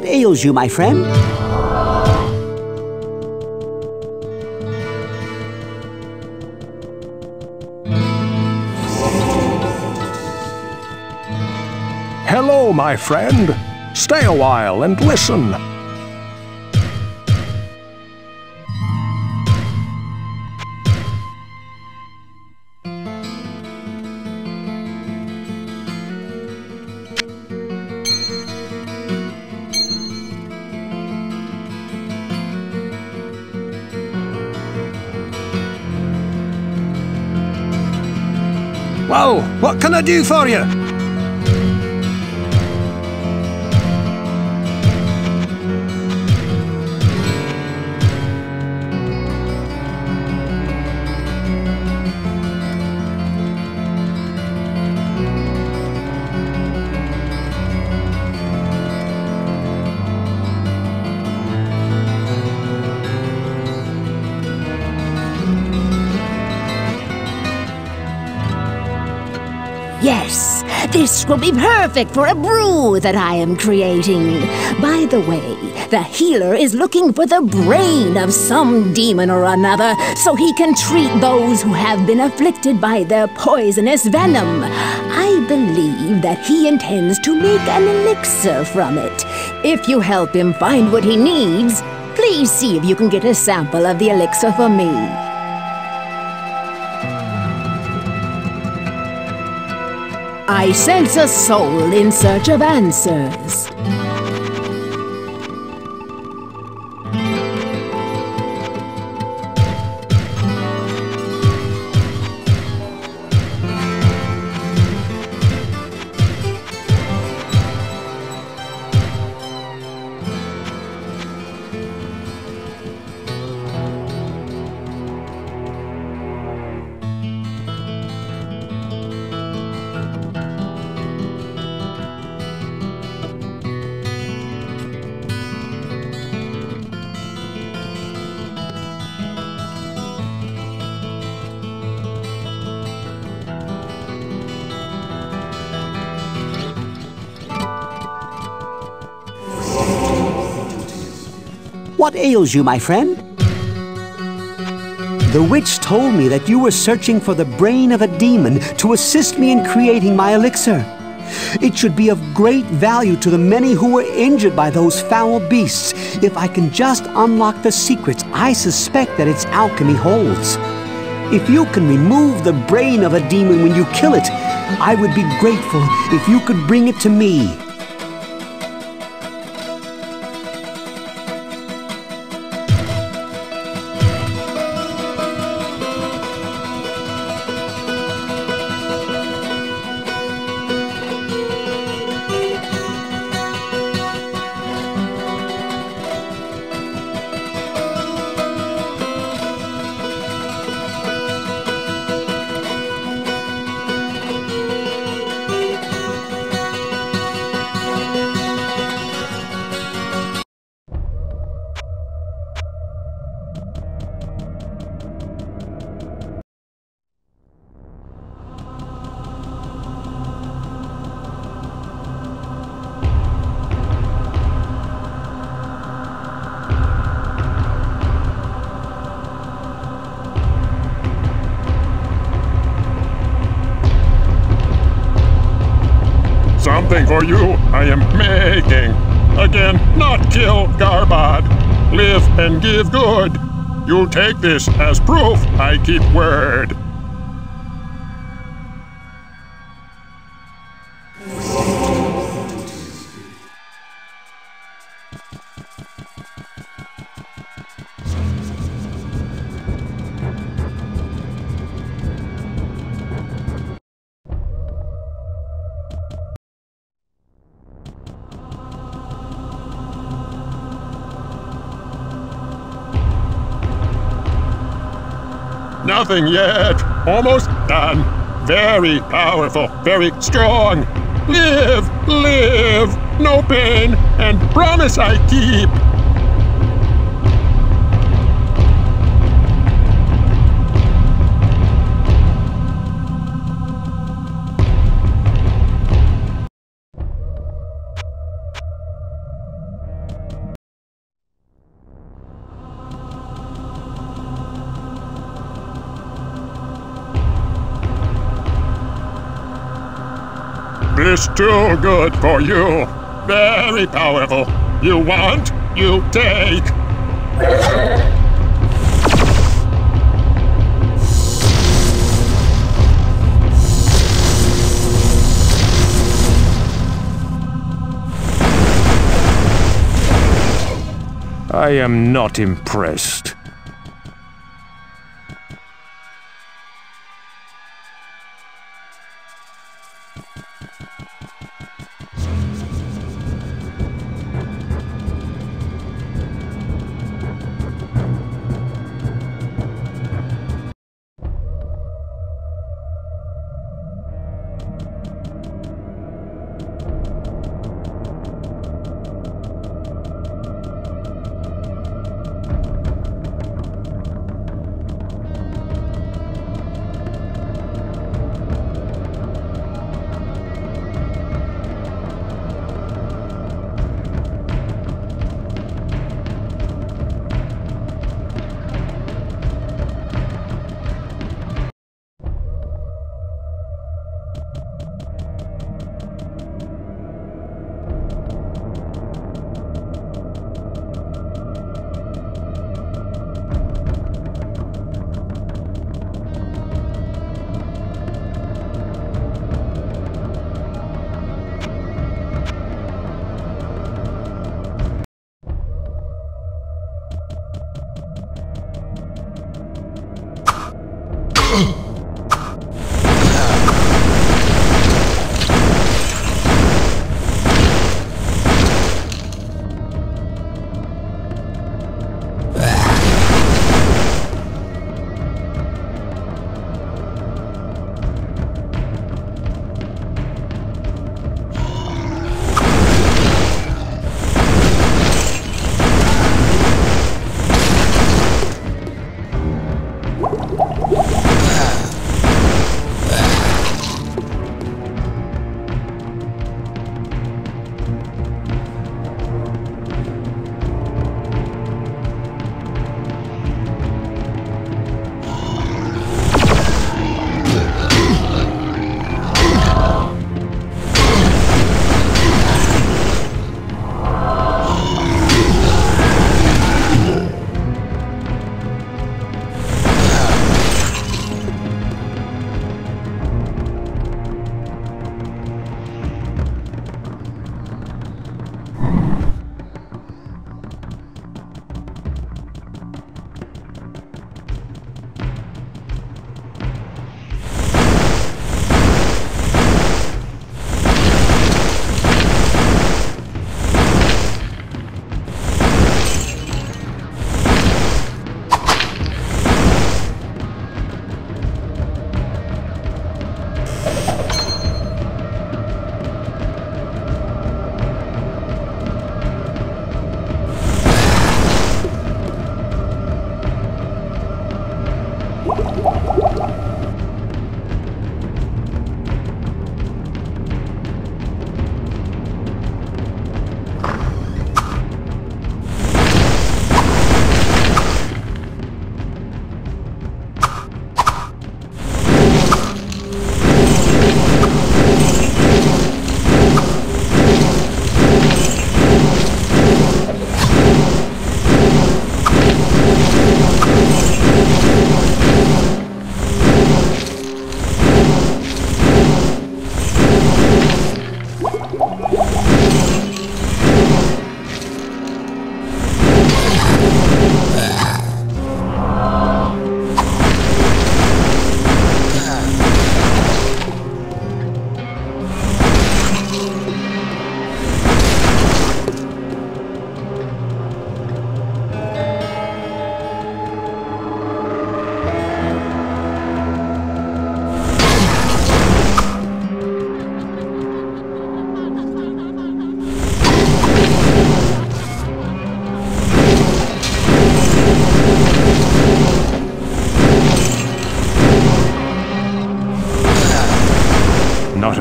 What ails you, my friend? Hello, my friend. Stay a while and listen. Do for you? Will be perfect for a brew that I am creating. By the way, the healer is looking for the brain of some demon or another so he can treat those who have been afflicted by their poisonous venom. I believe that he intends to make an elixir from it. If you help him find what he needs, please see if you can get a sample of the elixir for me. I sense a soul in search of answers. Ails you, my friend? The witch told me that you were searching for the brain of a demon to assist me in creating my elixir. It should be of great value to the many who were injured by those foul beasts if I can just unlock the secrets I suspect that its alchemy holds. If you can remove the brain of a demon when you kill it, I would be grateful if you could bring it to me. And good. You'll take this as proof I keep word. Nothing yet. Almost done. Very powerful, very strong. Live, live, no pain, and promise I keep. This too good for you. Very powerful. You want, you take. I am not impressed.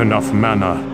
enough mana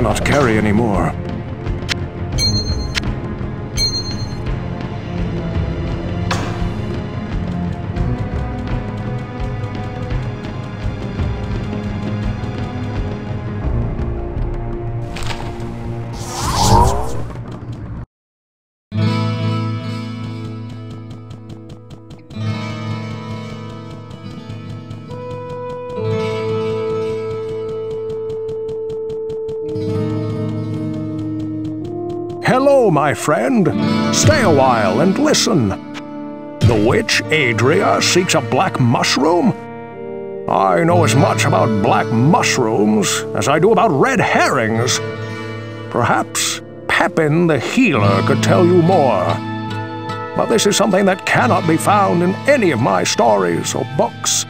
cannot carry any more. My friend. Stay a while and listen. The witch Adria seeks a black mushroom? I know as much about black mushrooms as I do about red herrings. Perhaps Pepin the healer could tell you more. But this is something that cannot be found in any of my stories or books.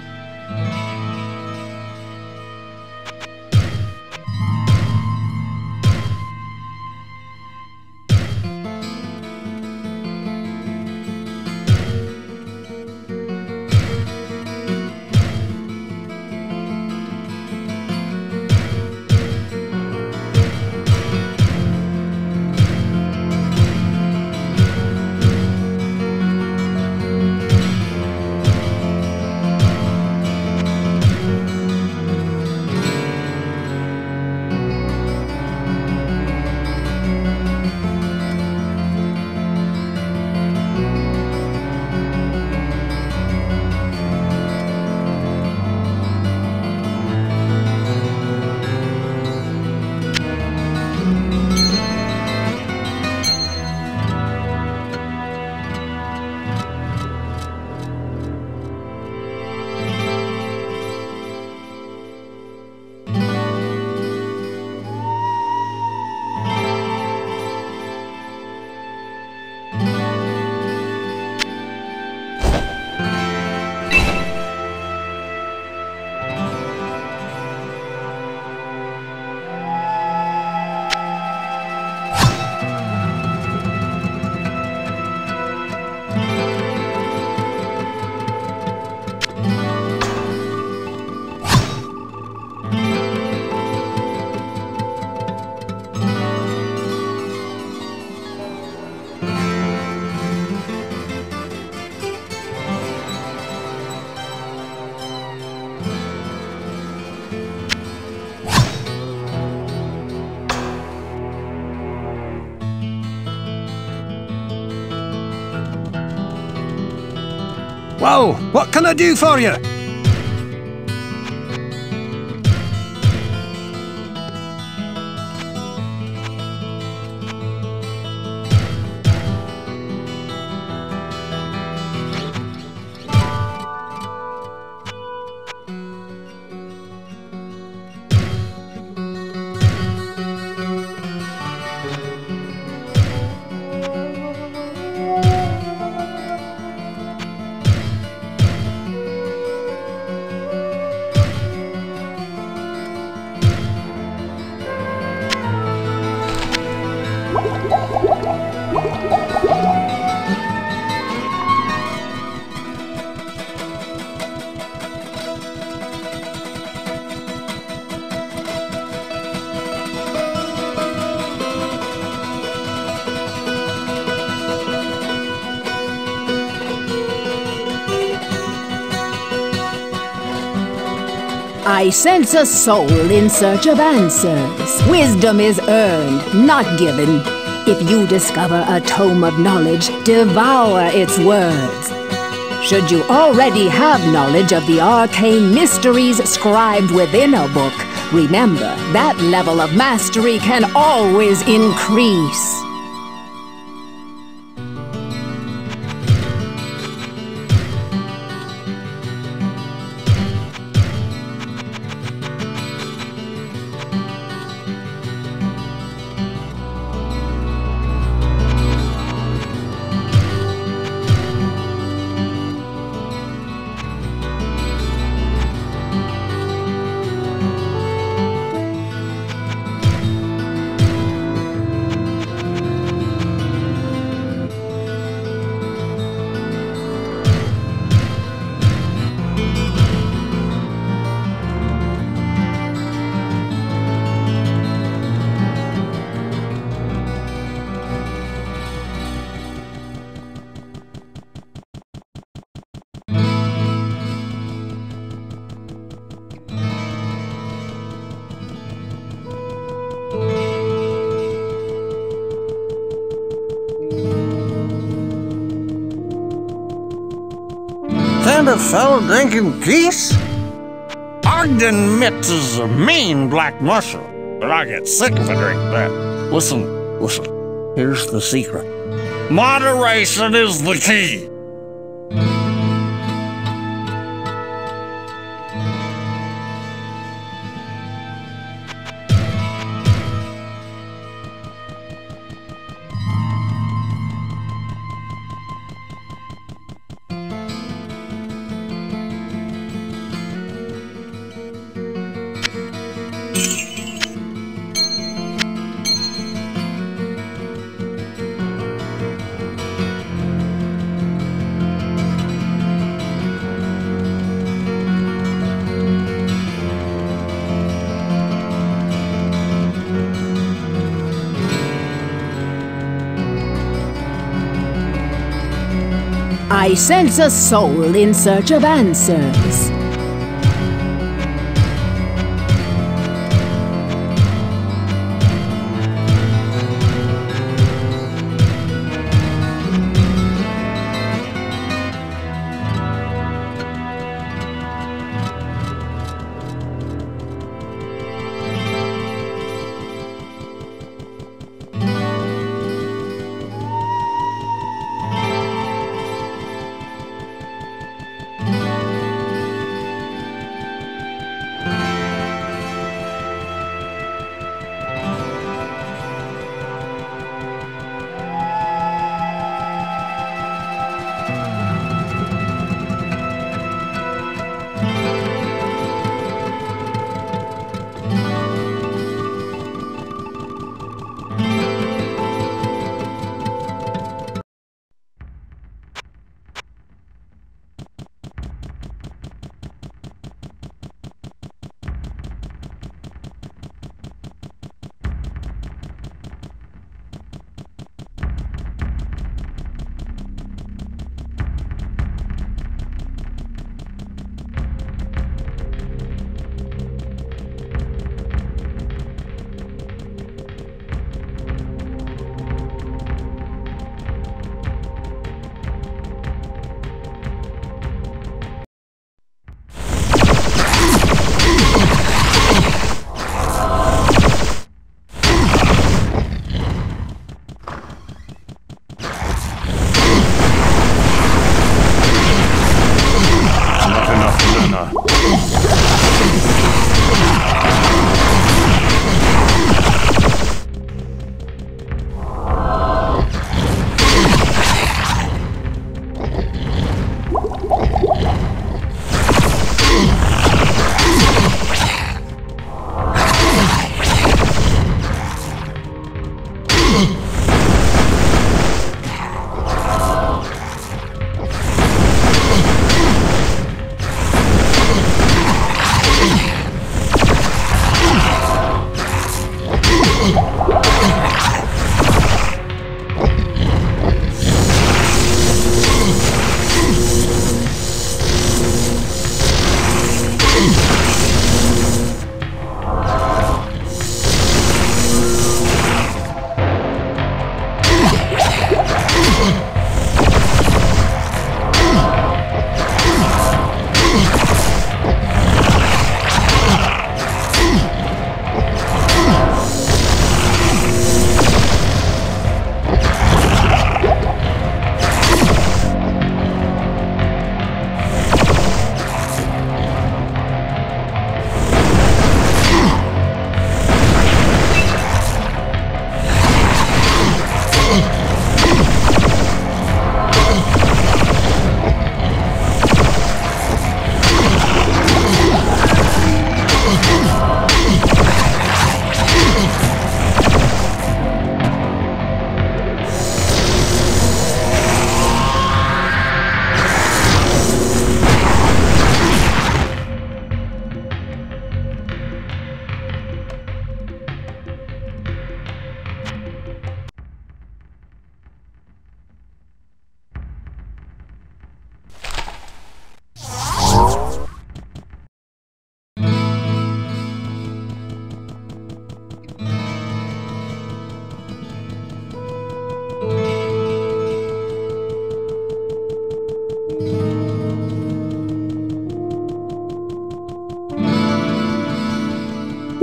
Well, what can I do for you? I sense a soul in search of answers. Wisdom is earned, not given. If you discover a tome of knowledge, devour its words. Should you already have knowledge of the arcane mysteries scribed within a book, remember that level of mastery can always increase. Fellow drink in peace? Ogden Mitts is a mean black mushroom, but I get sick if I drink that. Listen, listen, here's the secret. Moderation is the key. I sense a soul in search of answers.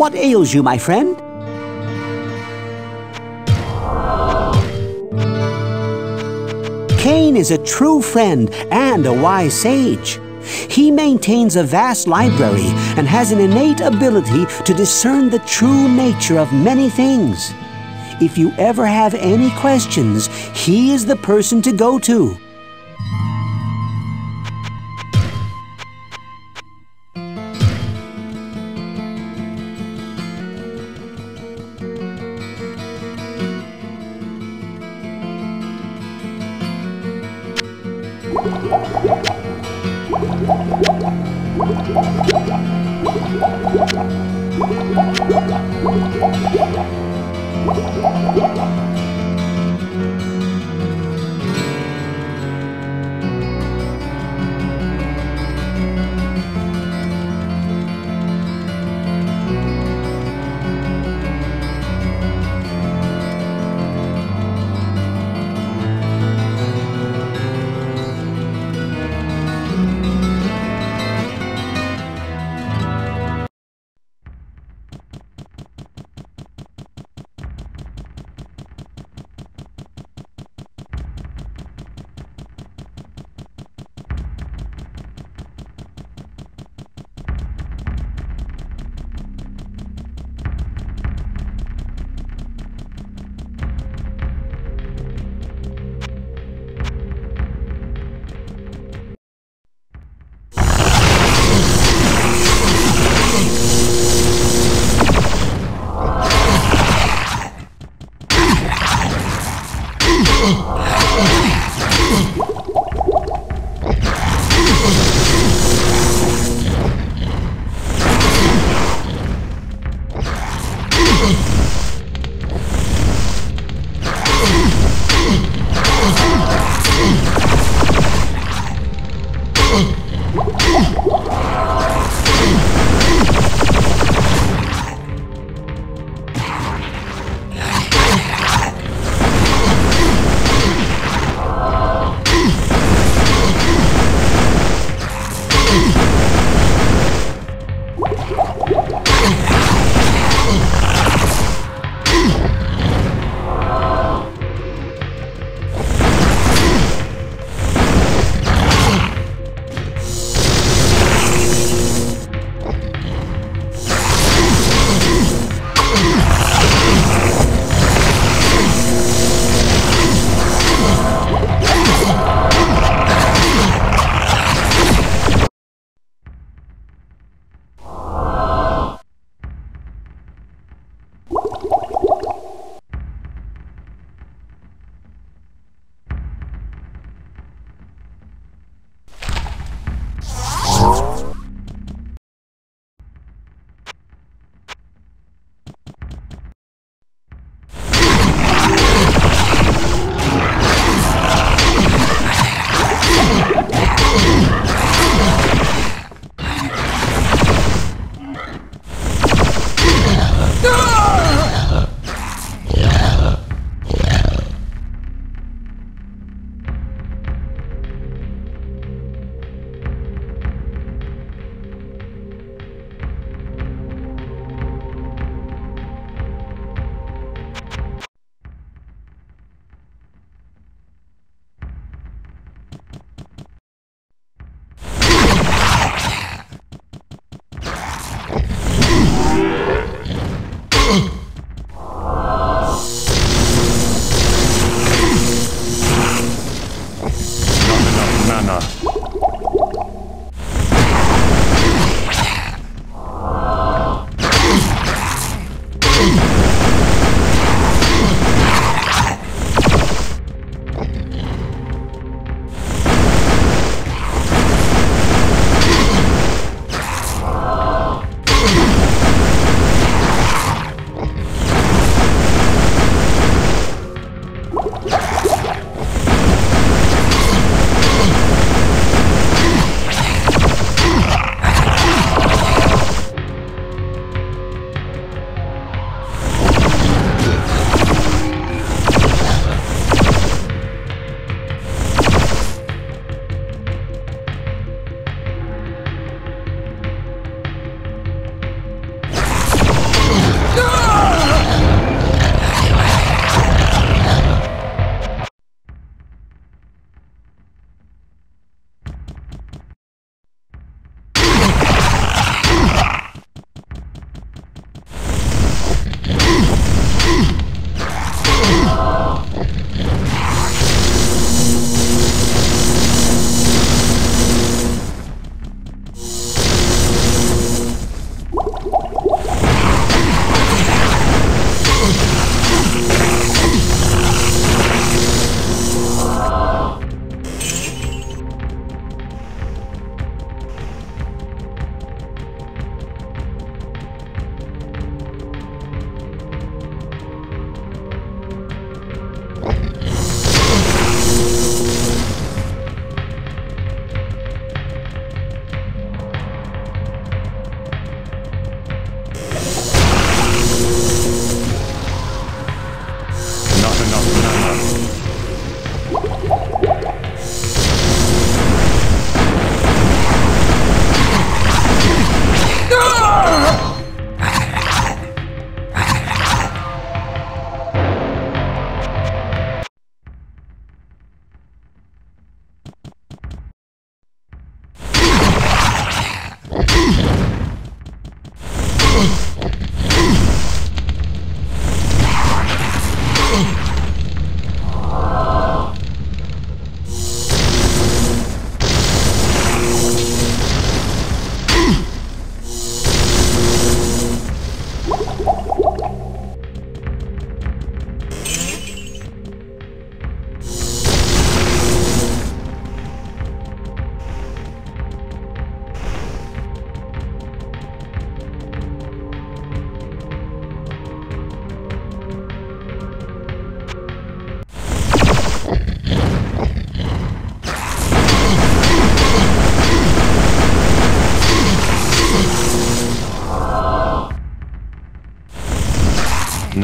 What ails you, my friend? Cain is a true friend and a wise sage. He maintains a vast library and has an innate ability to discern the true nature of many things. If you ever have any questions, he is the person to go to.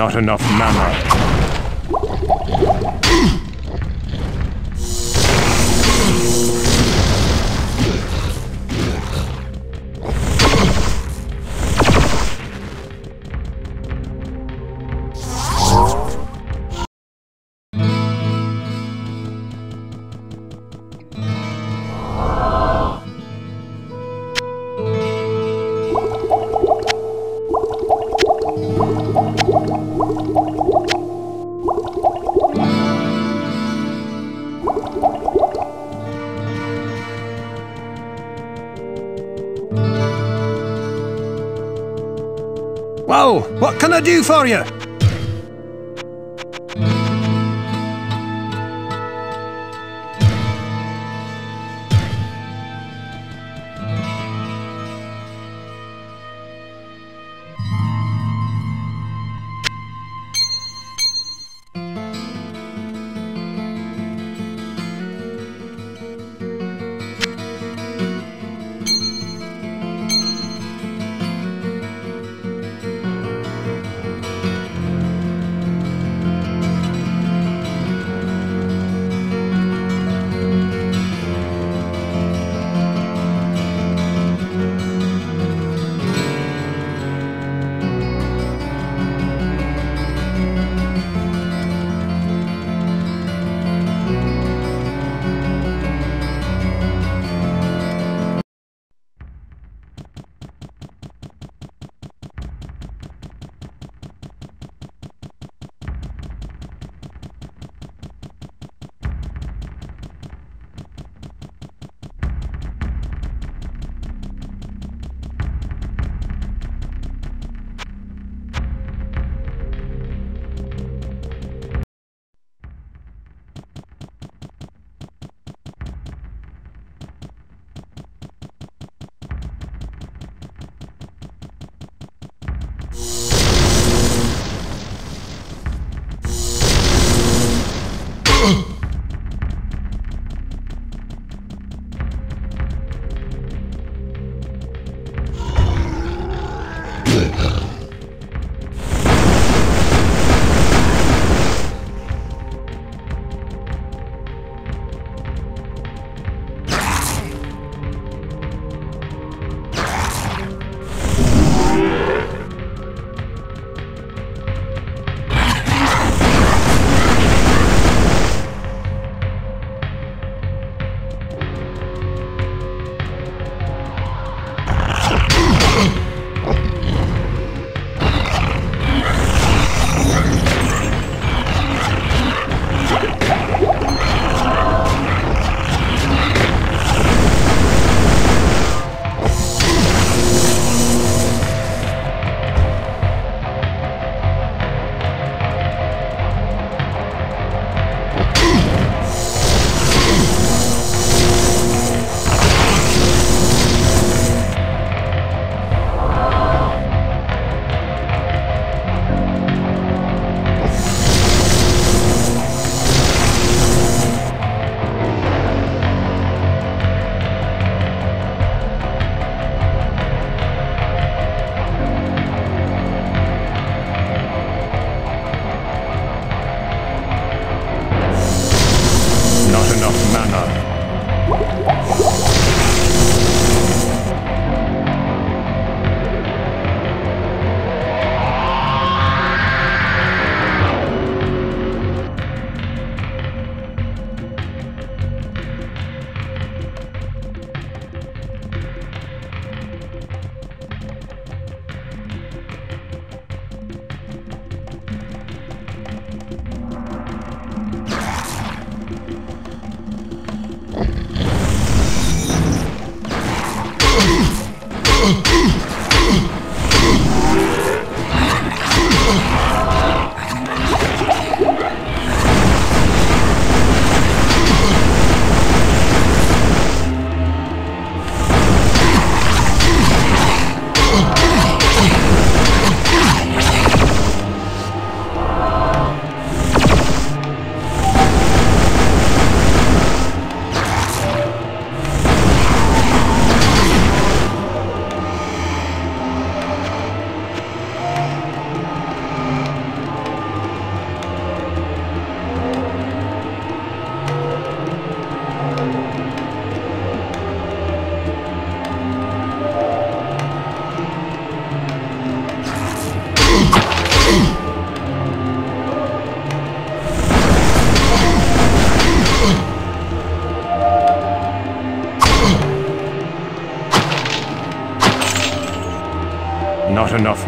Not enough mana. Can I do for you?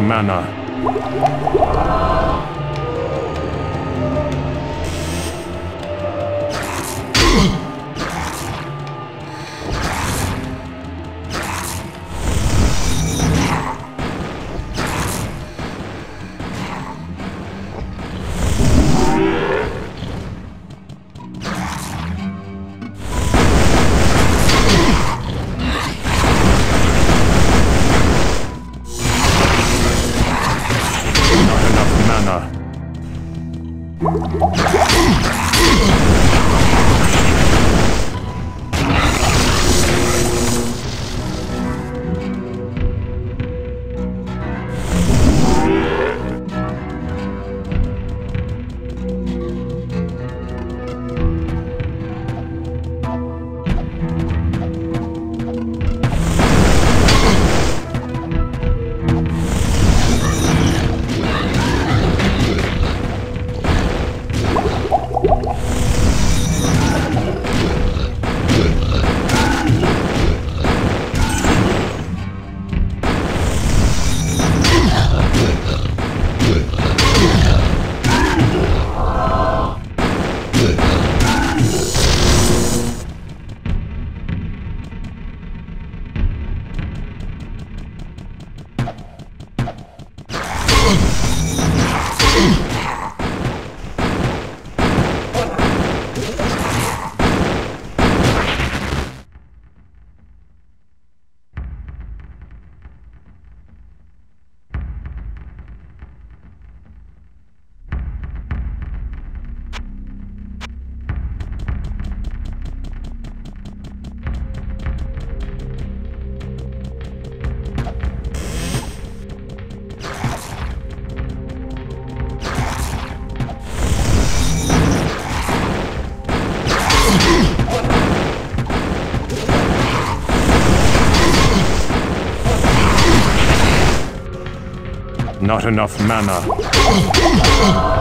Not Not enough mana.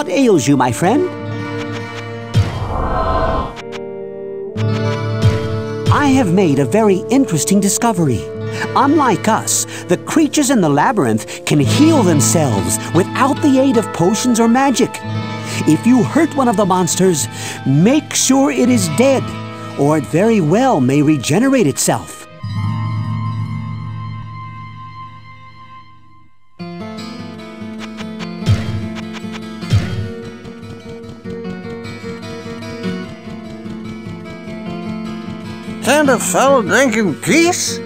What ails you, my friend? I have made a very interesting discovery. Unlike us, the creatures in the labyrinth can heal themselves without the aid of potions or magic. If you hurt one of the monsters, make sure it is dead, or it very well may regenerate itself. Fellow drink in peace?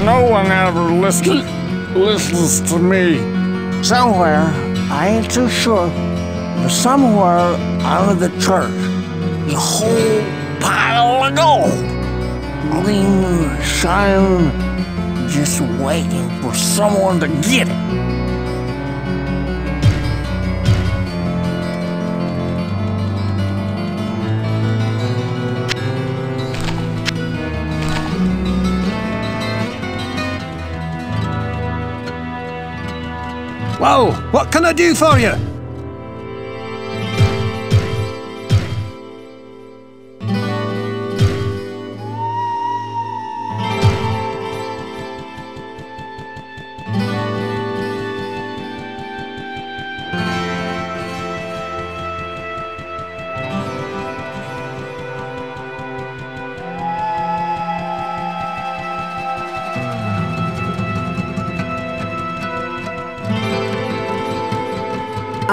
No one ever listen, listens to me. Somewhere, I ain't too sure, but somewhere out of the church, the whole pile of gold. Gleaming, shining, just waiting for someone to get it. Well, what can I do for you?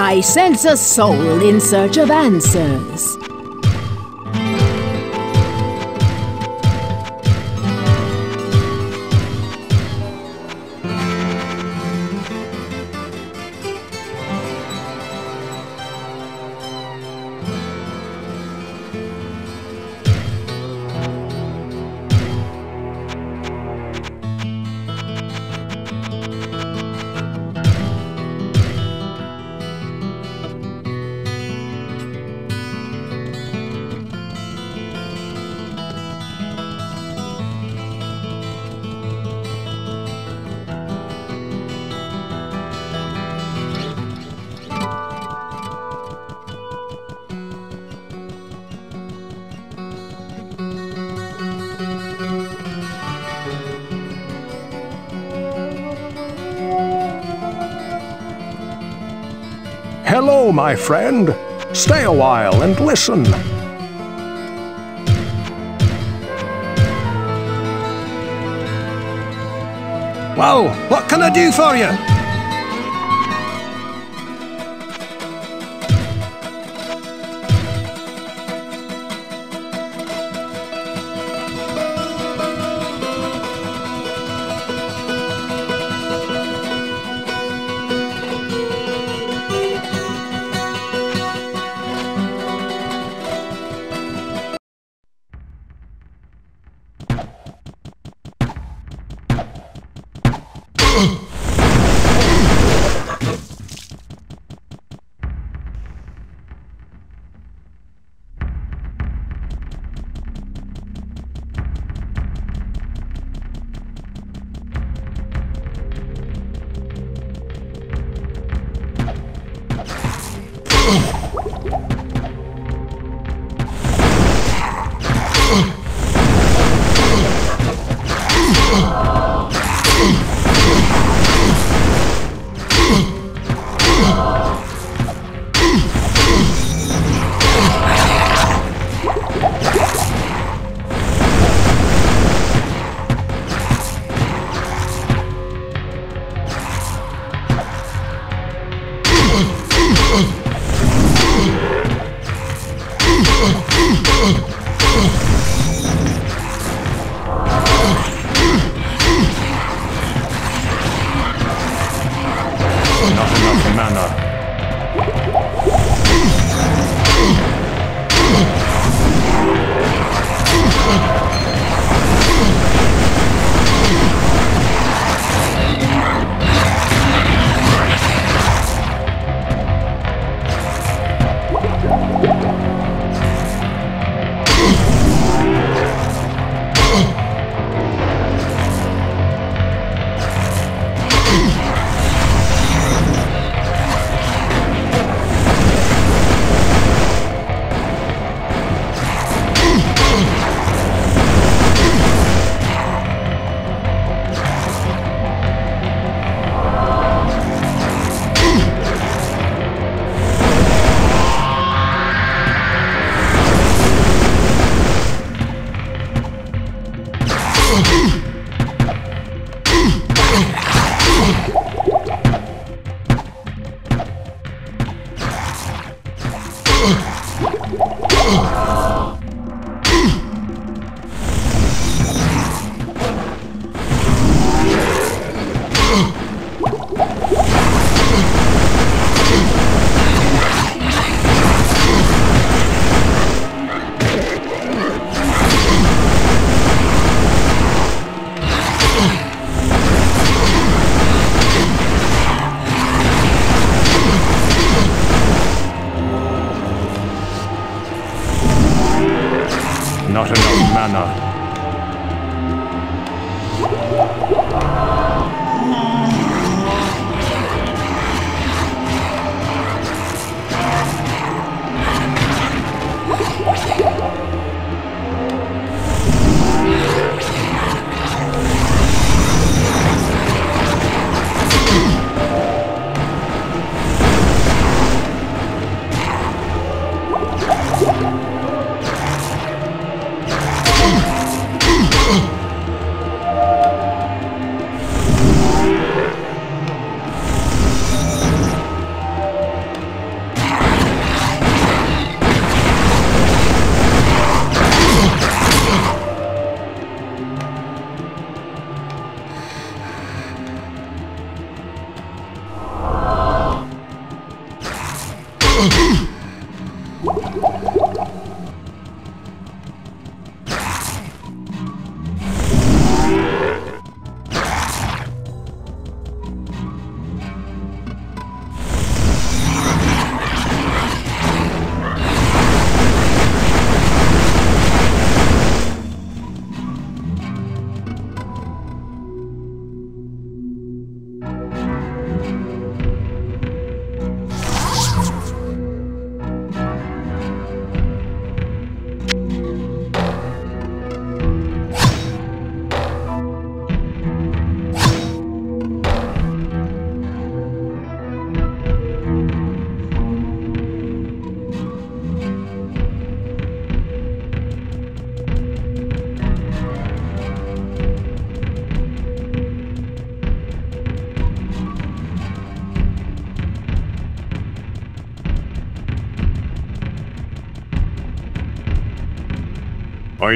I sense a soul in search of answers. My friend. Stay a while and listen. Well, what can I do for you? Not enough mana.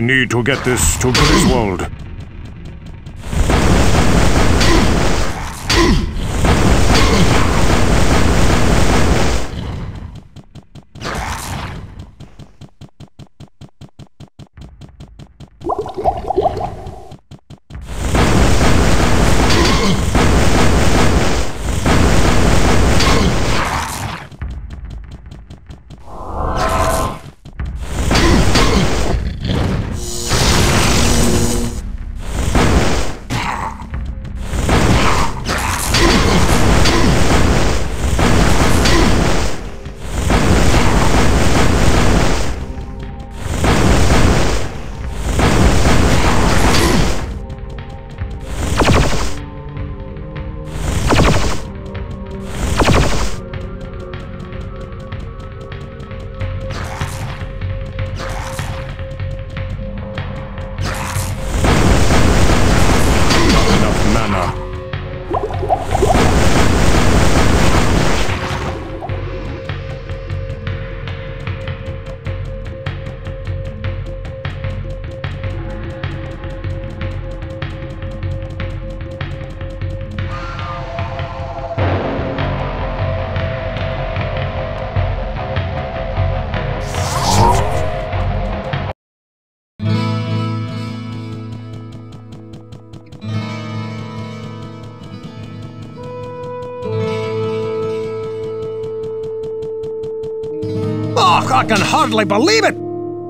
I need to get this to Griswold. Can hardly believe it!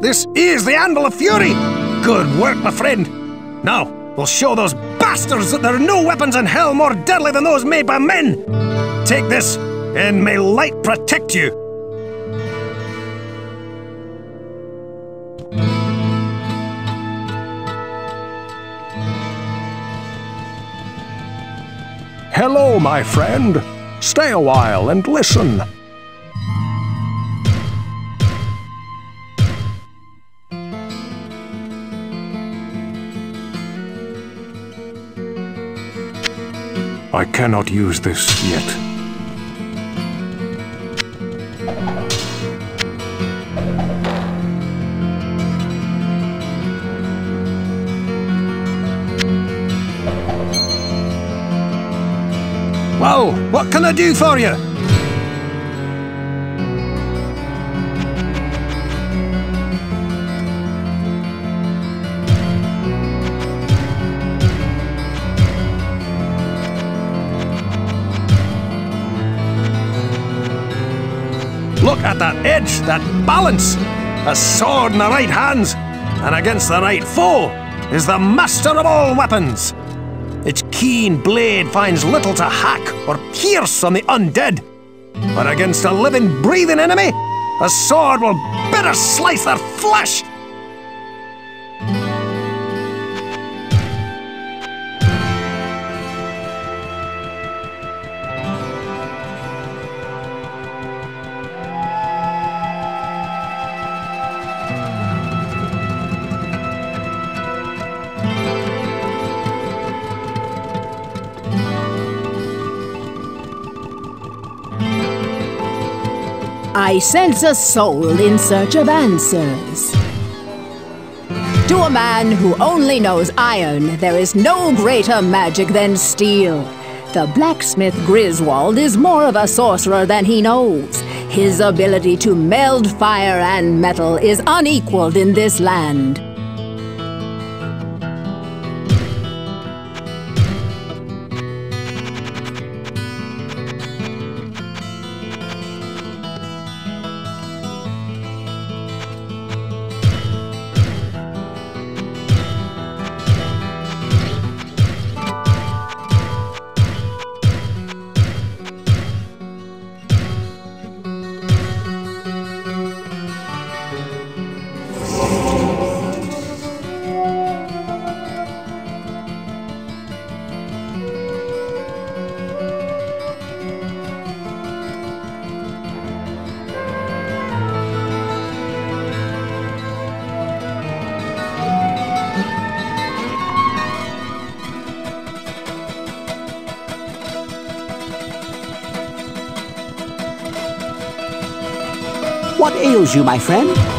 This is the Anvil of Fury! Good work, my friend. Now, we'll show those bastards that there are no weapons in hell more deadly than those made by men! Take this, and may light protect you! Hello, my friend. Stay a while and listen. I cannot use this yet. Well, what can I do for you? Look at that edge, that balance! A sword in the right hands, and against the right foe is the master of all weapons! Its keen blade finds little to hack or pierce on the undead. But against a living, breathing enemy, a sword will better slice their flesh. I sense a soul in search of answers. To a man who only knows iron, there is no greater magic than steel. The blacksmith Griswold is more of a sorcerer than he knows. His ability to meld fire and metal is unequaled in this land. You, my friend?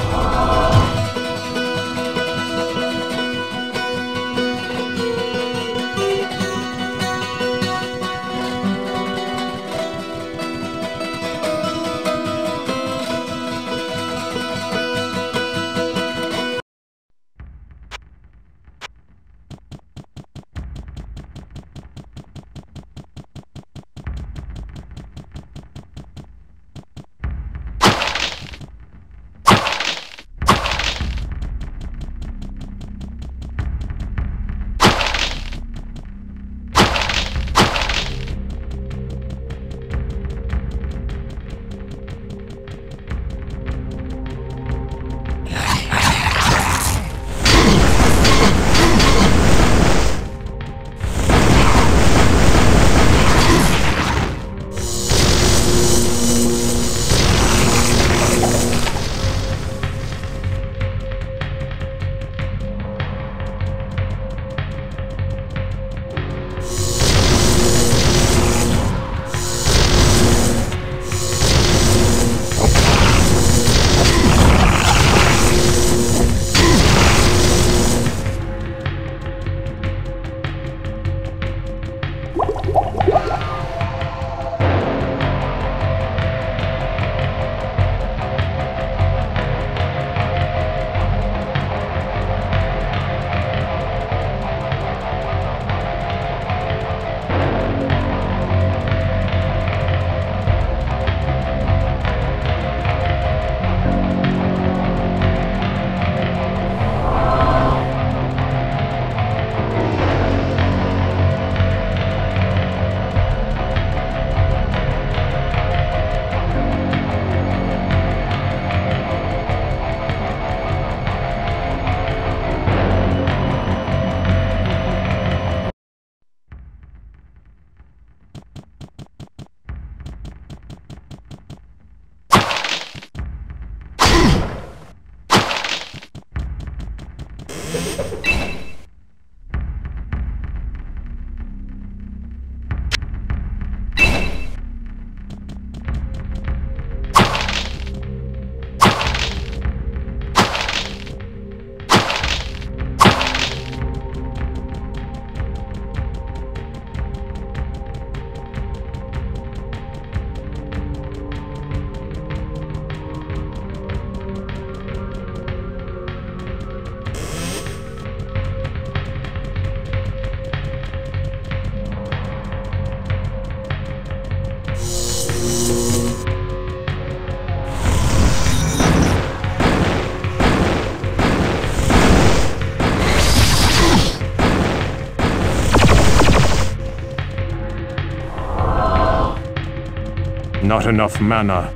Not enough mana.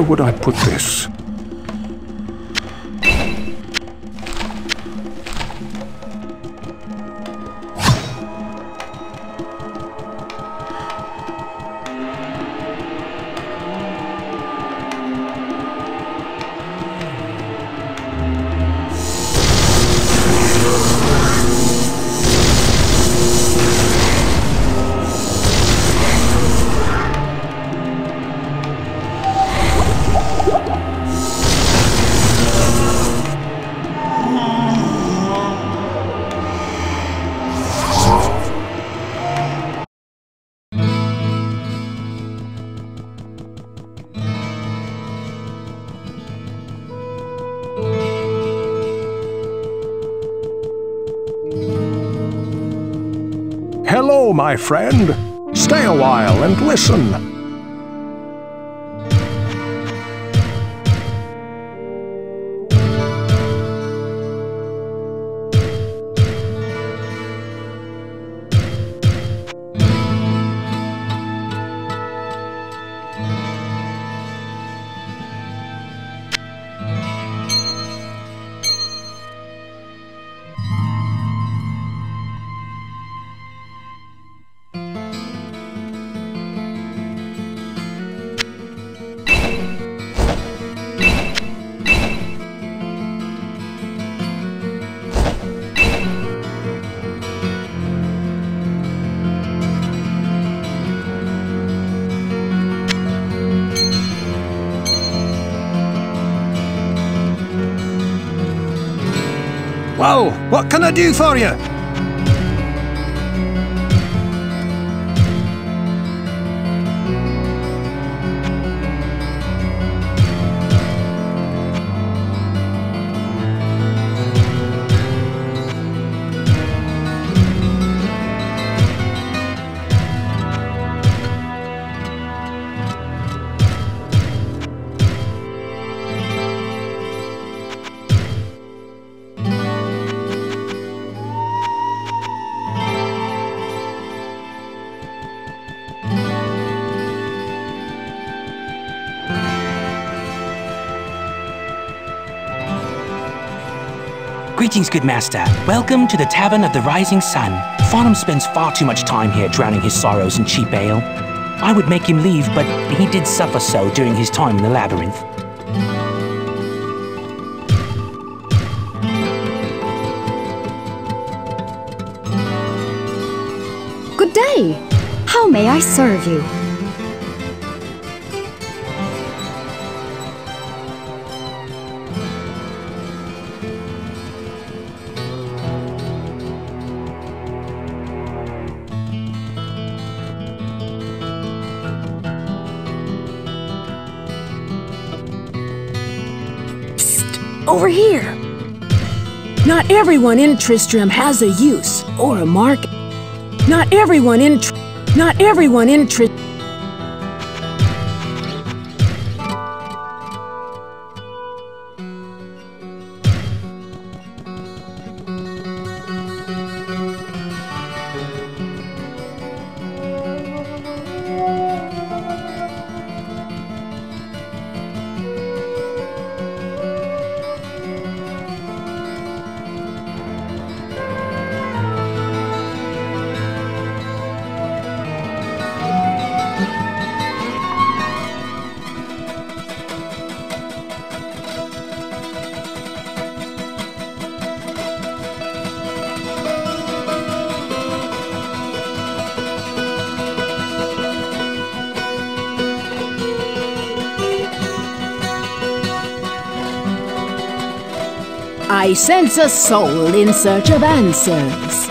Where would I put this? Friend. Stay a while and listen. Can I do for you? Greetings, good master. Welcome to the Tavern of the Rising Sun. Farnham spends far too much time here drowning his sorrows in cheap ale. I would make him leave, but he did suffer so during his time in the labyrinth. Good day. How may I serve you? Everyone in Tristram has a use or a market. Not everyone in Tr- not everyone in Tristram. I sense a soul in search of answers.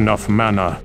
Enough mana.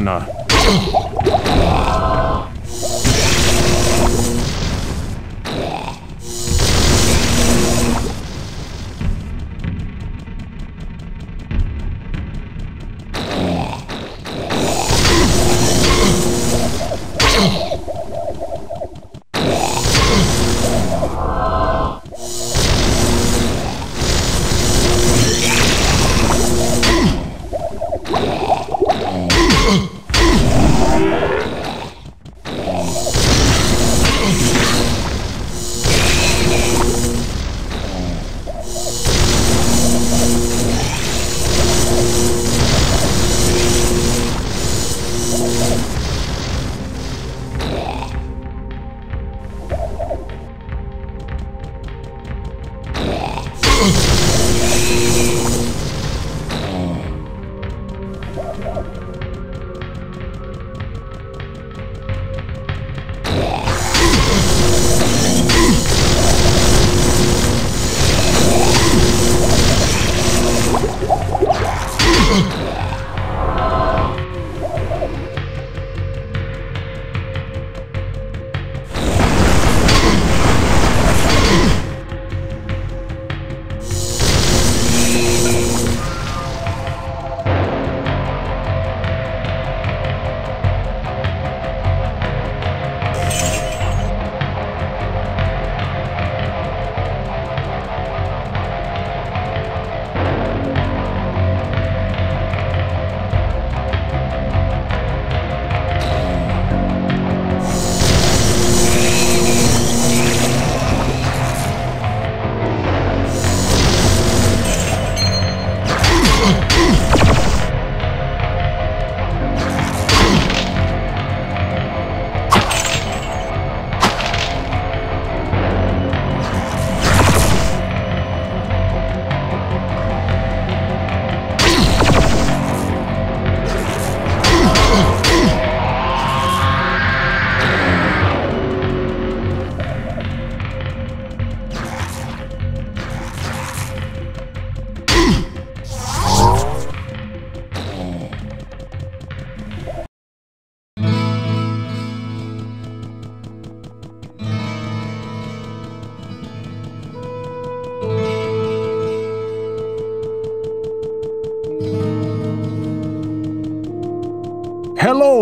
Manner.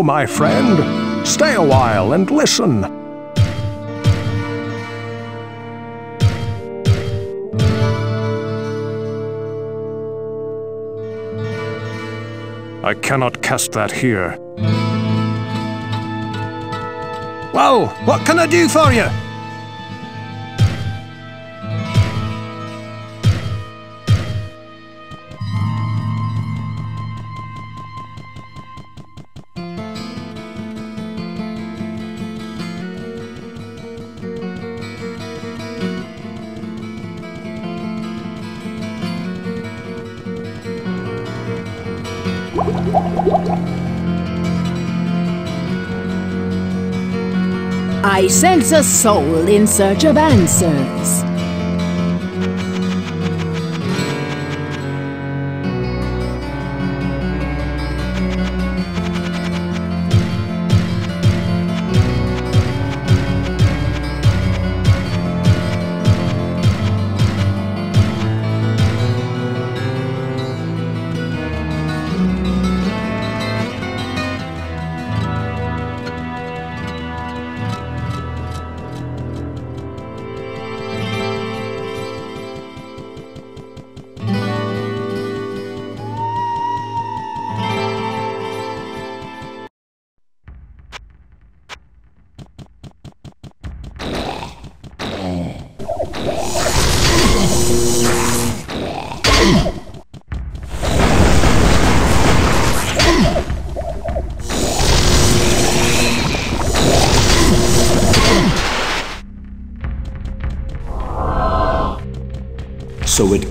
My friend. Stay a while and listen. I cannot cast that here. Well, what can I do for you? A soul in search of answers.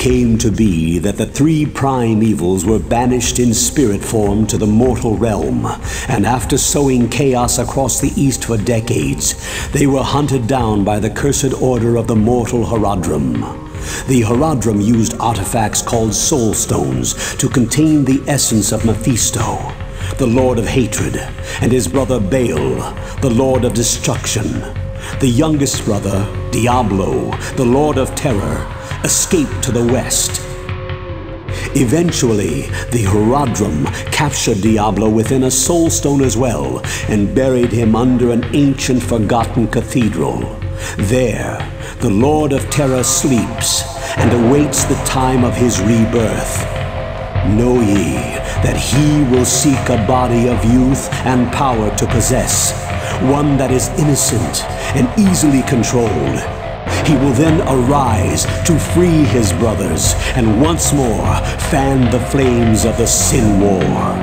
Came to be that the three prime evils were banished in spirit form to the mortal realm, and after sowing chaos across the east for decades, they were hunted down by the cursed order of the mortal Horadrim. The Horadrim used artifacts called soul stones to contain the essence of Mephisto. the Lord of hatred, and his brother Baal, the Lord of destruction. The youngest brother, Diablo, the Lord of terror, escaped to the west. Eventually, the Horadrim captured Diablo within a soul stone as well and buried him under an ancient forgotten cathedral. There, the Lord of Terror sleeps and awaits the time of his rebirth. Know ye that he will seek a body of youth and power to possess, one that is innocent and easily controlled. He will then arise to free his brothers and once more fan the flames of the Sin War.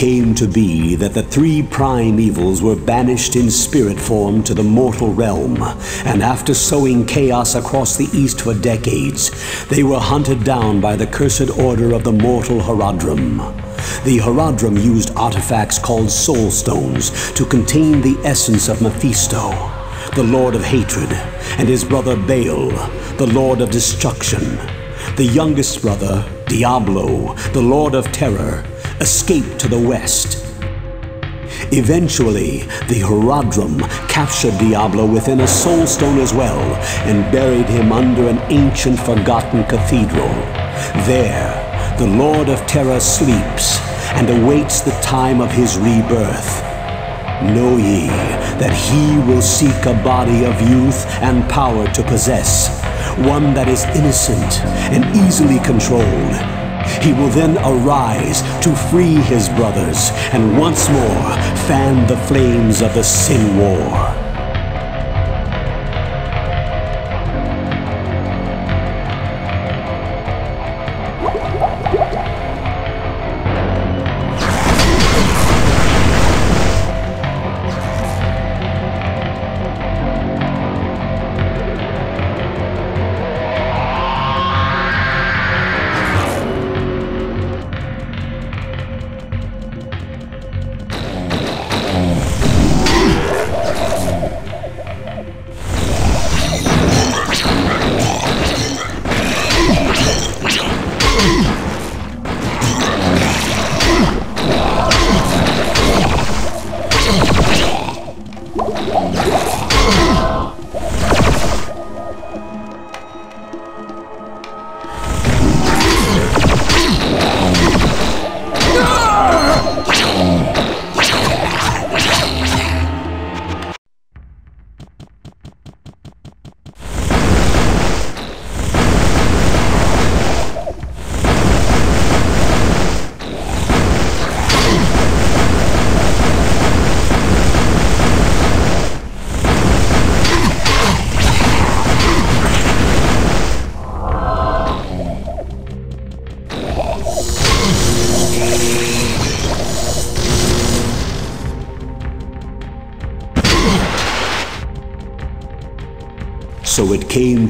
Came to be that the three prime evils were banished in spirit form to the mortal realm, and after sowing chaos across the east for decades, they were hunted down by the cursed order of the mortal Horadrim. The Horadrim used artifacts called Soul Stones to contain the essence of Mephisto, the Lord of Hatred, and his brother Baal, the Lord of Destruction. The youngest brother, Diablo, the Lord of Terror, escaped to the west. Eventually, the Horadrim captured Diablo within a soul stone as well and buried him under an ancient forgotten cathedral. There, the Lord of Terror sleeps and awaits the time of his rebirth. Know ye that he will seek a body of youth and power to possess, one that is innocent and easily controlled, he will then arise to free his brothers and once more fan the flames of the Sin War.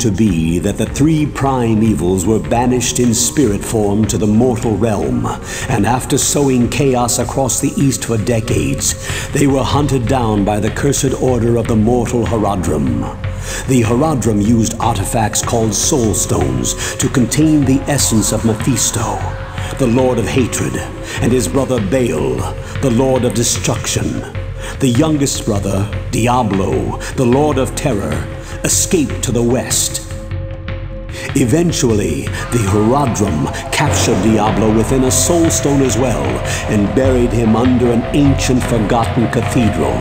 To be that the three prime evils were banished in spirit form to the mortal realm, and after sowing chaos across the east for decades, they were hunted down by the cursed order of the mortal Horadrim. The Horadrim used artifacts called Soul Stones to contain the essence of Mephisto, the Lord of Hatred, and his brother Baal, the Lord of Destruction. The youngest brother, Diablo, the Lord of Terror, escaped to the west. Eventually, the Horadrim captured Diablo within a soul stone as well and buried him under an ancient forgotten cathedral.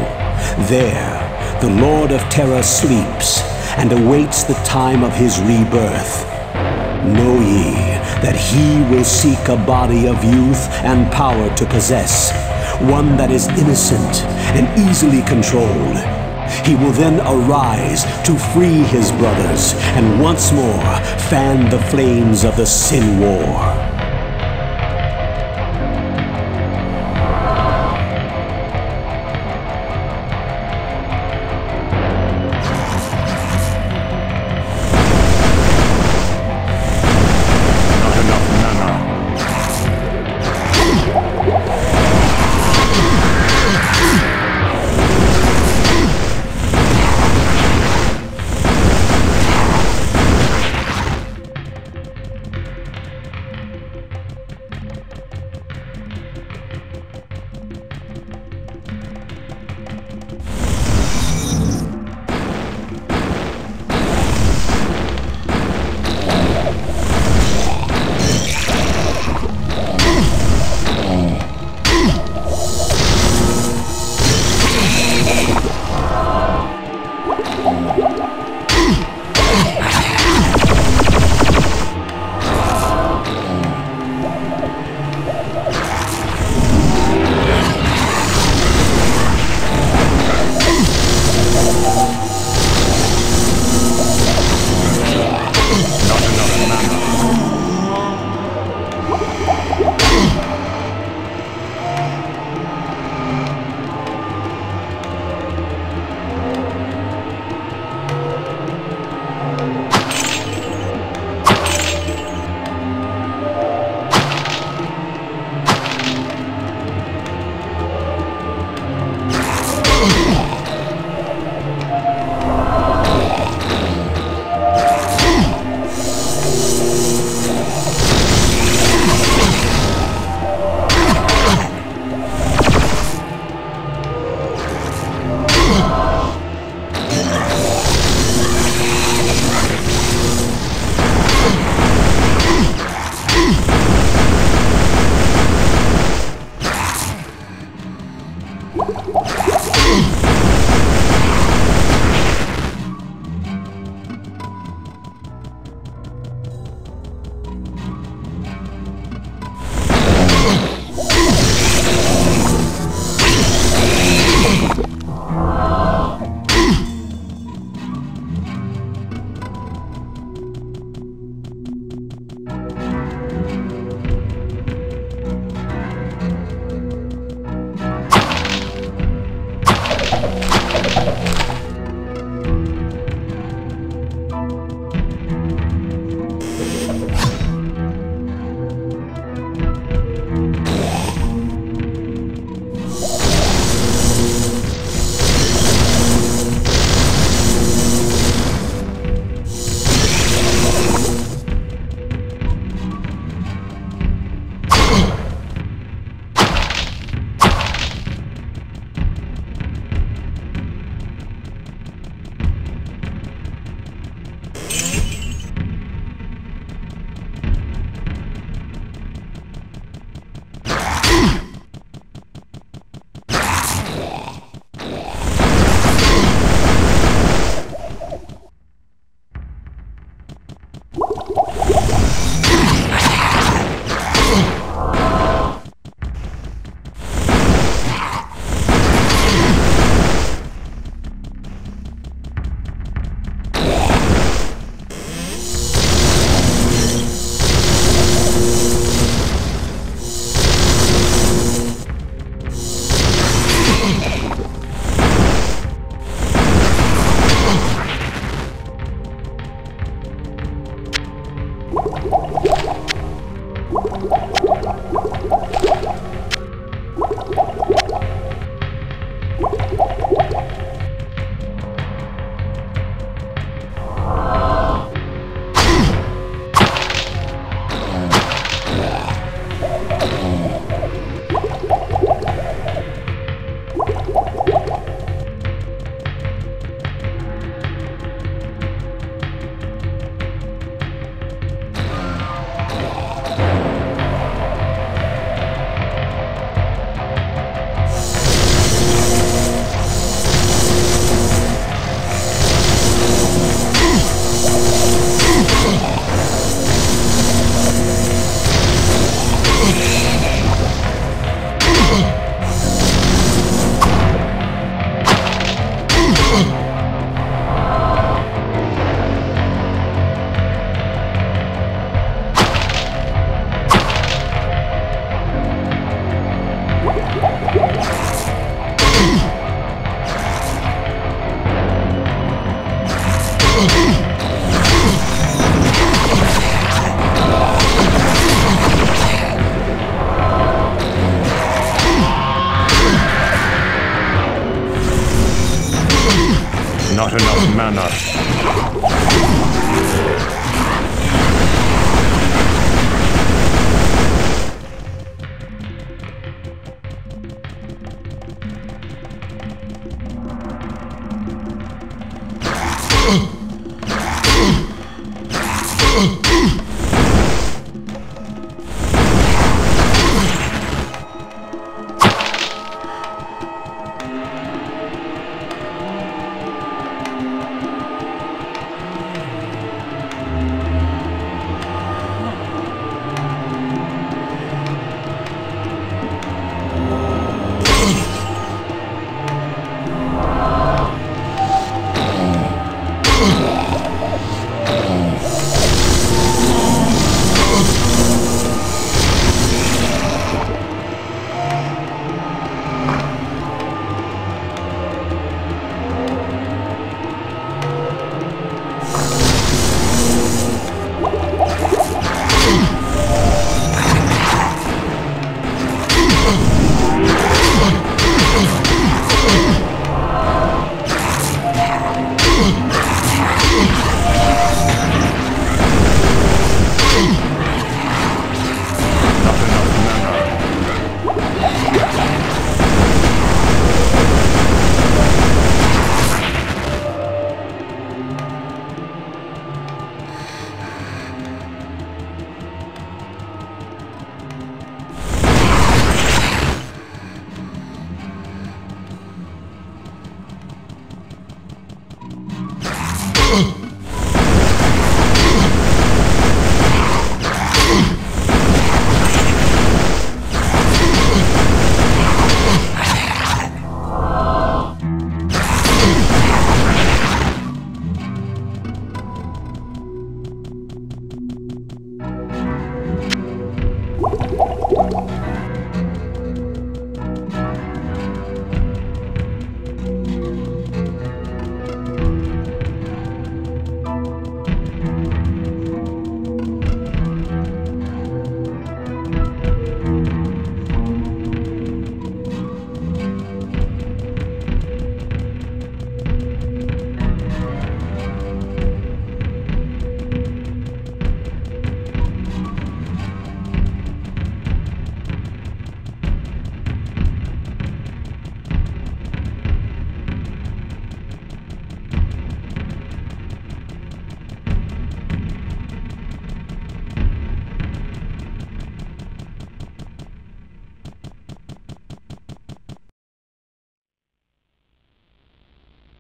There, the Lord of Terror sleeps and awaits the time of his rebirth. Know ye that he will seek a body of youth and power to possess, one that is innocent and easily controlled. He will then arise to free his brothers and once more fan the flames of the Sin War.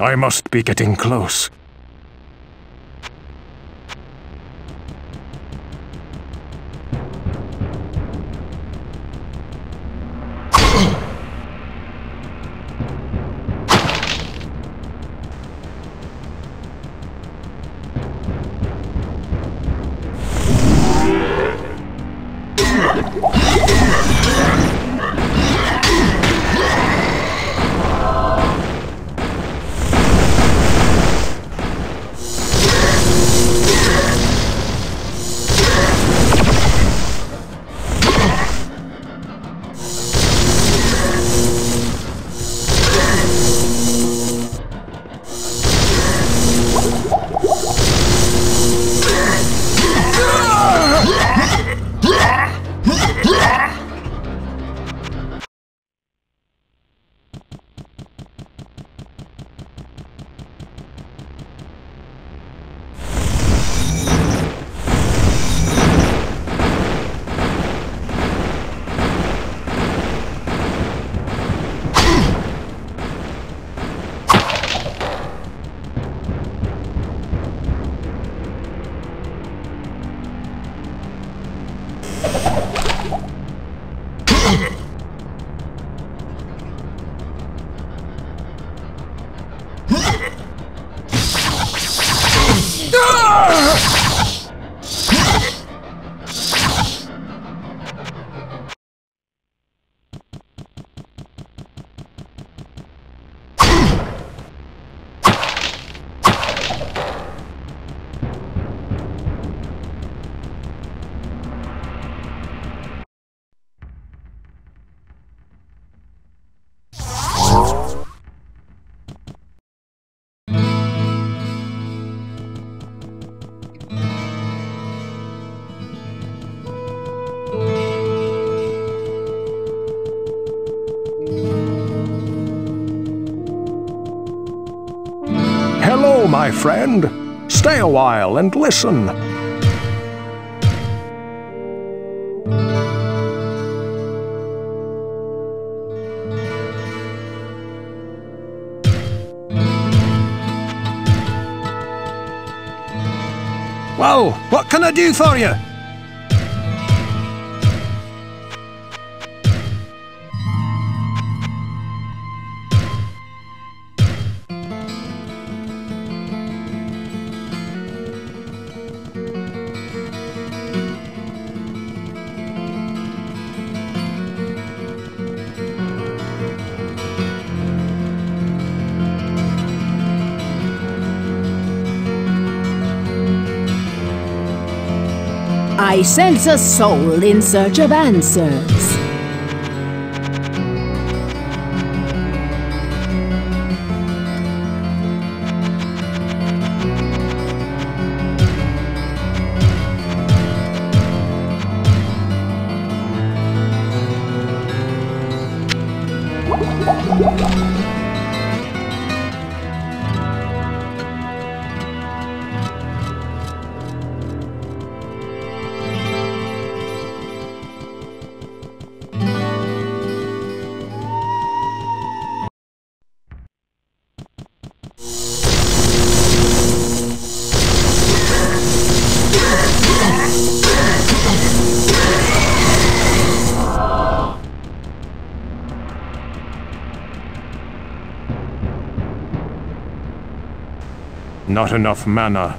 I must be getting close. A while and listen. Well, what can I do for you? I sense a soul in search of answers. Not enough mana.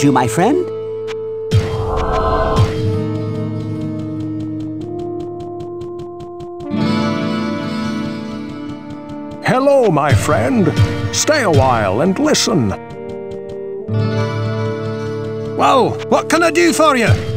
You, my friend? Hello, my friend. Stay a while and listen. Well, what can I do for you?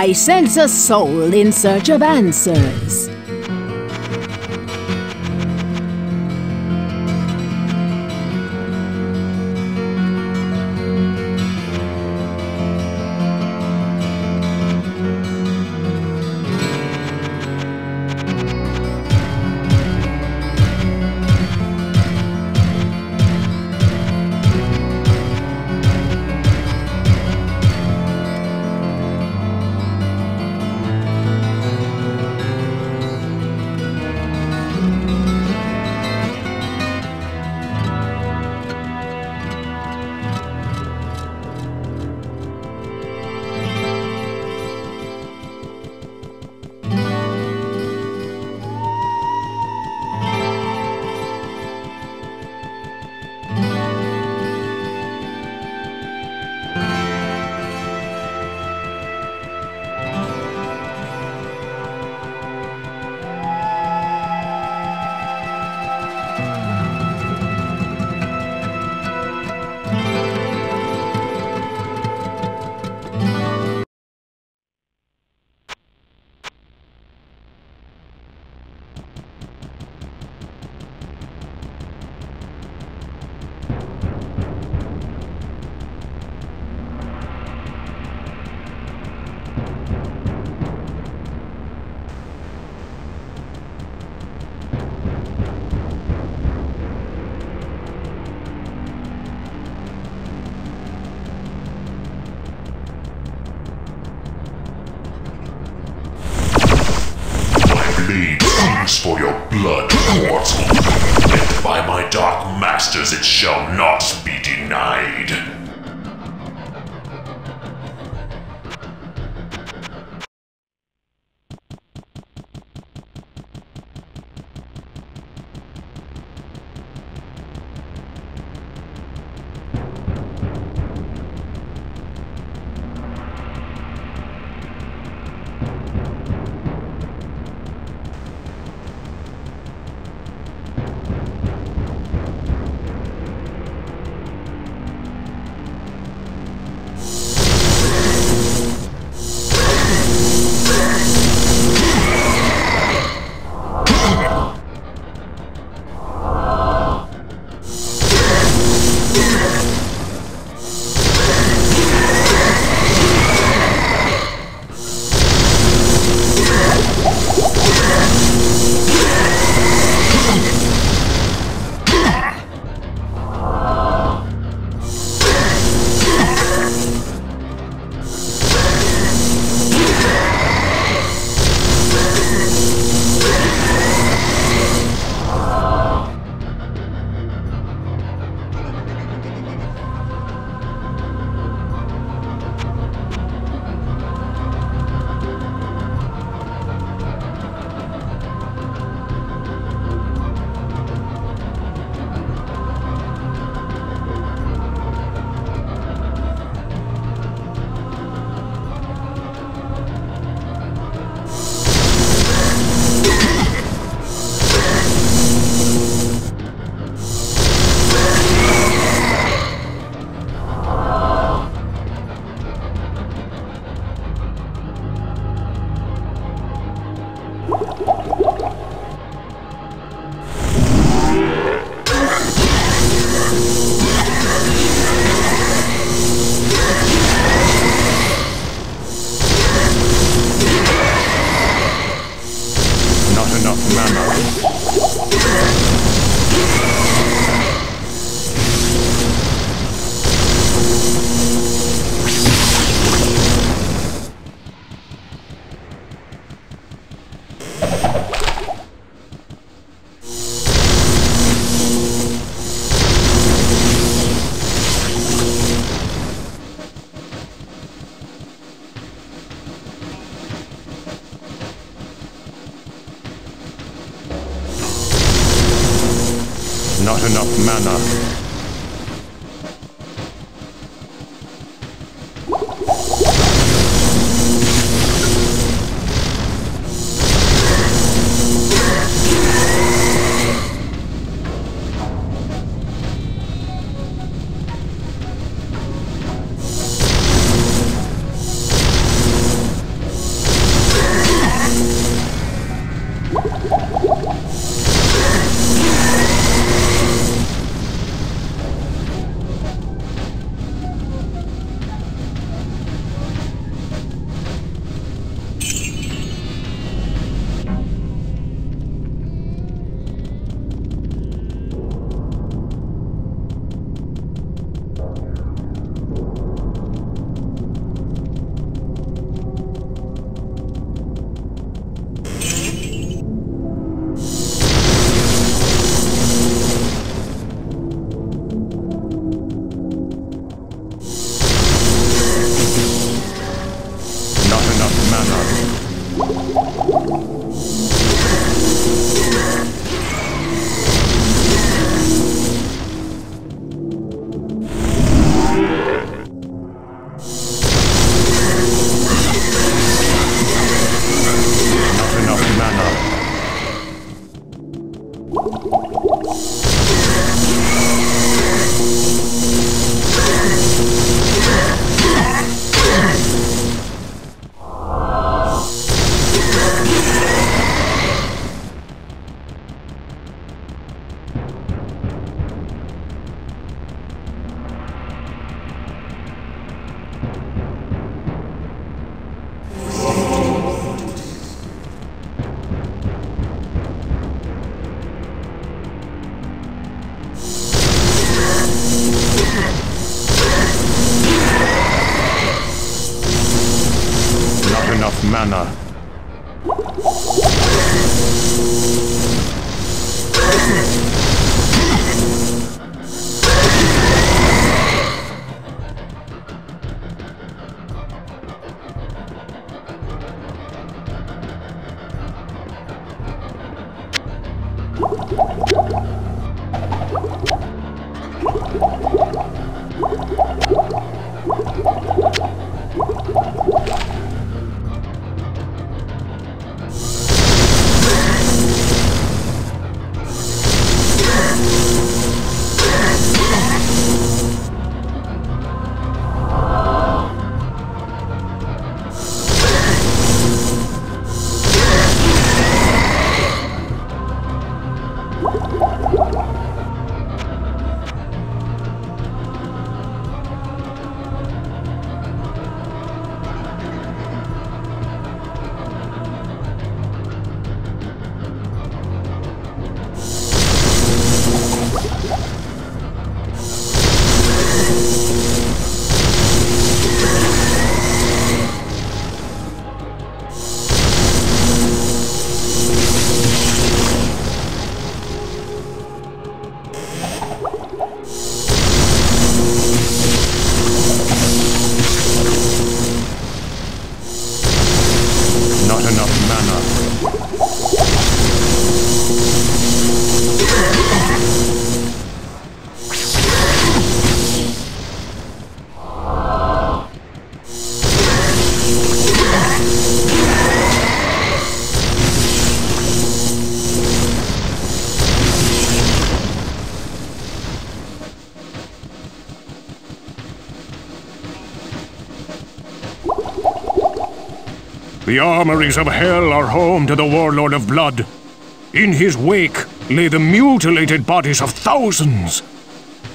I sense a soul in search of answers. For your blood, mortal. And by my dark masters it shall not be denied. Not The armories of hell are home to the Warlord of Blood. In his wake lay the mutilated bodies of thousands.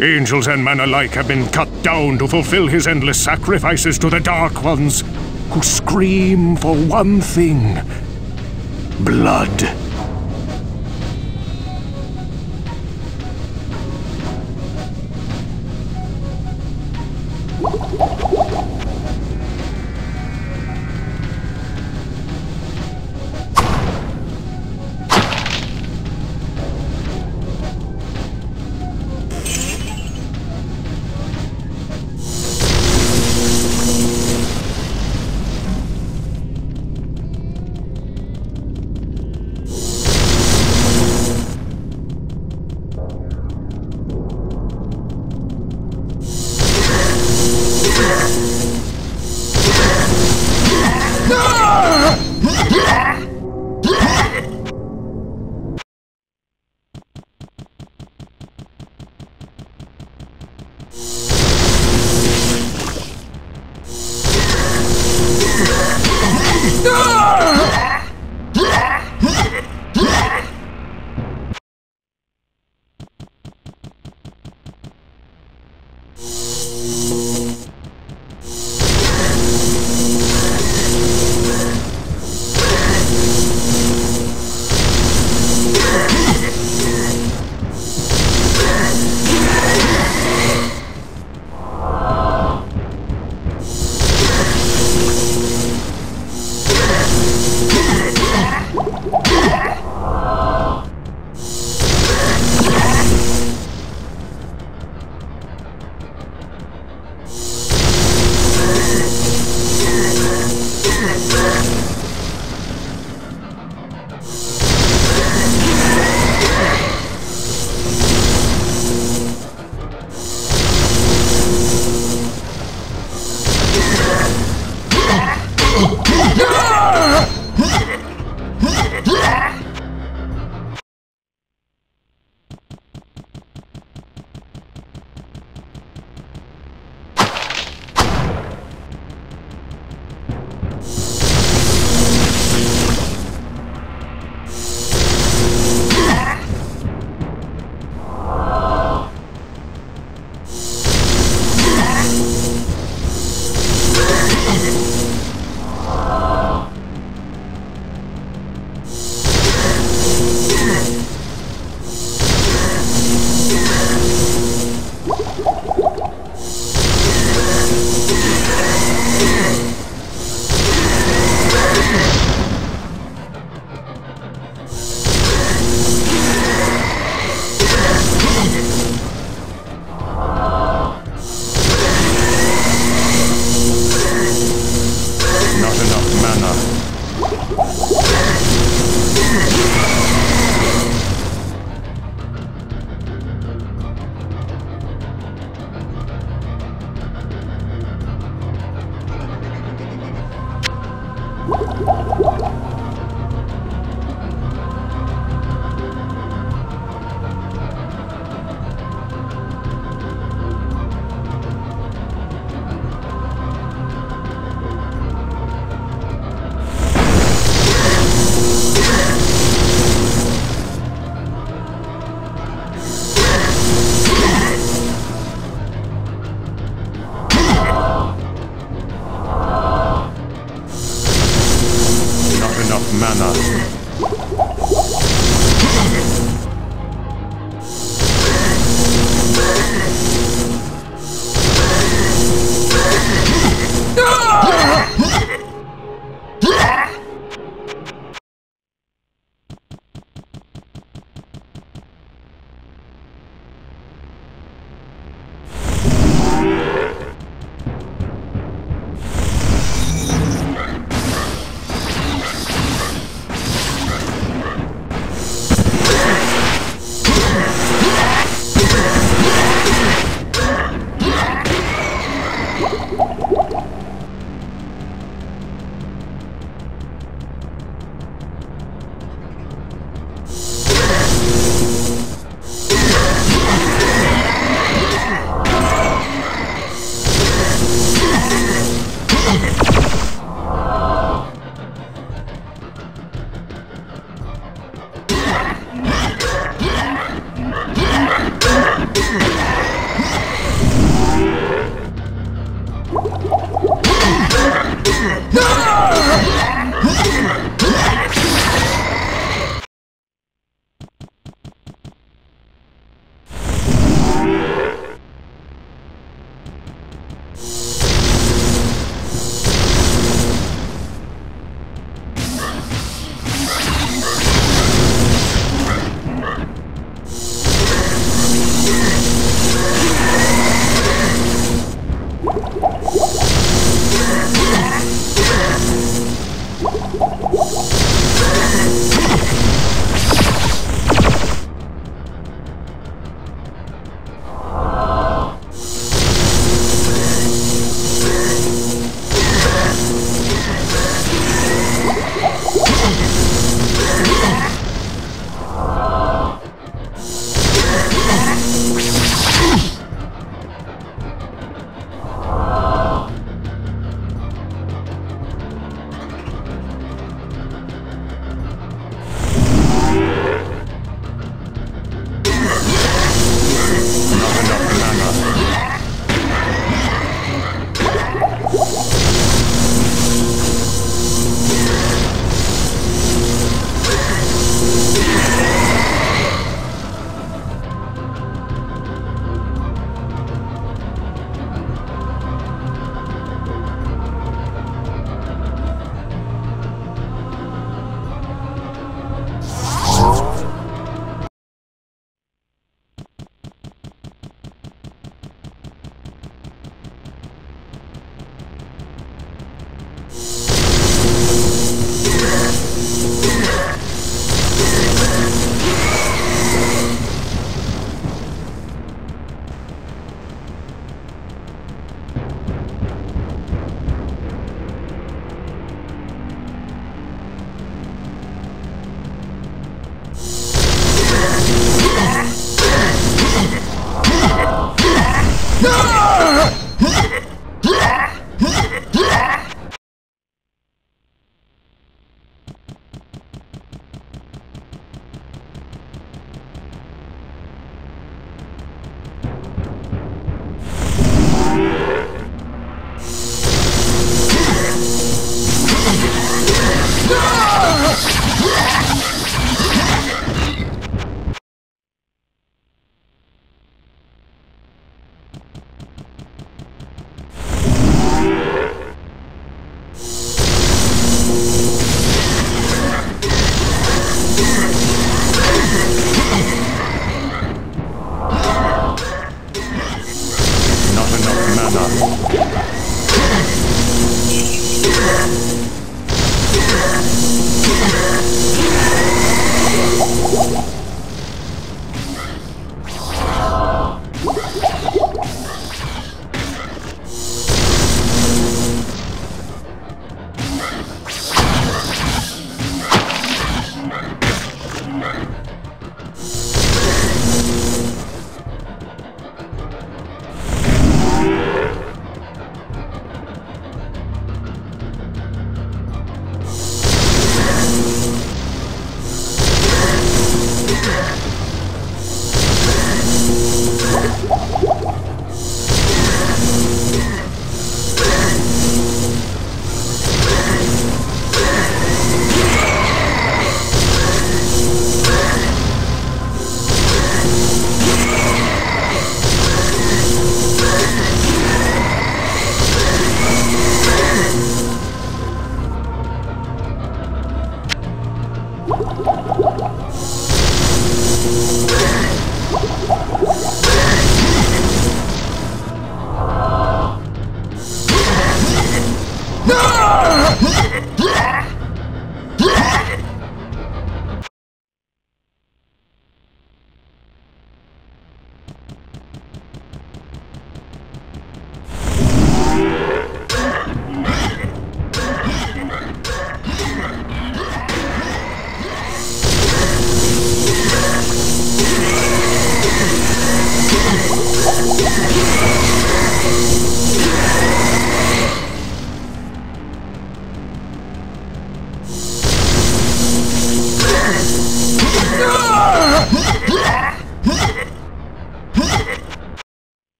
Angels and men alike have been cut down to fulfill his endless sacrifices to the Dark Ones, who scream for one thing blood.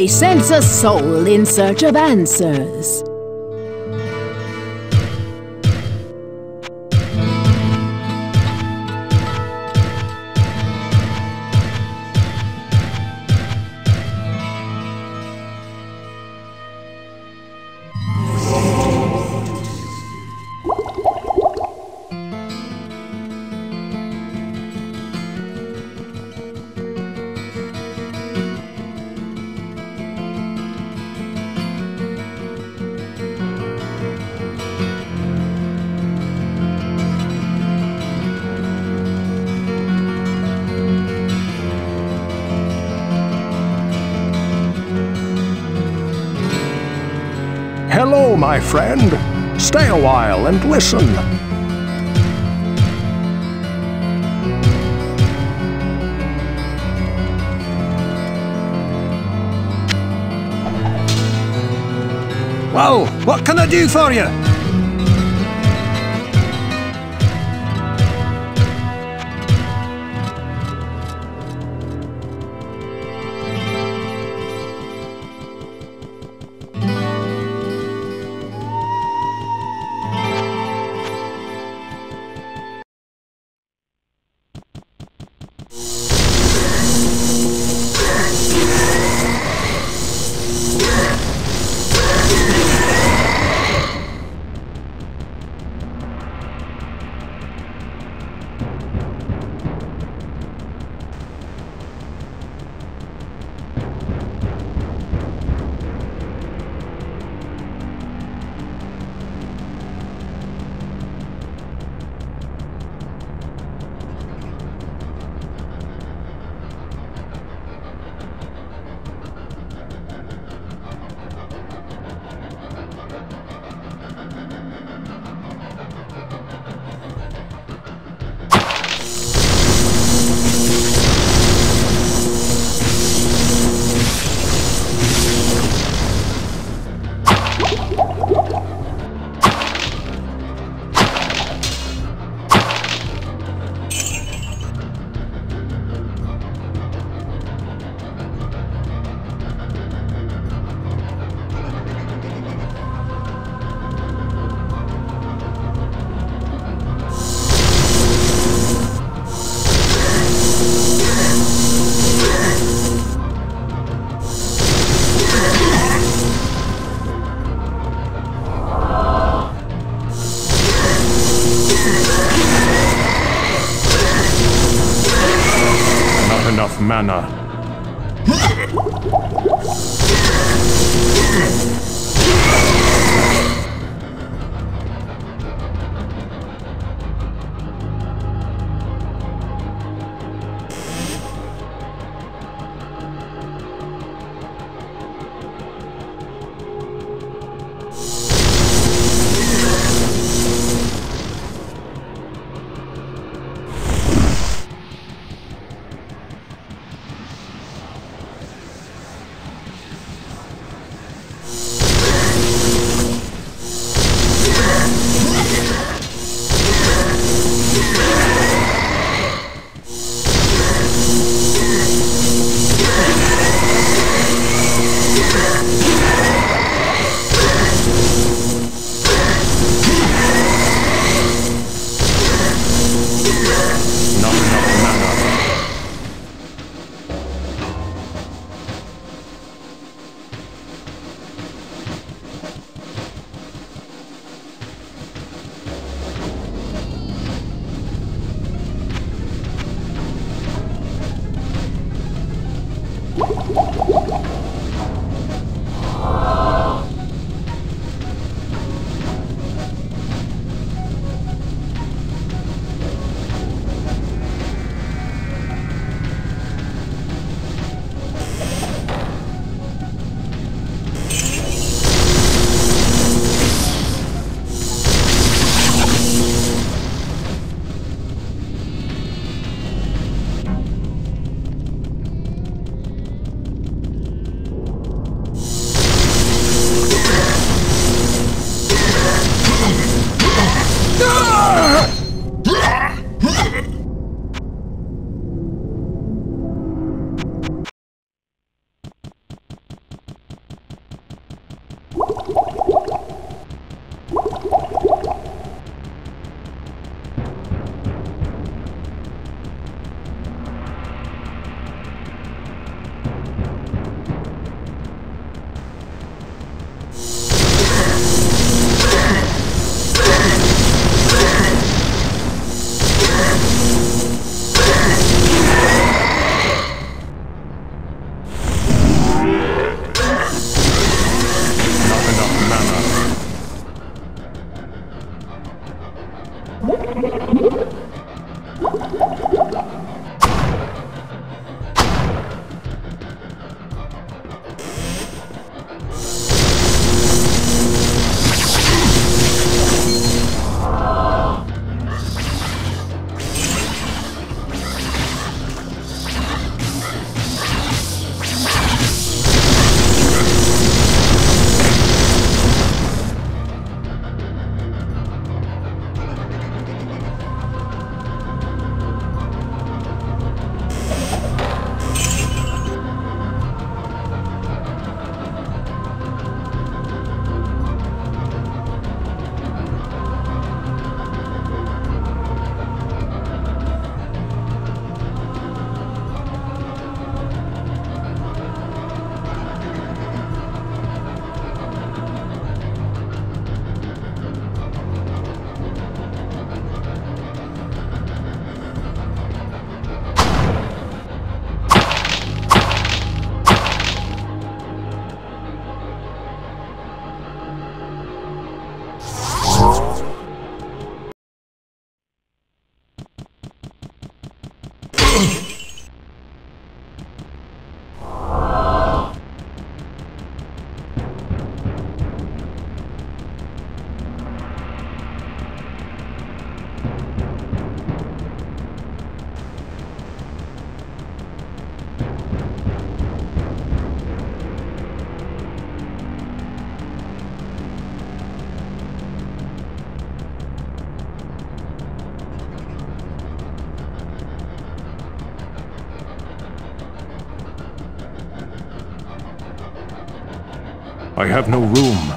I sense a soul in search of answers. My friend. Stay a while and listen. Well, what can I do for you? Have no room.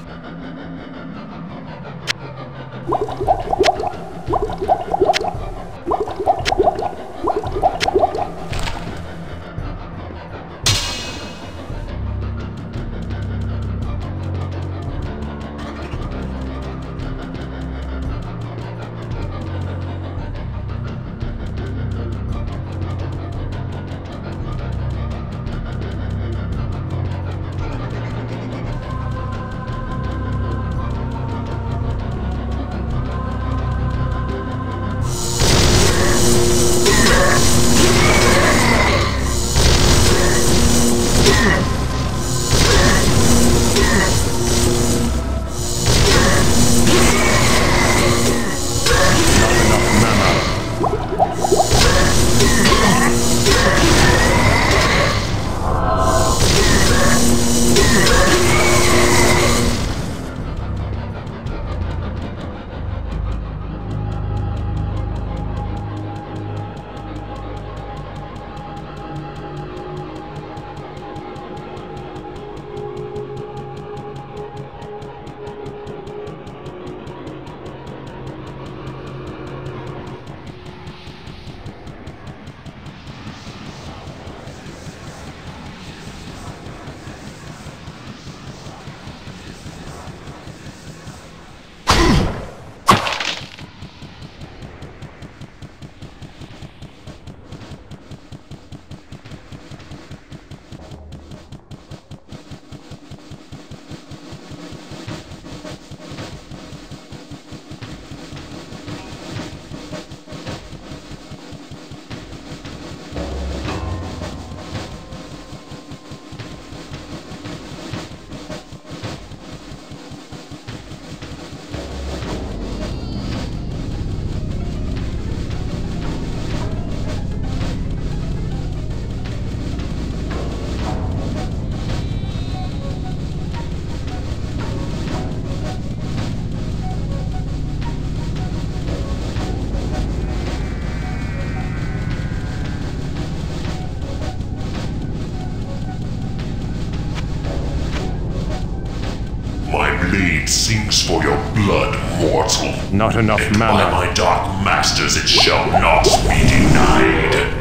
Not enough And by my dark masters it shall not be denied.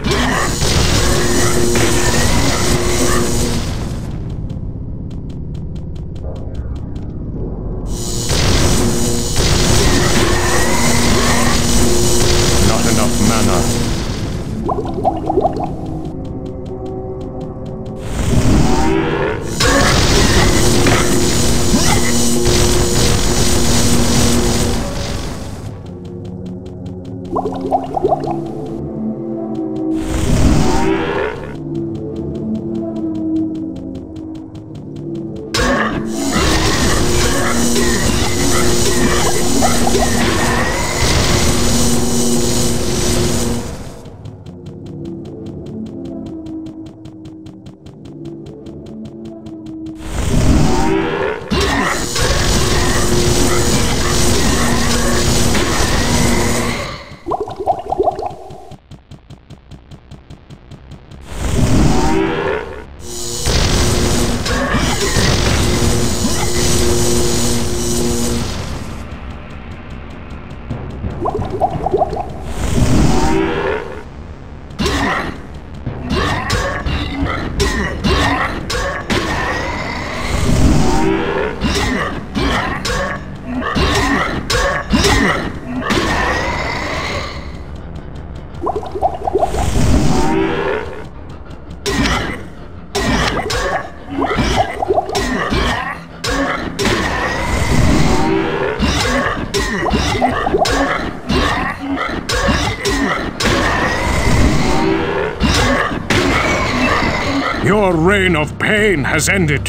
has ended.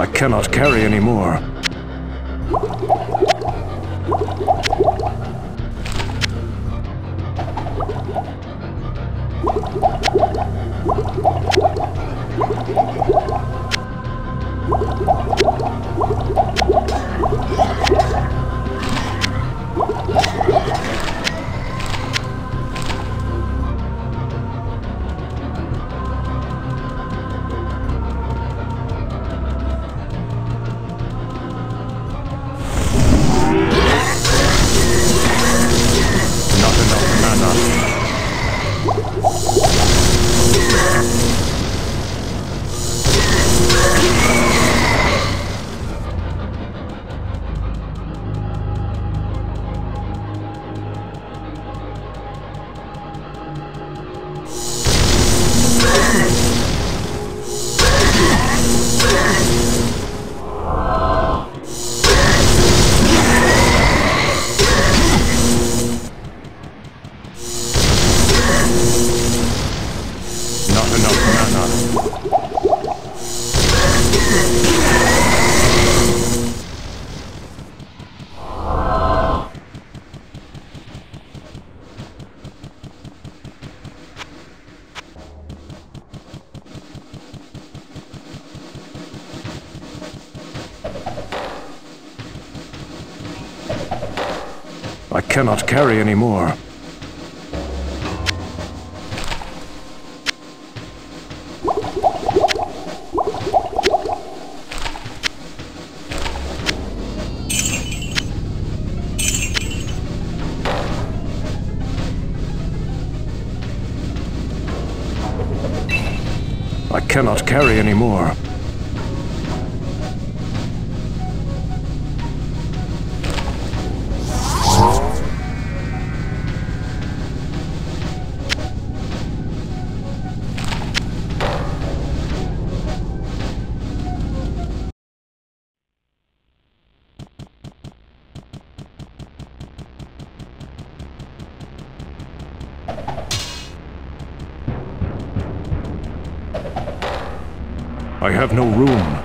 I cannot carry any more. Cannot carry any more. I cannot carry any more. Have no room.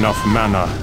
Enough mana.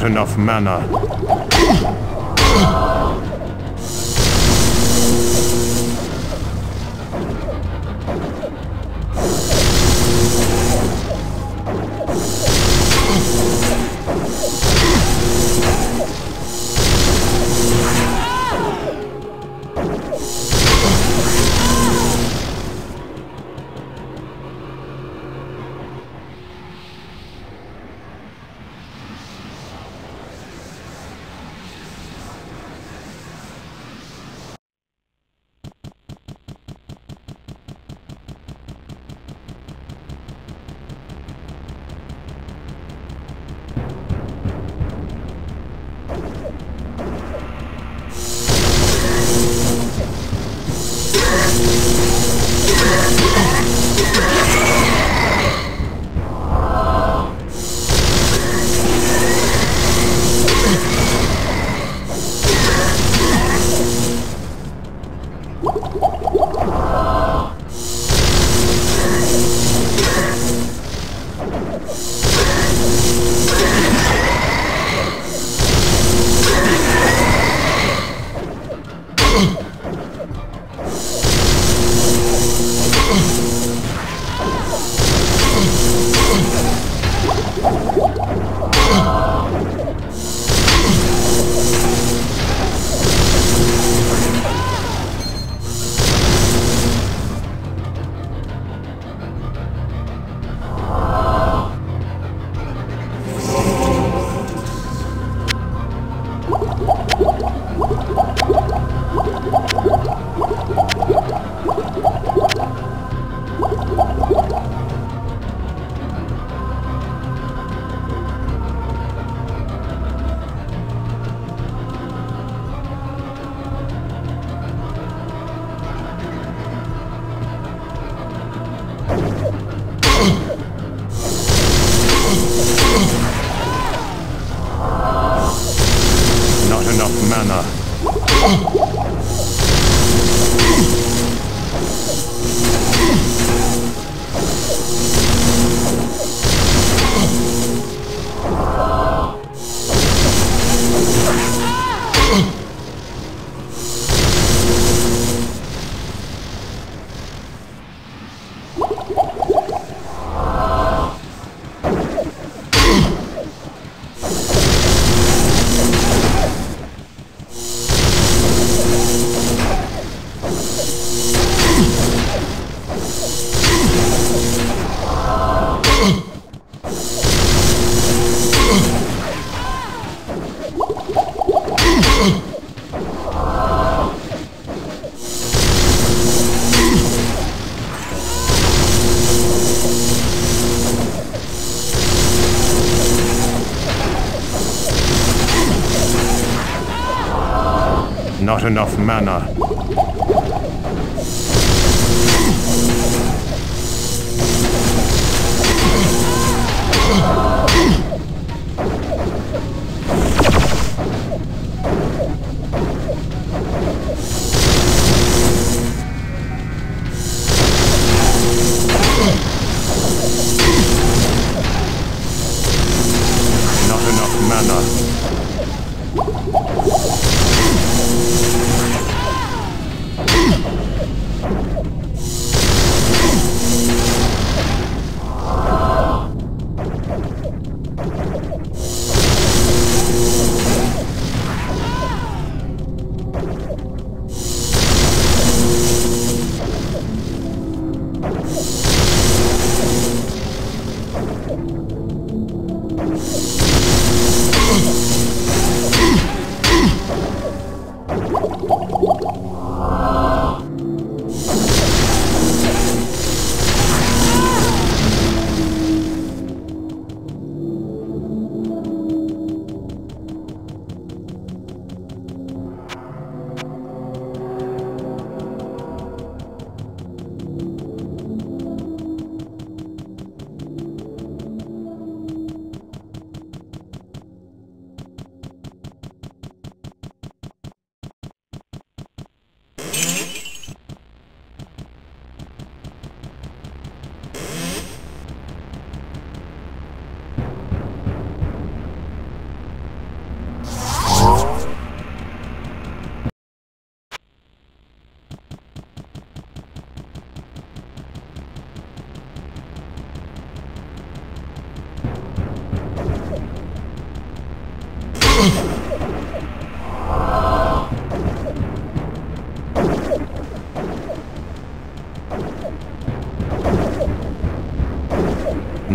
Not enough mana.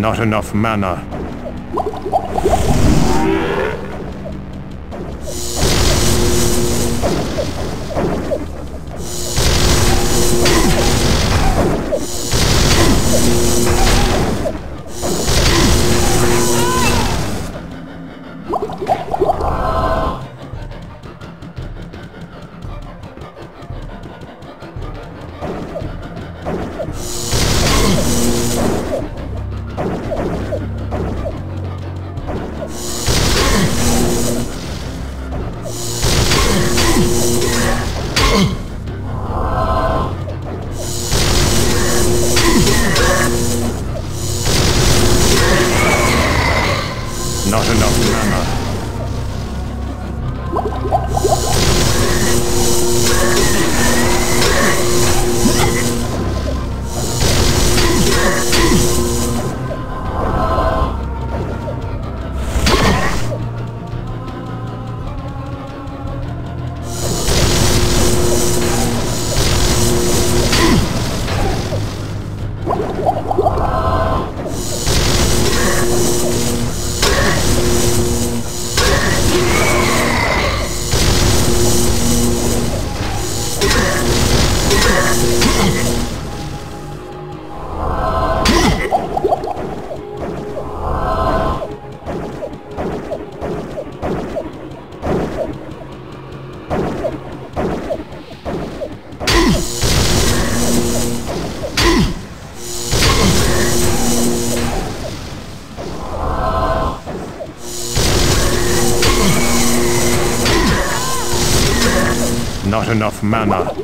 Not enough mana. Not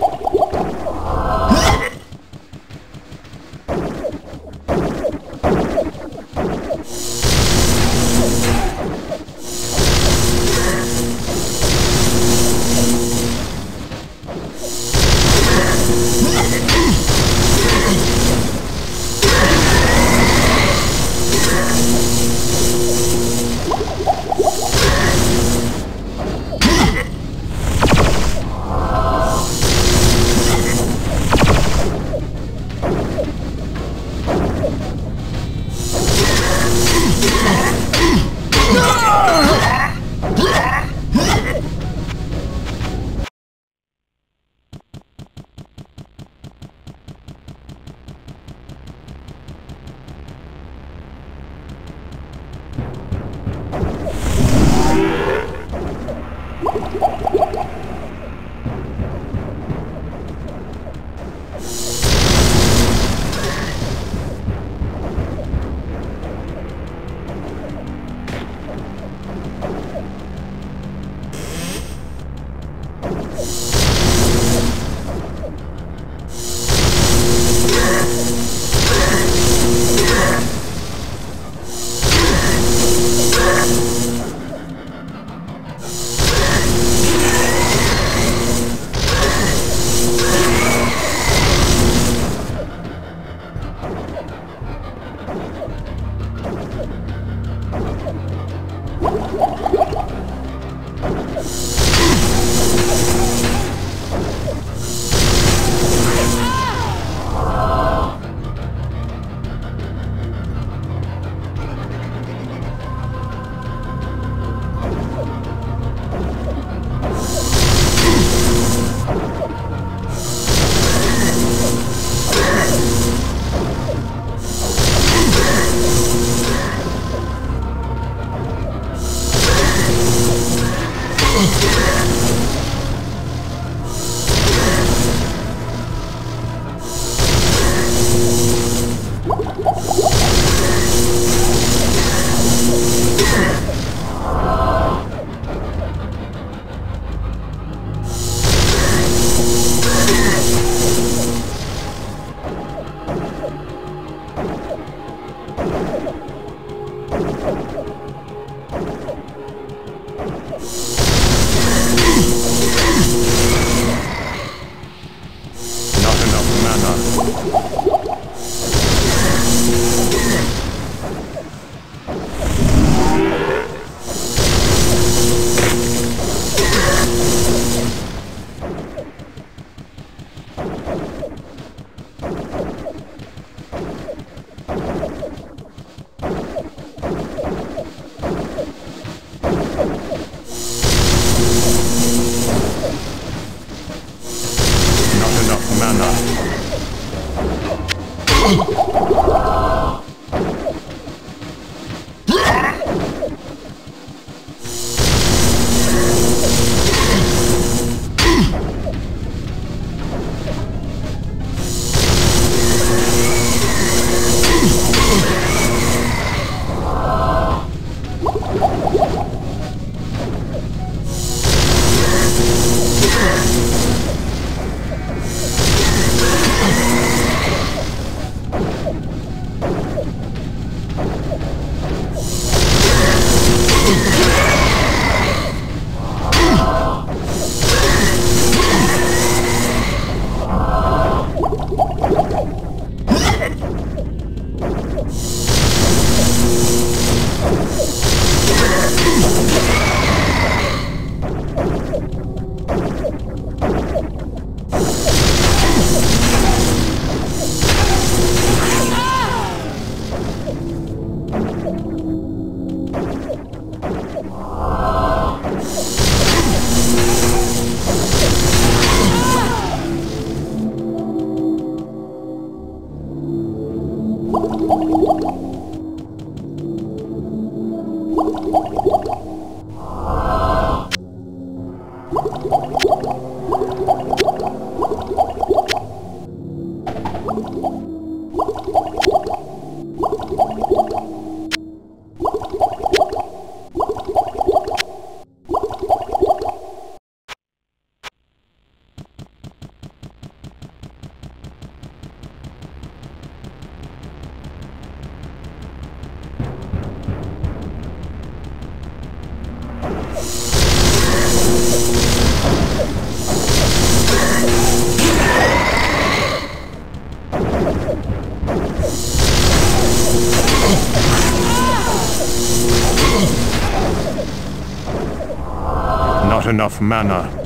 enough mana.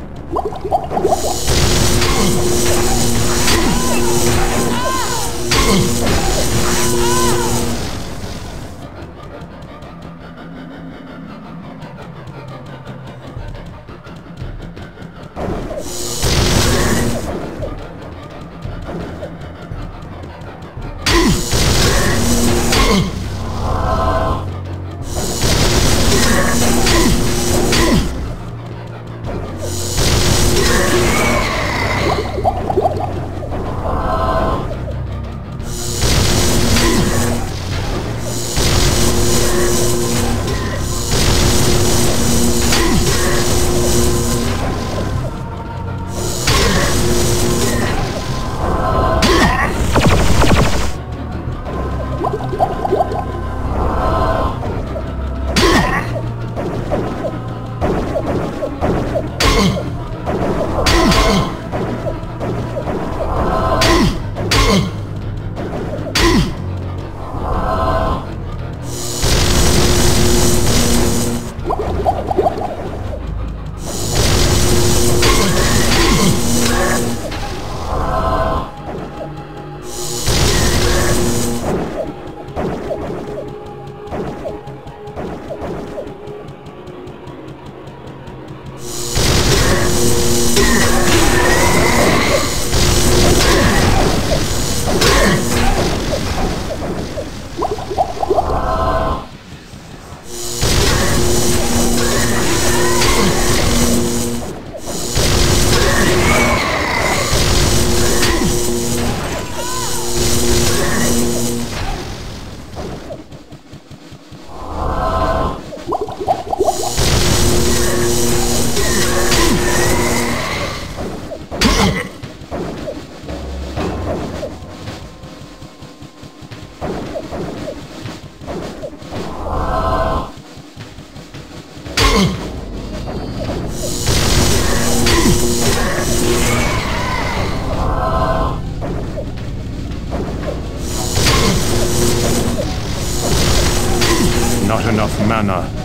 Mana.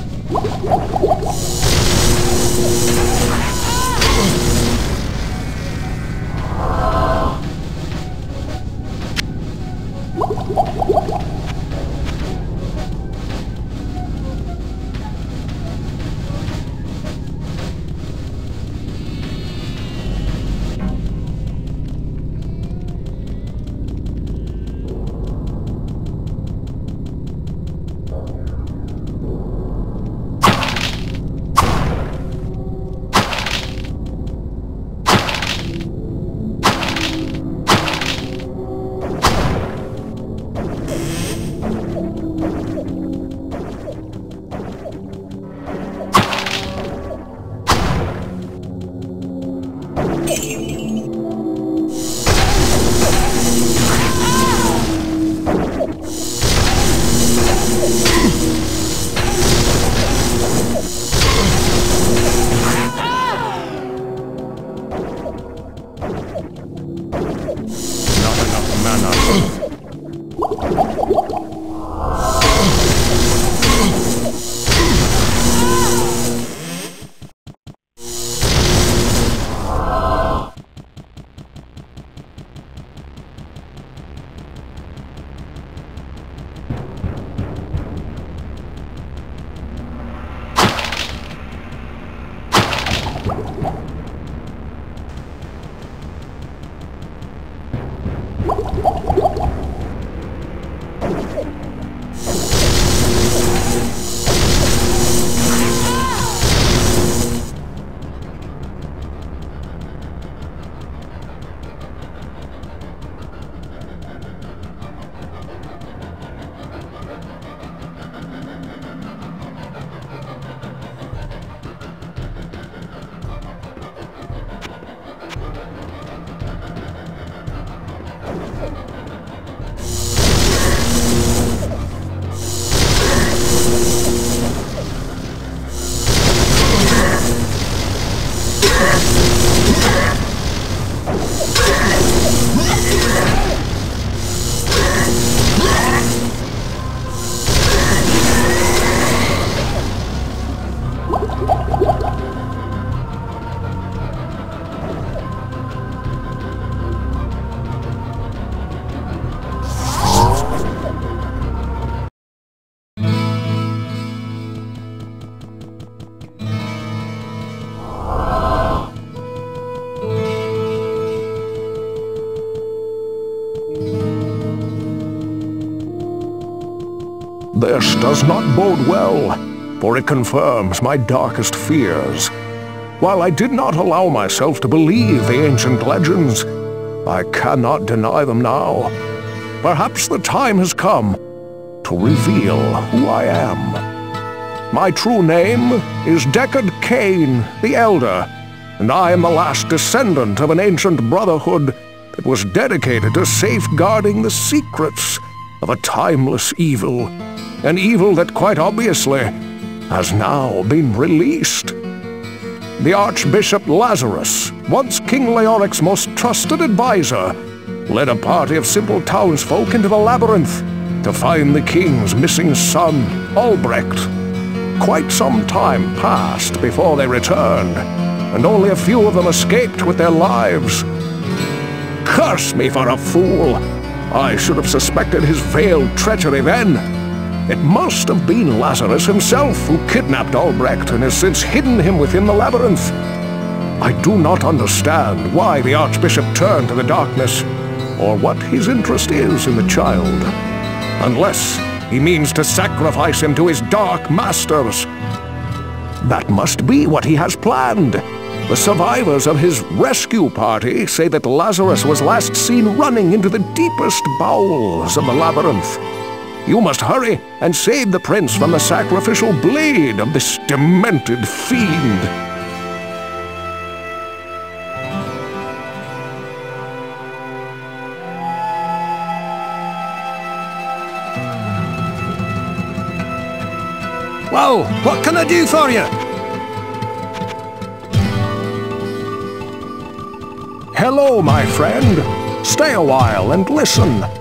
This does not bode well, for it confirms my darkest fears. While I did not allow myself to believe the ancient legends, I cannot deny them now. Perhaps the time has come to reveal who I am. My true name is Deckard Cain the Elder, and I am the last descendant of an ancient brotherhood that was dedicated to safeguarding the secrets of a timeless evil an evil that quite obviously has now been released. The Archbishop Lazarus, once King Leoric's most trusted advisor, led a party of simple townsfolk into the labyrinth to find the king's missing son, Albrecht. Quite some time passed before they returned, and only a few of them escaped with their lives. Curse me for a fool! I should have suspected his veiled treachery then. It must have been Lazarus himself who kidnapped Albrecht and has since hidden him within the labyrinth. I do not understand why the Archbishop turned to the darkness, or what his interest is in the child. Unless he means to sacrifice him to his dark masters. That must be what he has planned. The survivors of his rescue party say that Lazarus was last seen running into the deepest bowels of the labyrinth. You must hurry and save the prince from the sacrificial blade of this demented fiend. Well, what can I do for you? Hello, my friend. Stay a while and listen.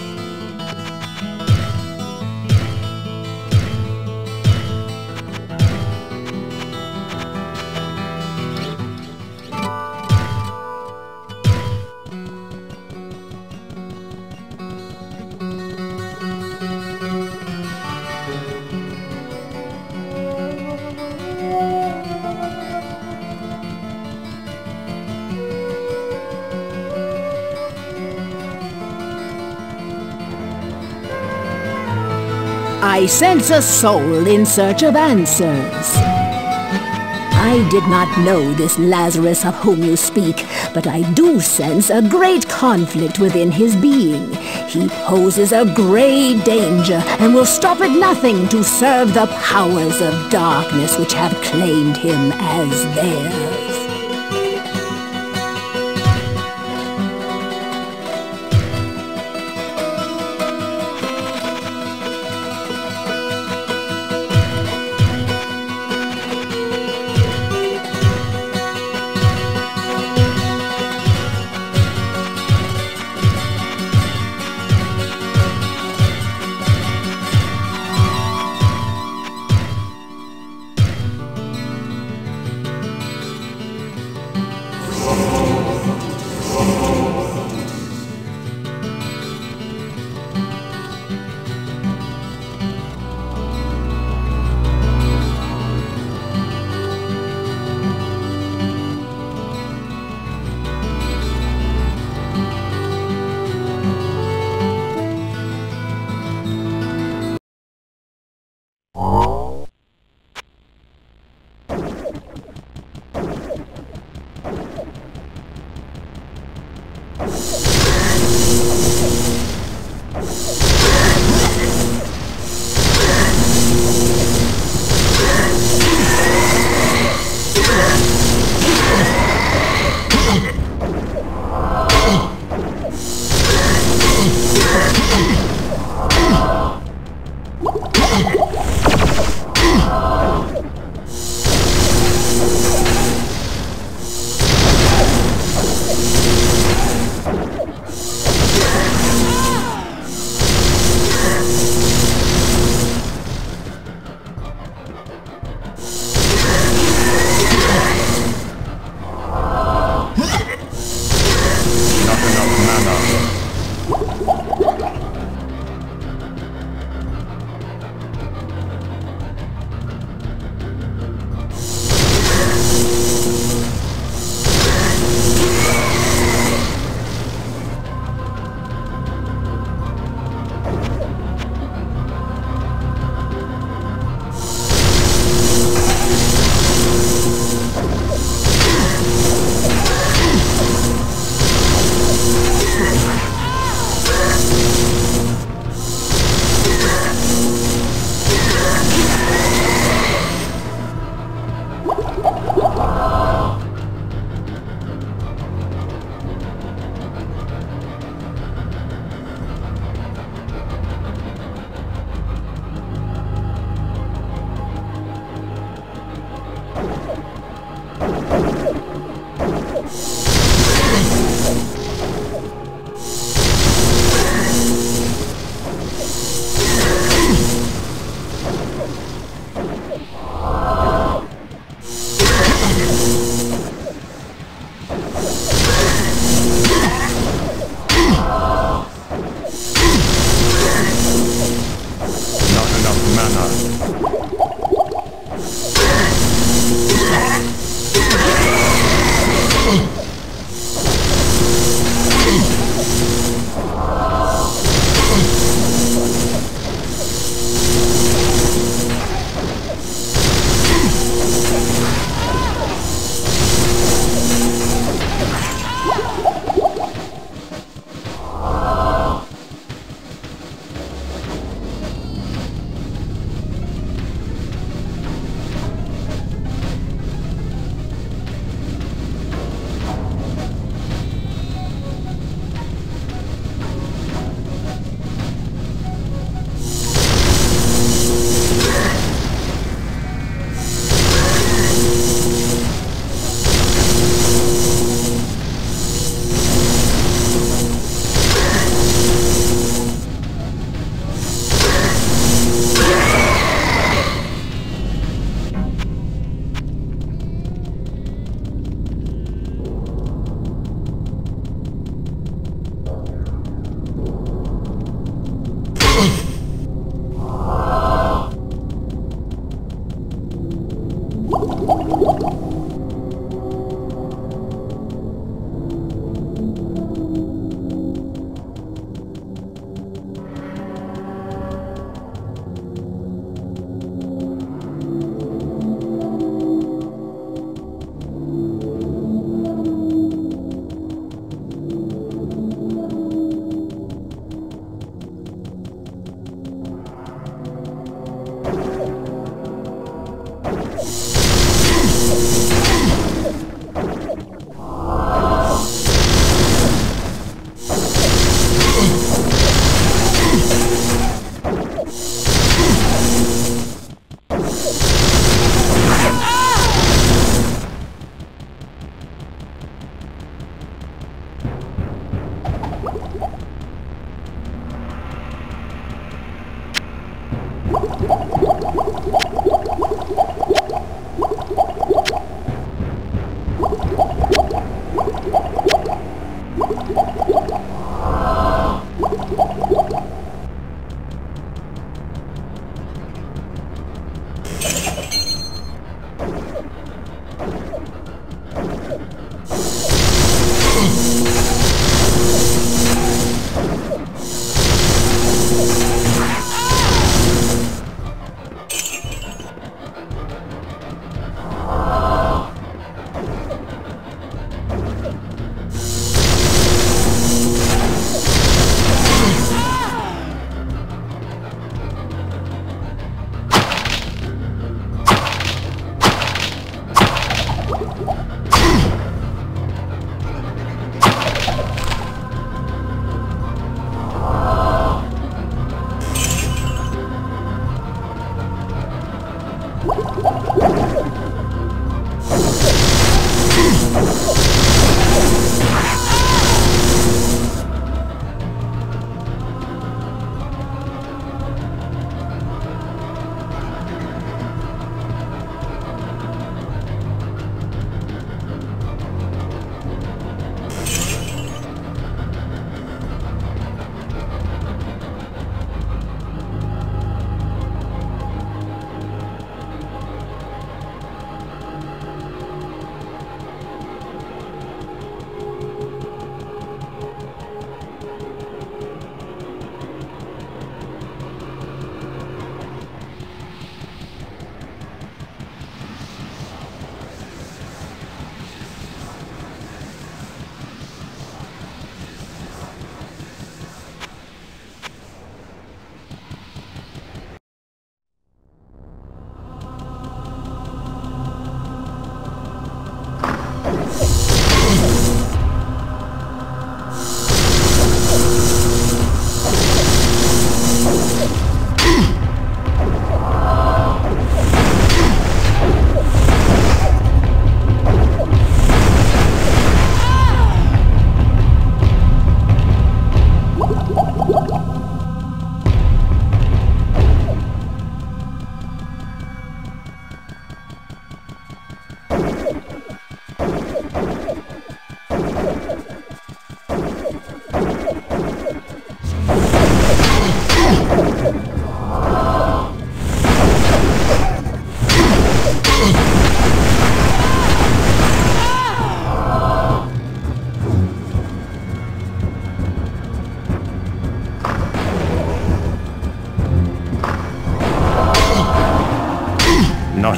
I sense a soul in search of answers. I did not know this Lazarus of whom you speak, but I do sense a great conflict within his being. He poses a great danger and will stop at nothing to serve the powers of darkness which have claimed him as theirs.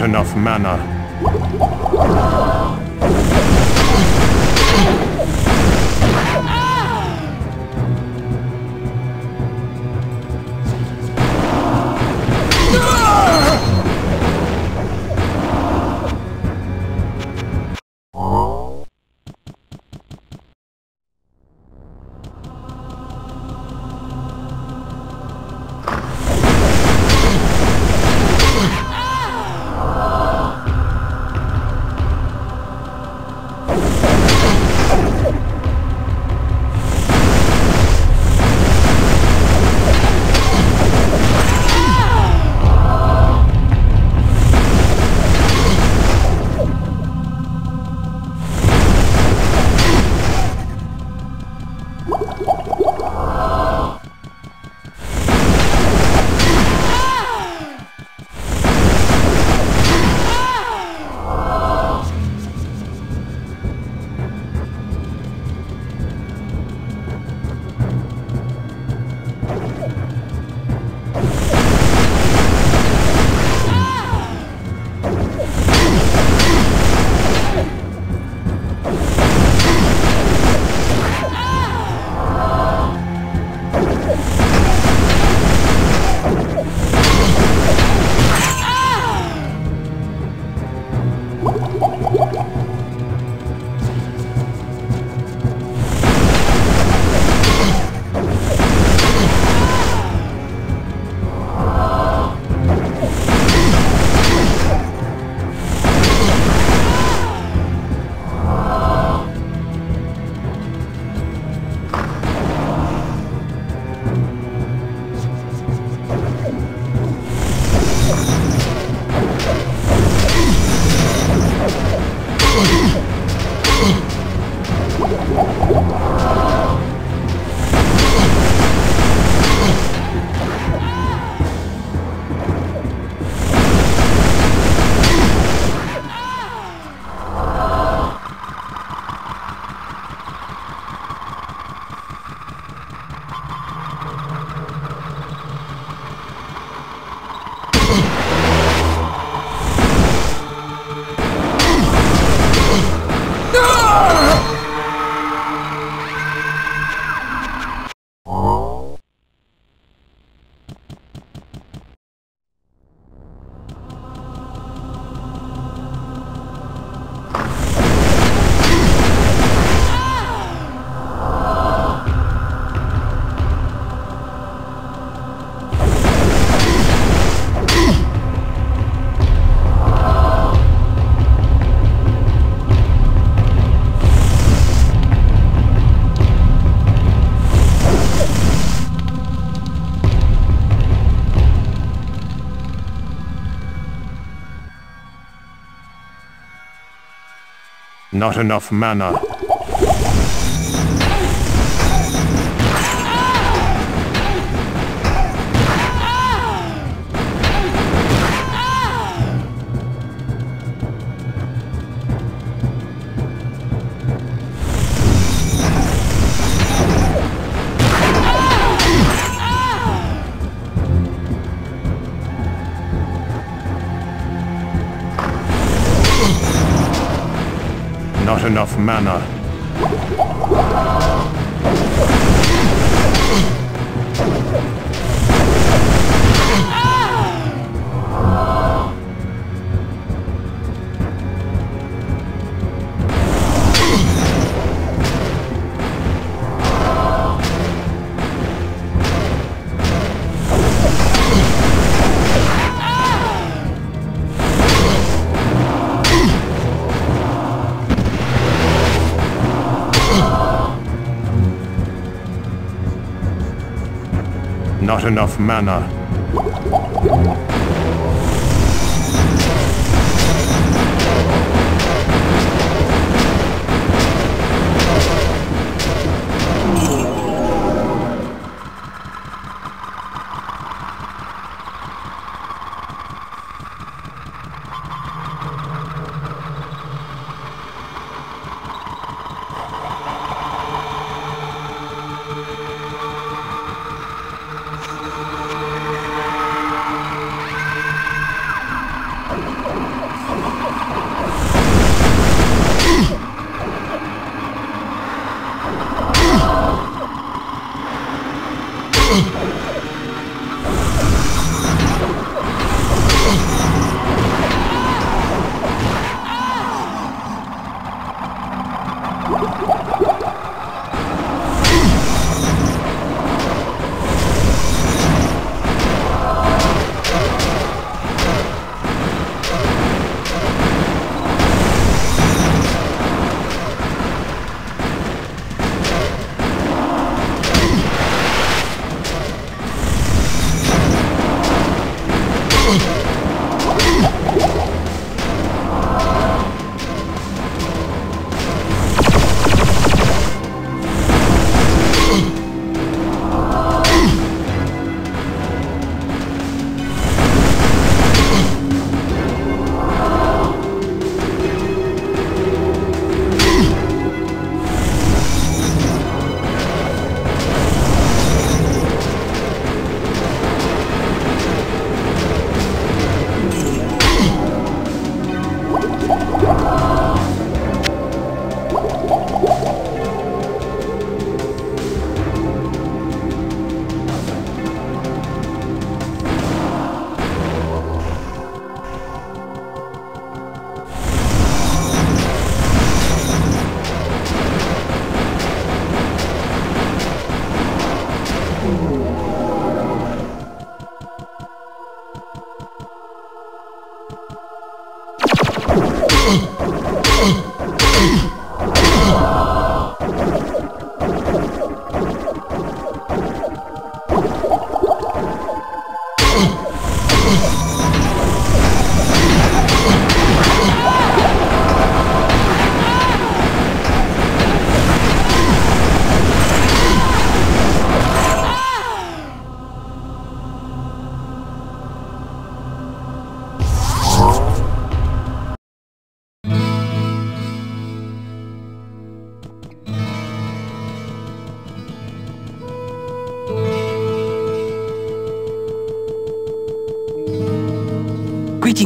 Enough mana. Not enough mana. Enough mana. Not enough mana.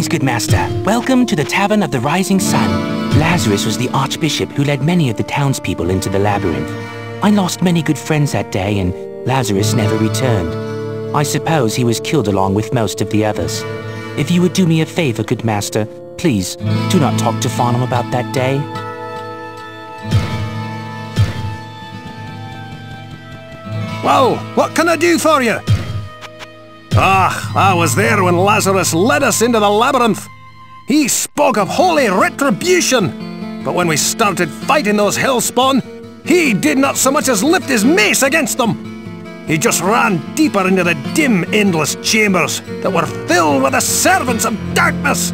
Greetings, good master. Welcome to the Tavern of the Rising Sun. Lazarus was the archbishop who led many of the townspeople into the labyrinth. I lost many good friends that day, and Lazarus never returned. I suppose he was killed along with most of the others. If you would do me a favor, good master, please do not talk to Farnham about that day. Well, what can I do for you? Ah, I was there when Lazarus led us into the labyrinth. He spoke of holy retribution. But when we started fighting those hellspawn, he did not so much as lift his mace against them. He just ran deeper into the dim, endless chambers that were filled with the servants of darkness.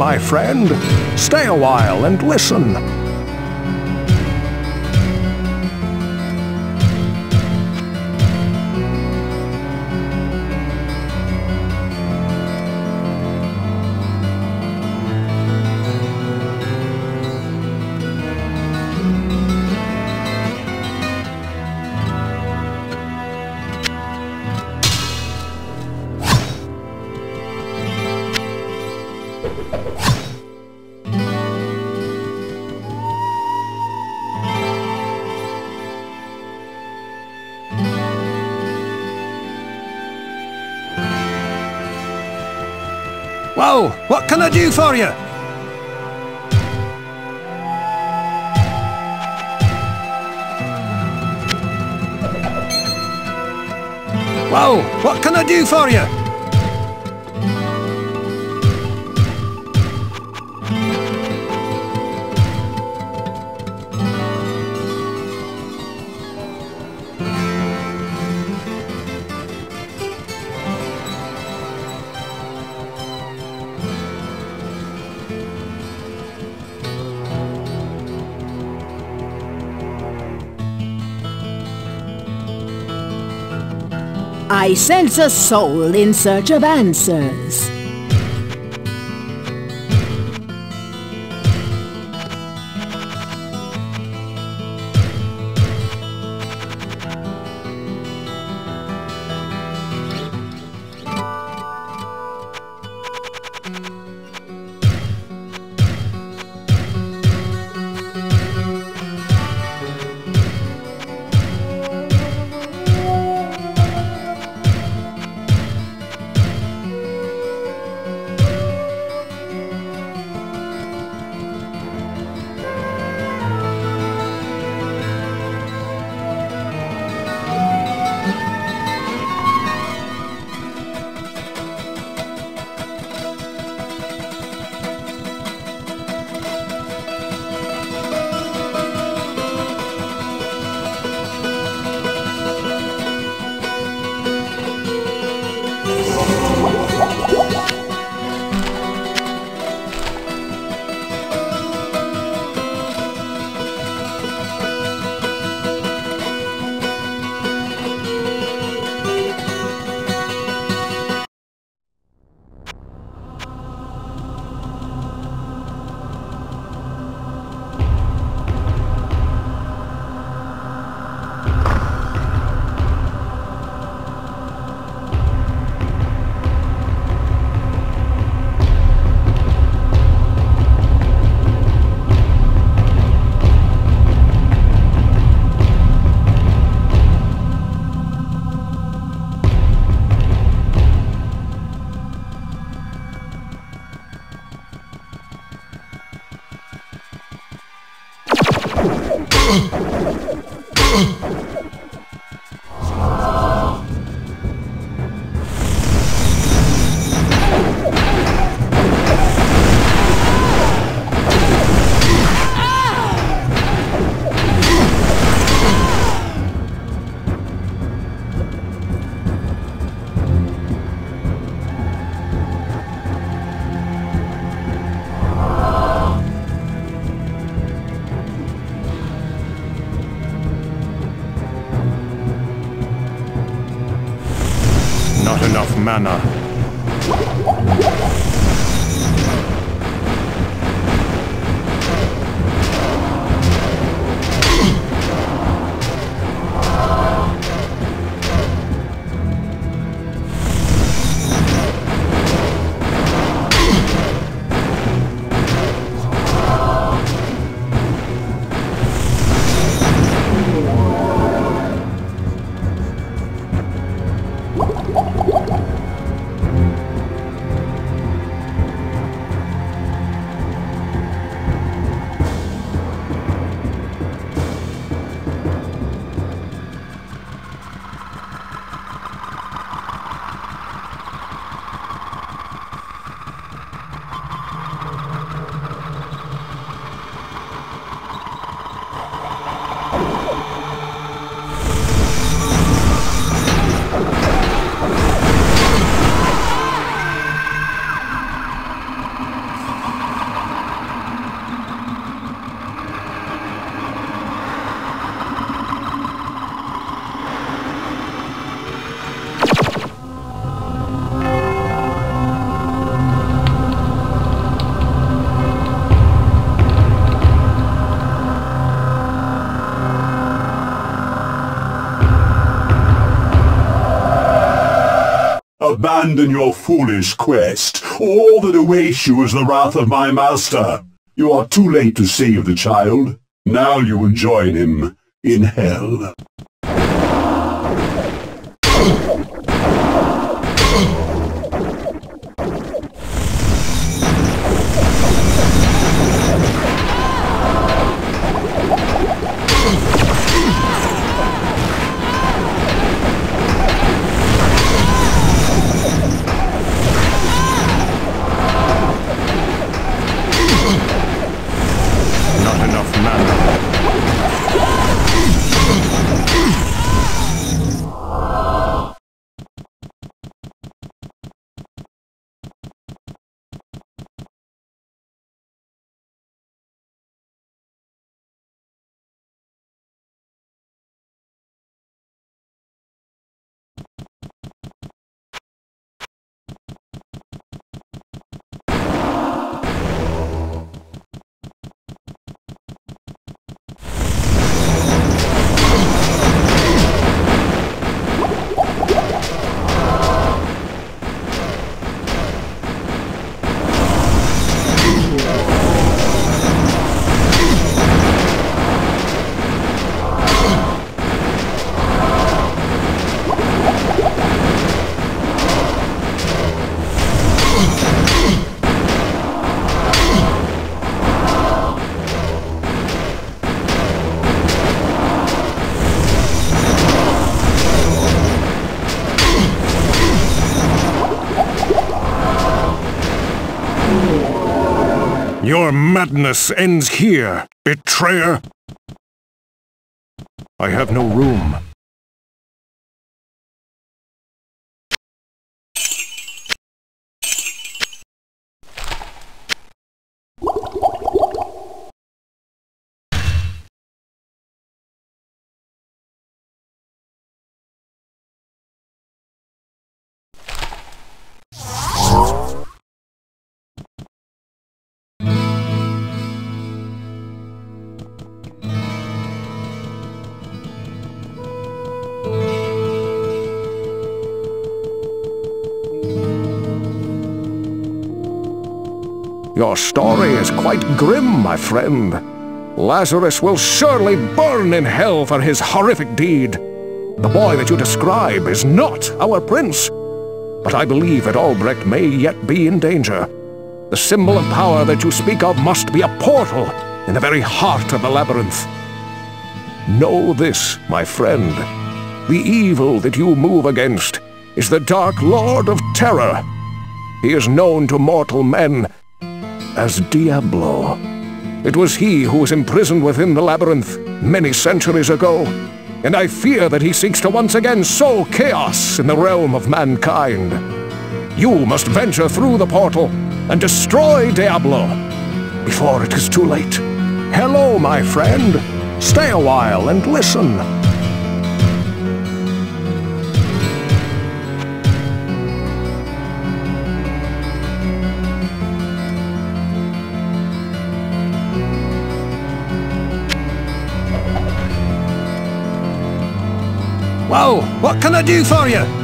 My friend, stay a while and listen. I do for you? Whoa, what can I do for you? I sense a soul in search of answers. Abandon your foolish quest. All that awaits you is the wrath of my master. You are too late to save the child. Now you will join him in hell. Madness ends here, betrayer. I have no room. Your story is quite grim, my friend. Lazarus will surely burn in hell for his horrific deed. The boy that you describe is not our prince. But I believe that Albrecht may yet be in danger. The symbol of power that you speak of must be a portal in the very heart of the labyrinth. Know this, my friend. The evil that you move against is the Dark Lord of Terror. He is known to mortal men as Diablo. It was he who was imprisoned within the labyrinth many centuries ago, and I fear that he seeks to once again sow chaos in the realm of mankind. You must venture through the portal and destroy Diablo before it is too late. Hello, my friend. Stay a while and listen. Well, what can I do for you?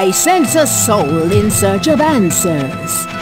I sense a soul in search of answers.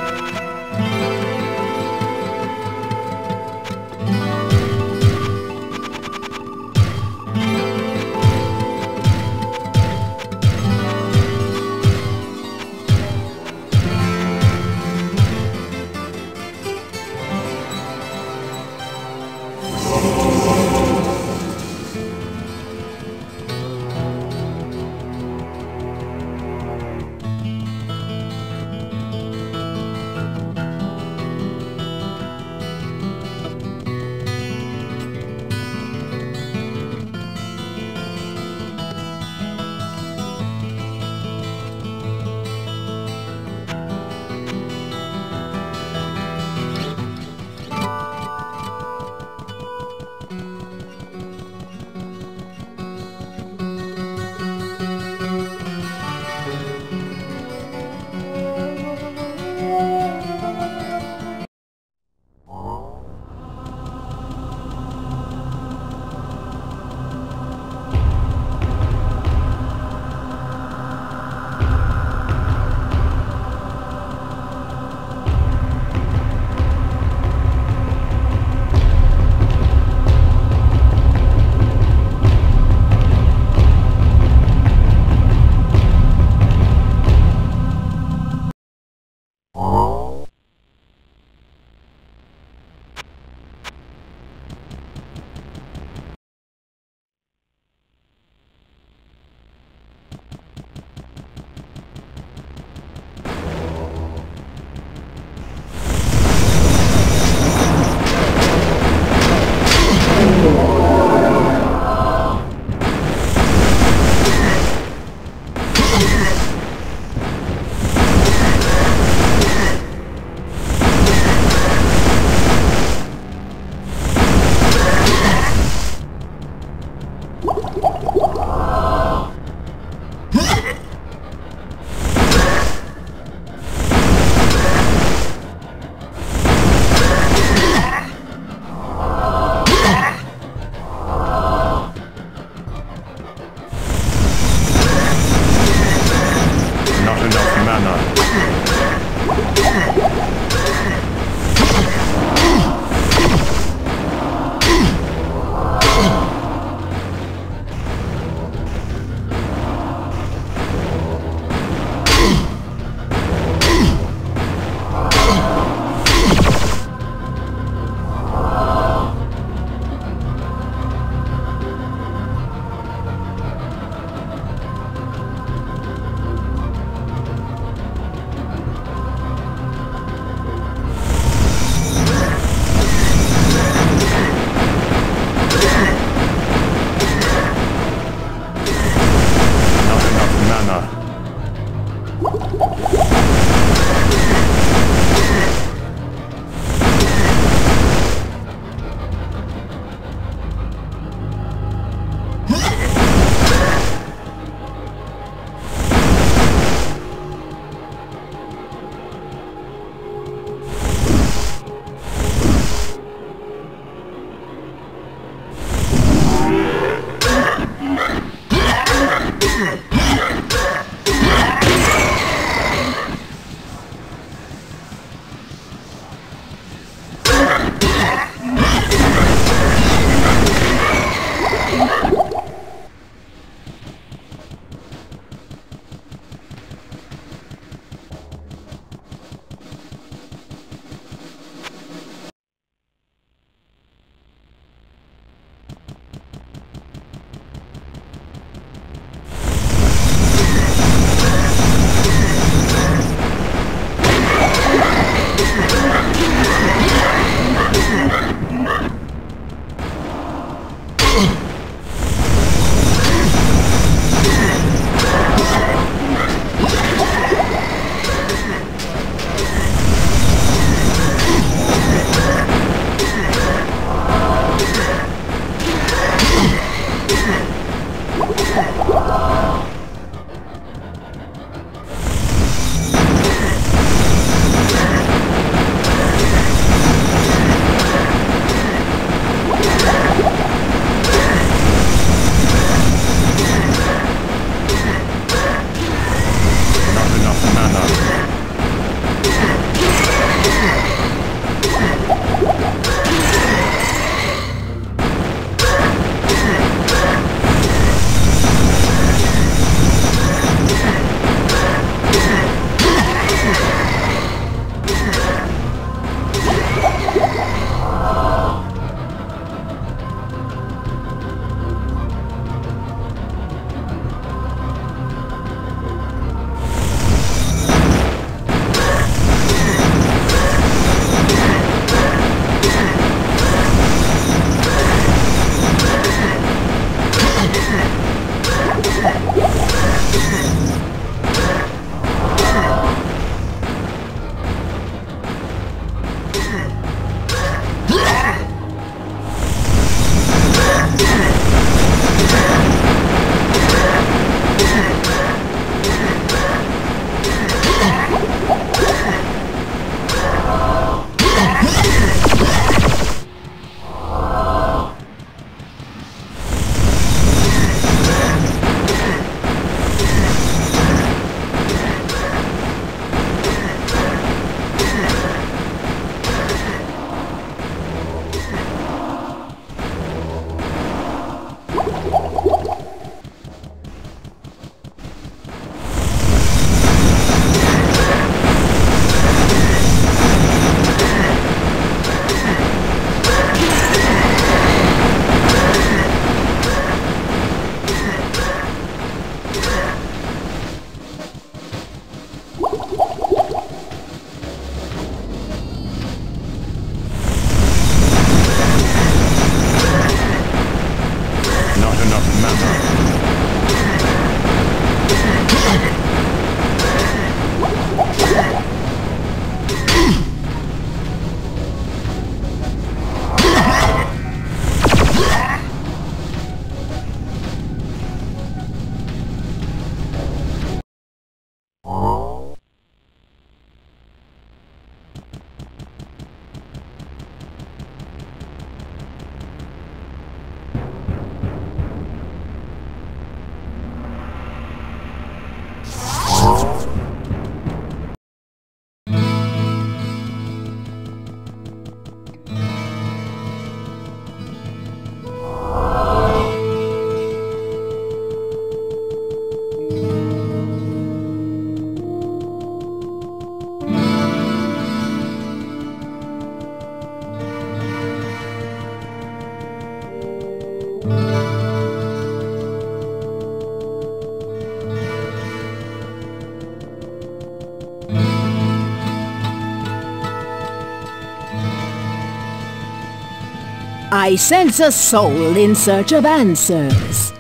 I sense a soul in search of answers.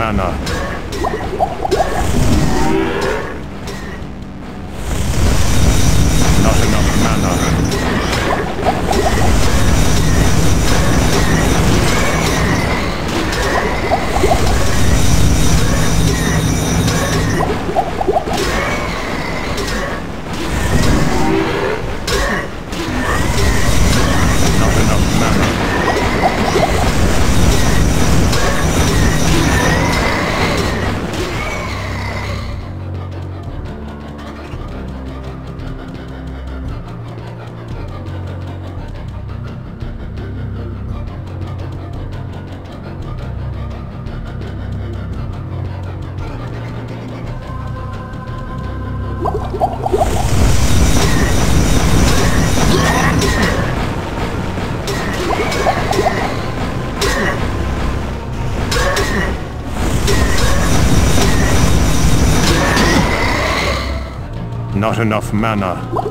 Not enough mana.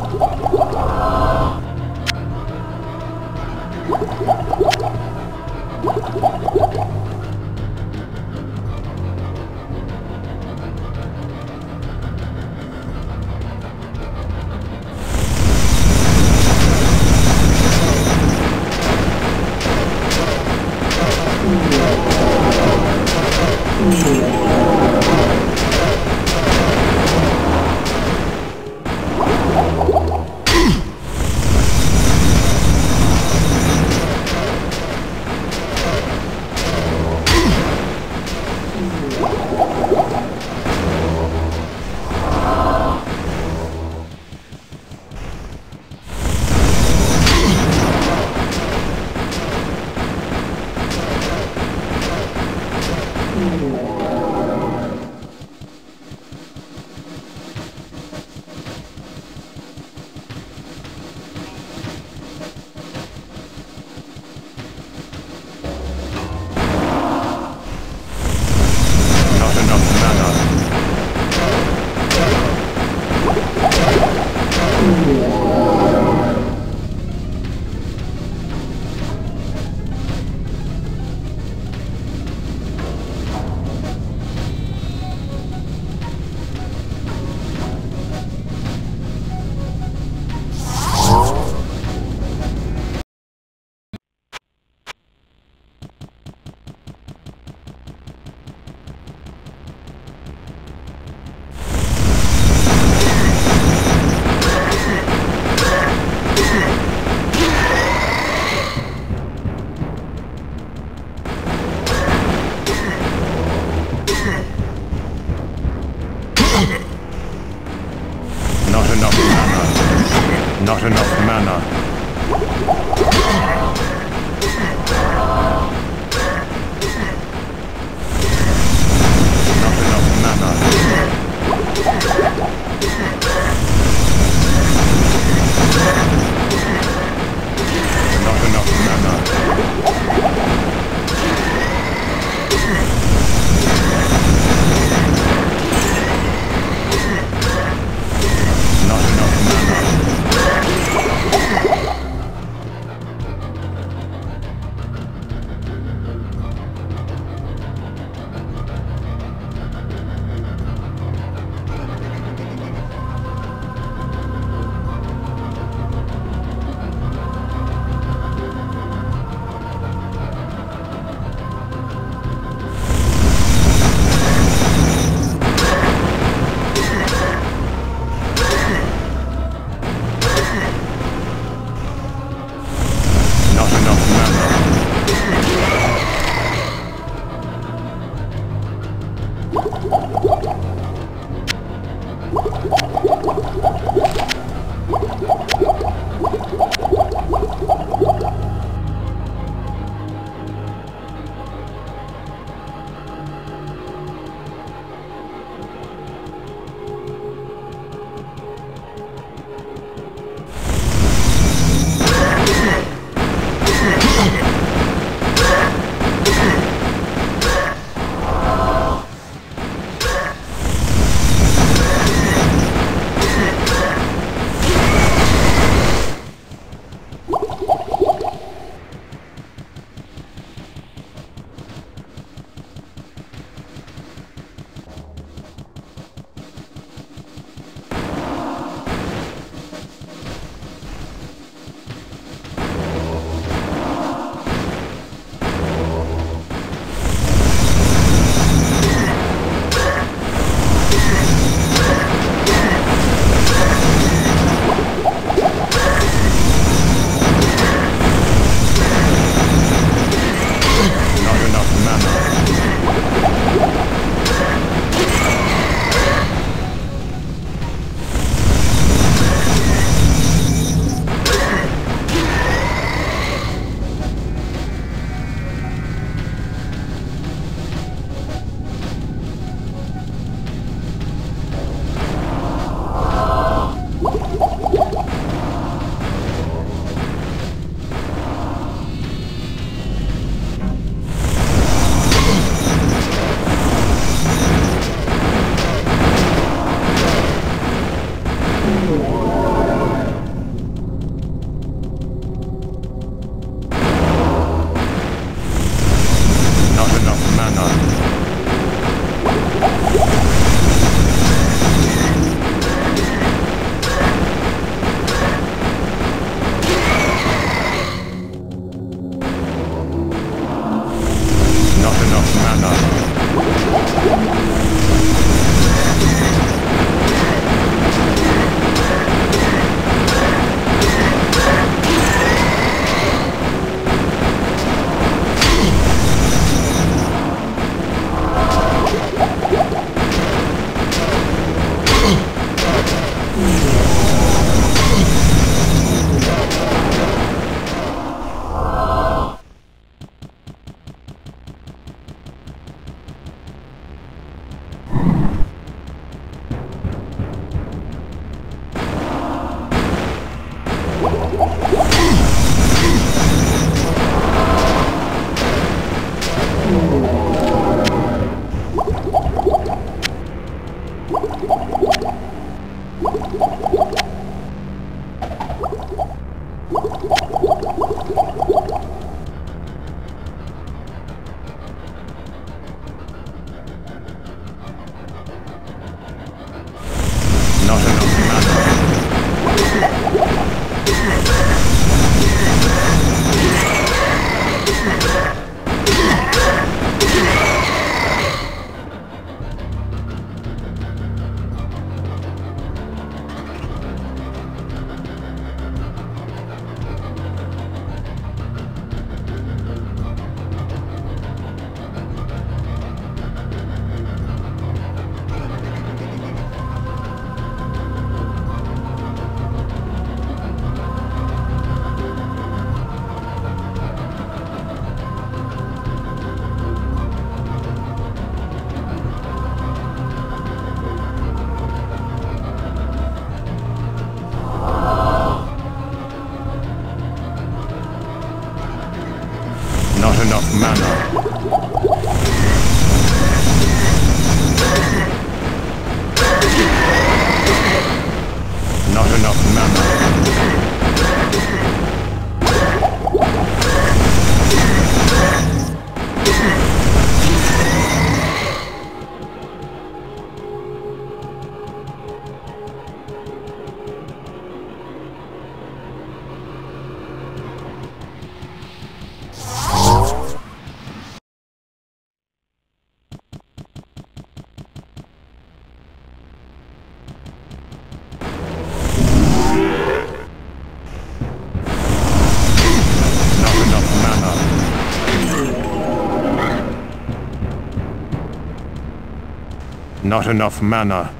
Not enough mana.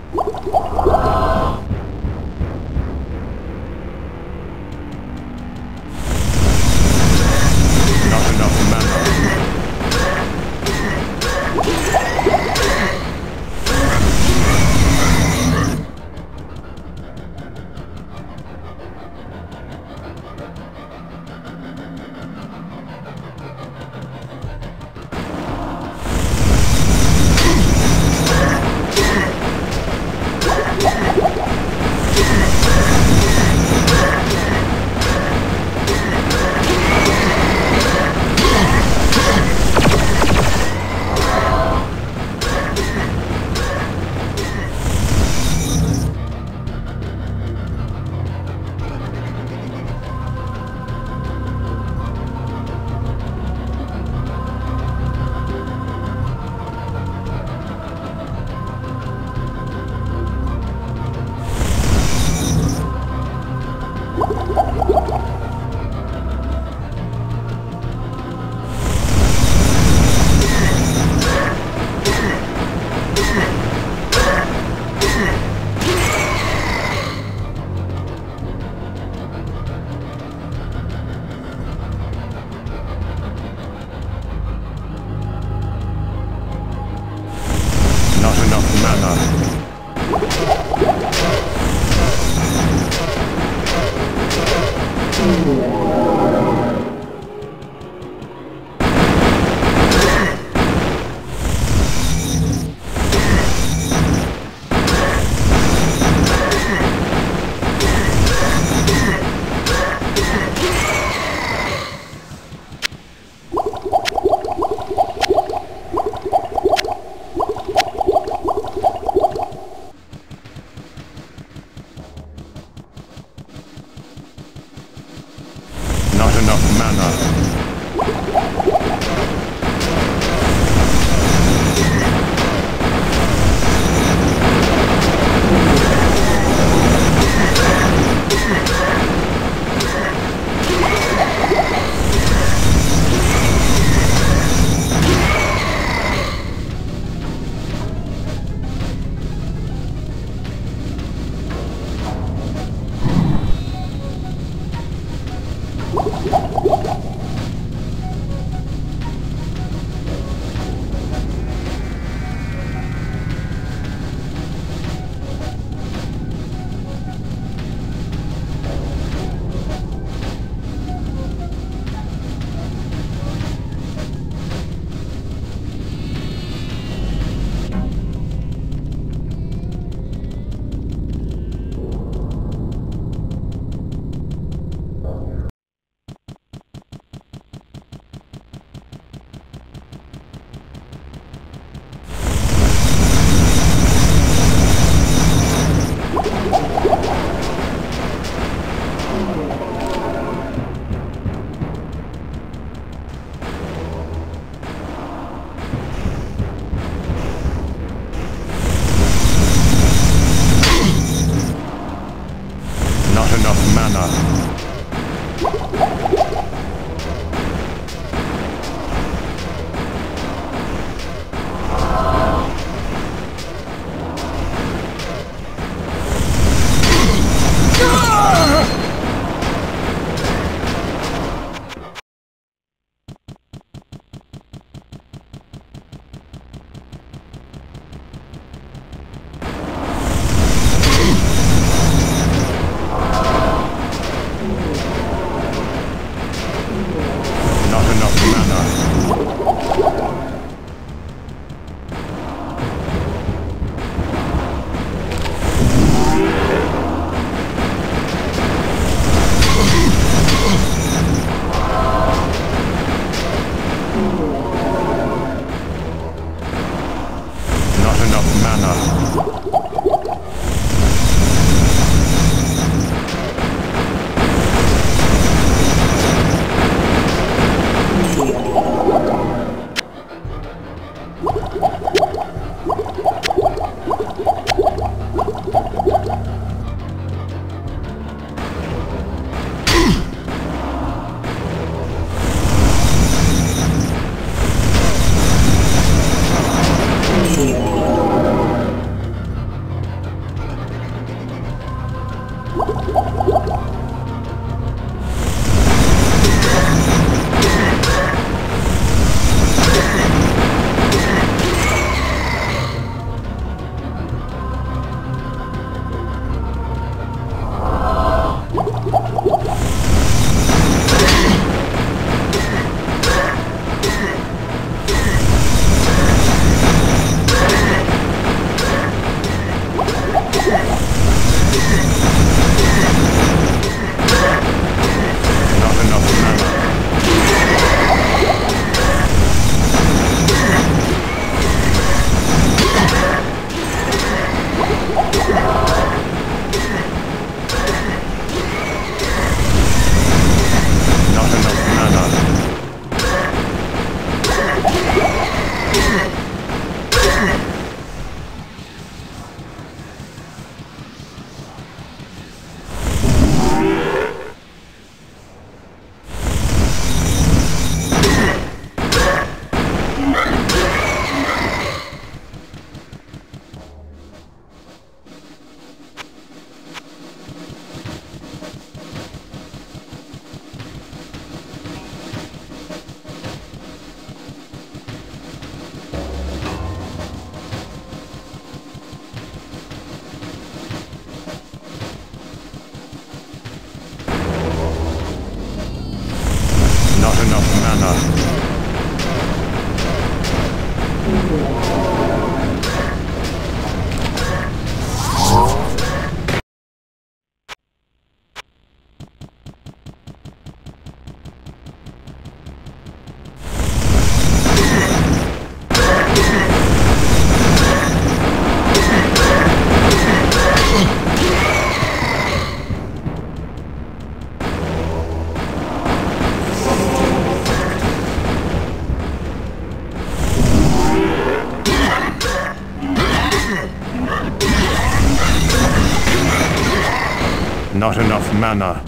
Not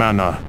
enough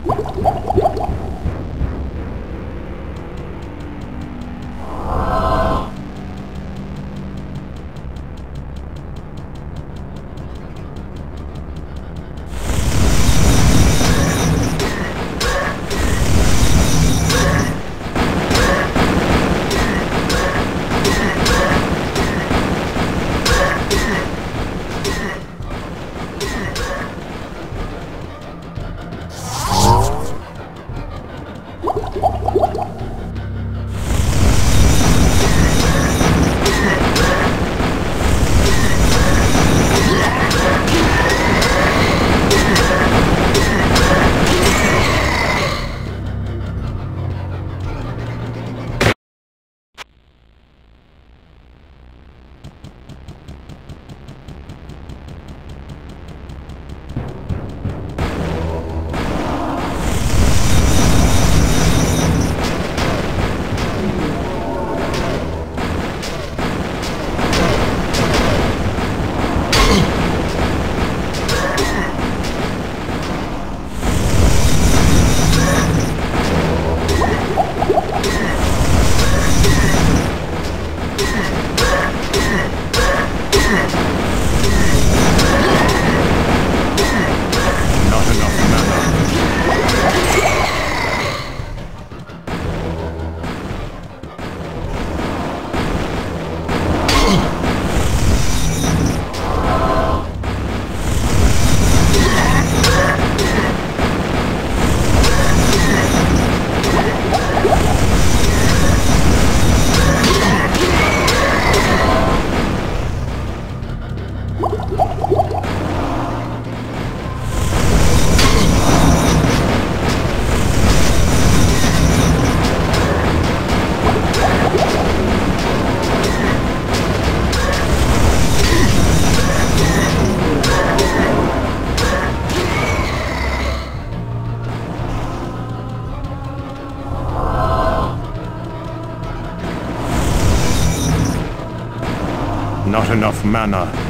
Not enough mana.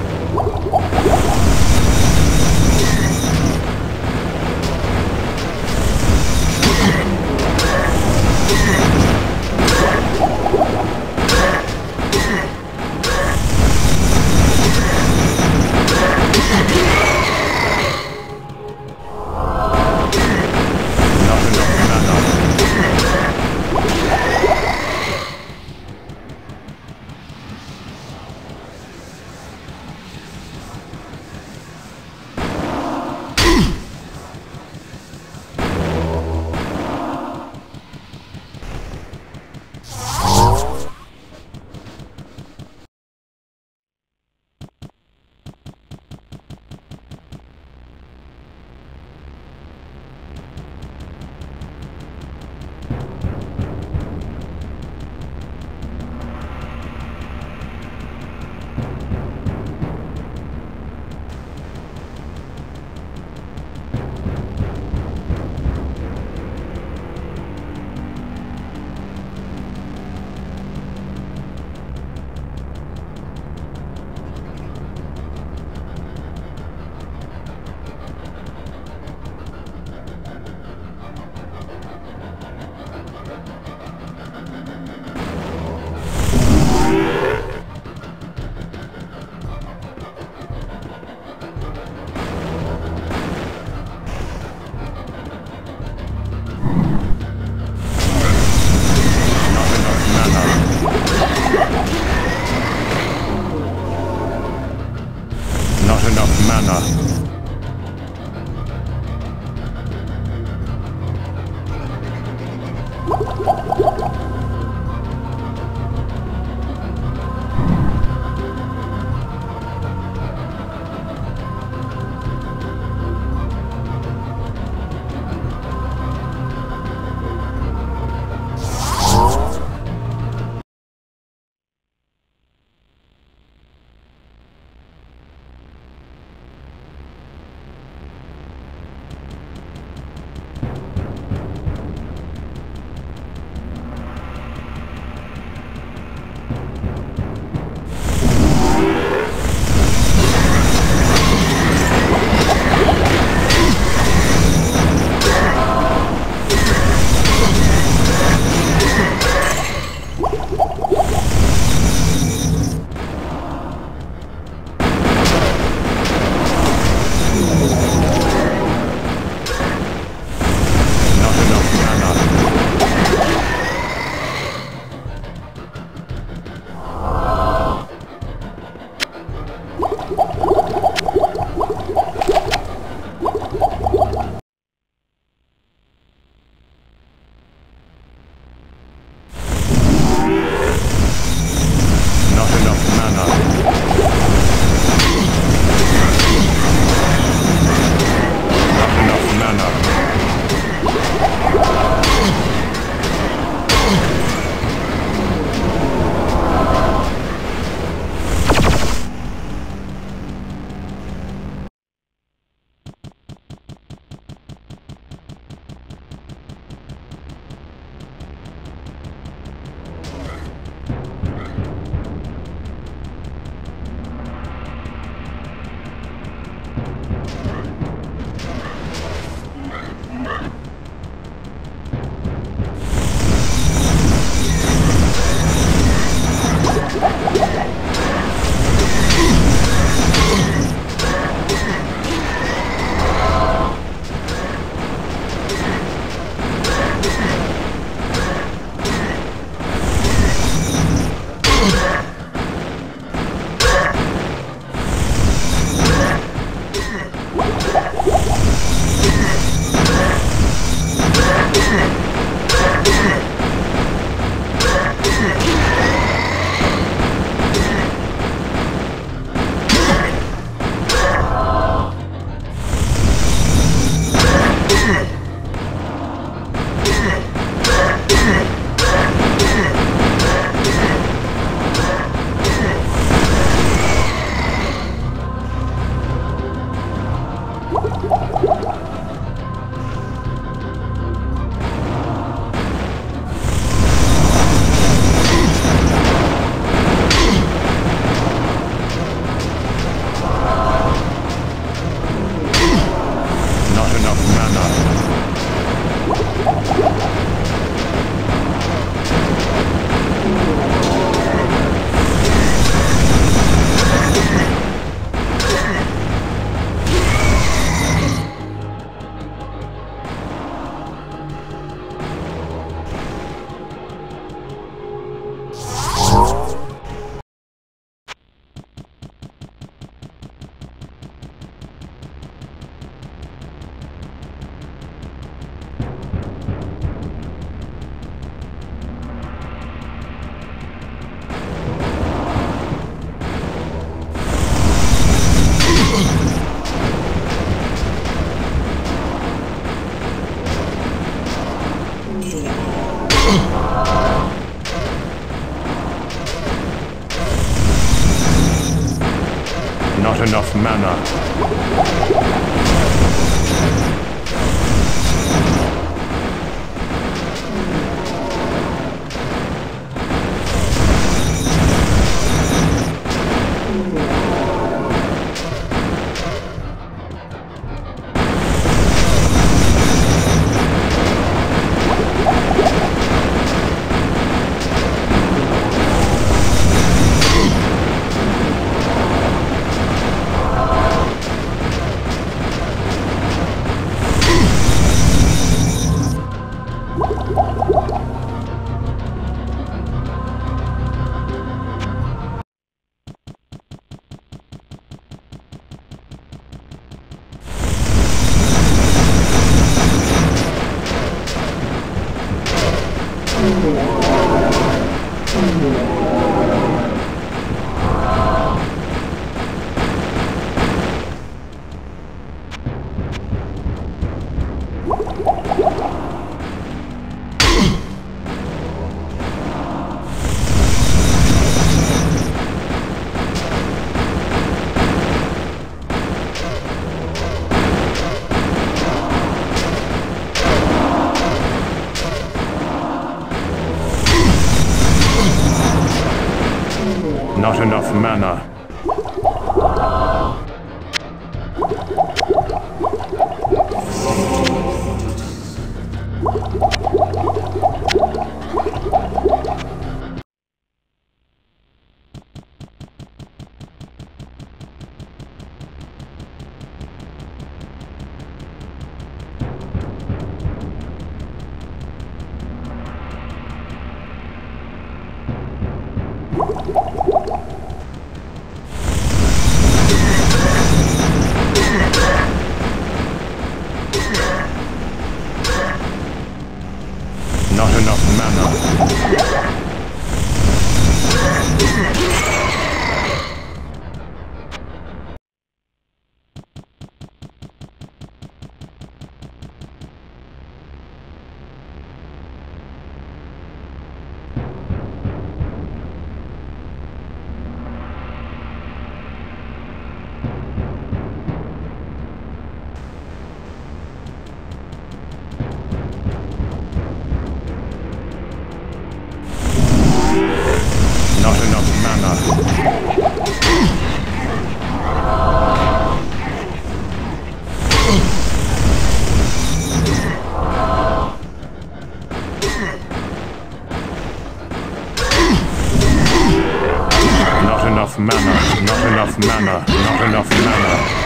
Enough mana, not enough mana.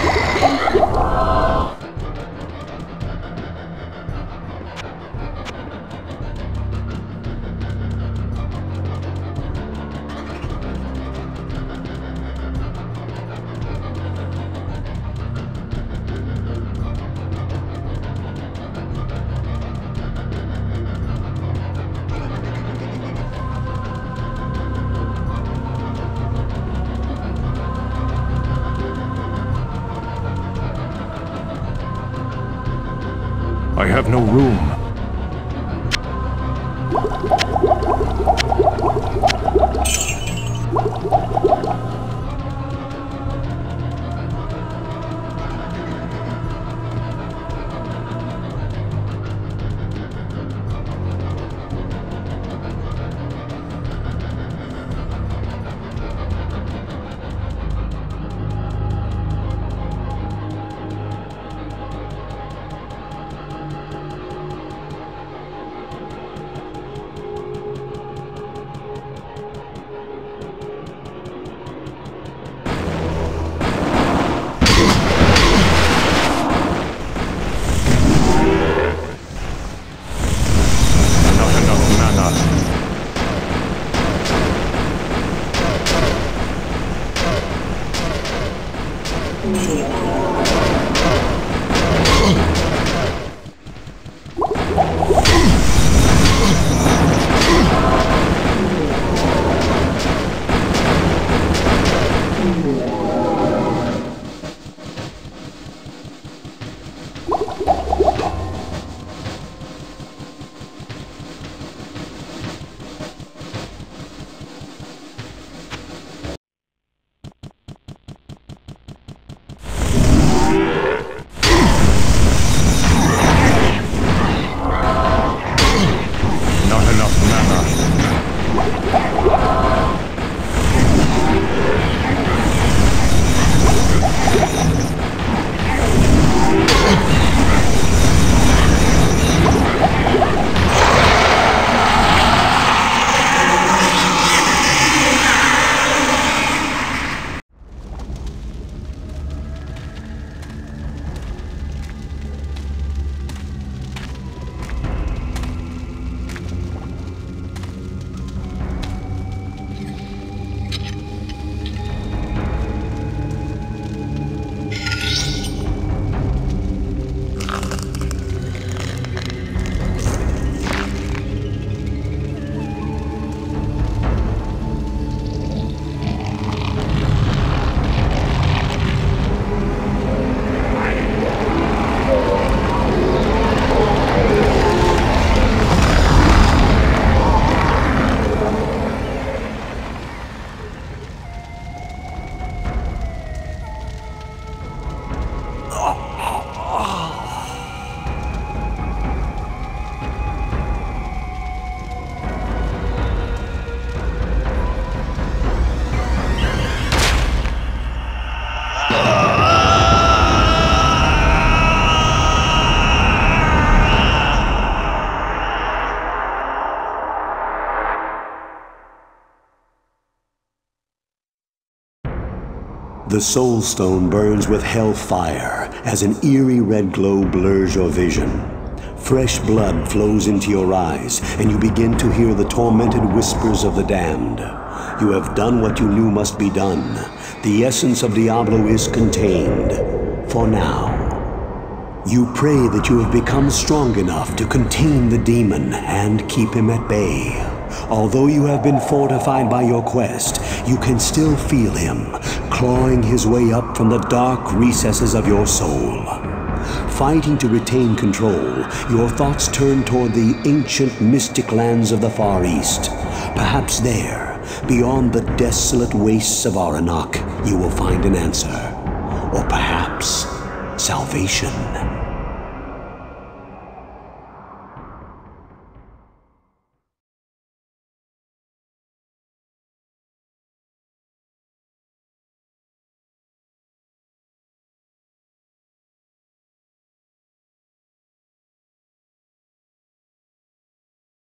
The Soul Stone burns with hellfire as an eerie red glow blurs your vision. Fresh blood flows into your eyes, and you begin to hear the tormented whispers of the damned. You have done what you knew must be done. The essence of Diablo is contained. For now. You pray that you have become strong enough to contain the demon and keep him at bay. Although you have been fortified by your quest, you can still feel him clawing his way up from the dark recesses of your soul. Fighting to retain control, your thoughts turn toward the ancient mystic lands of the Far East. Perhaps there, beyond the desolate wastes of Aranak, you will find an answer. Or perhaps salvation.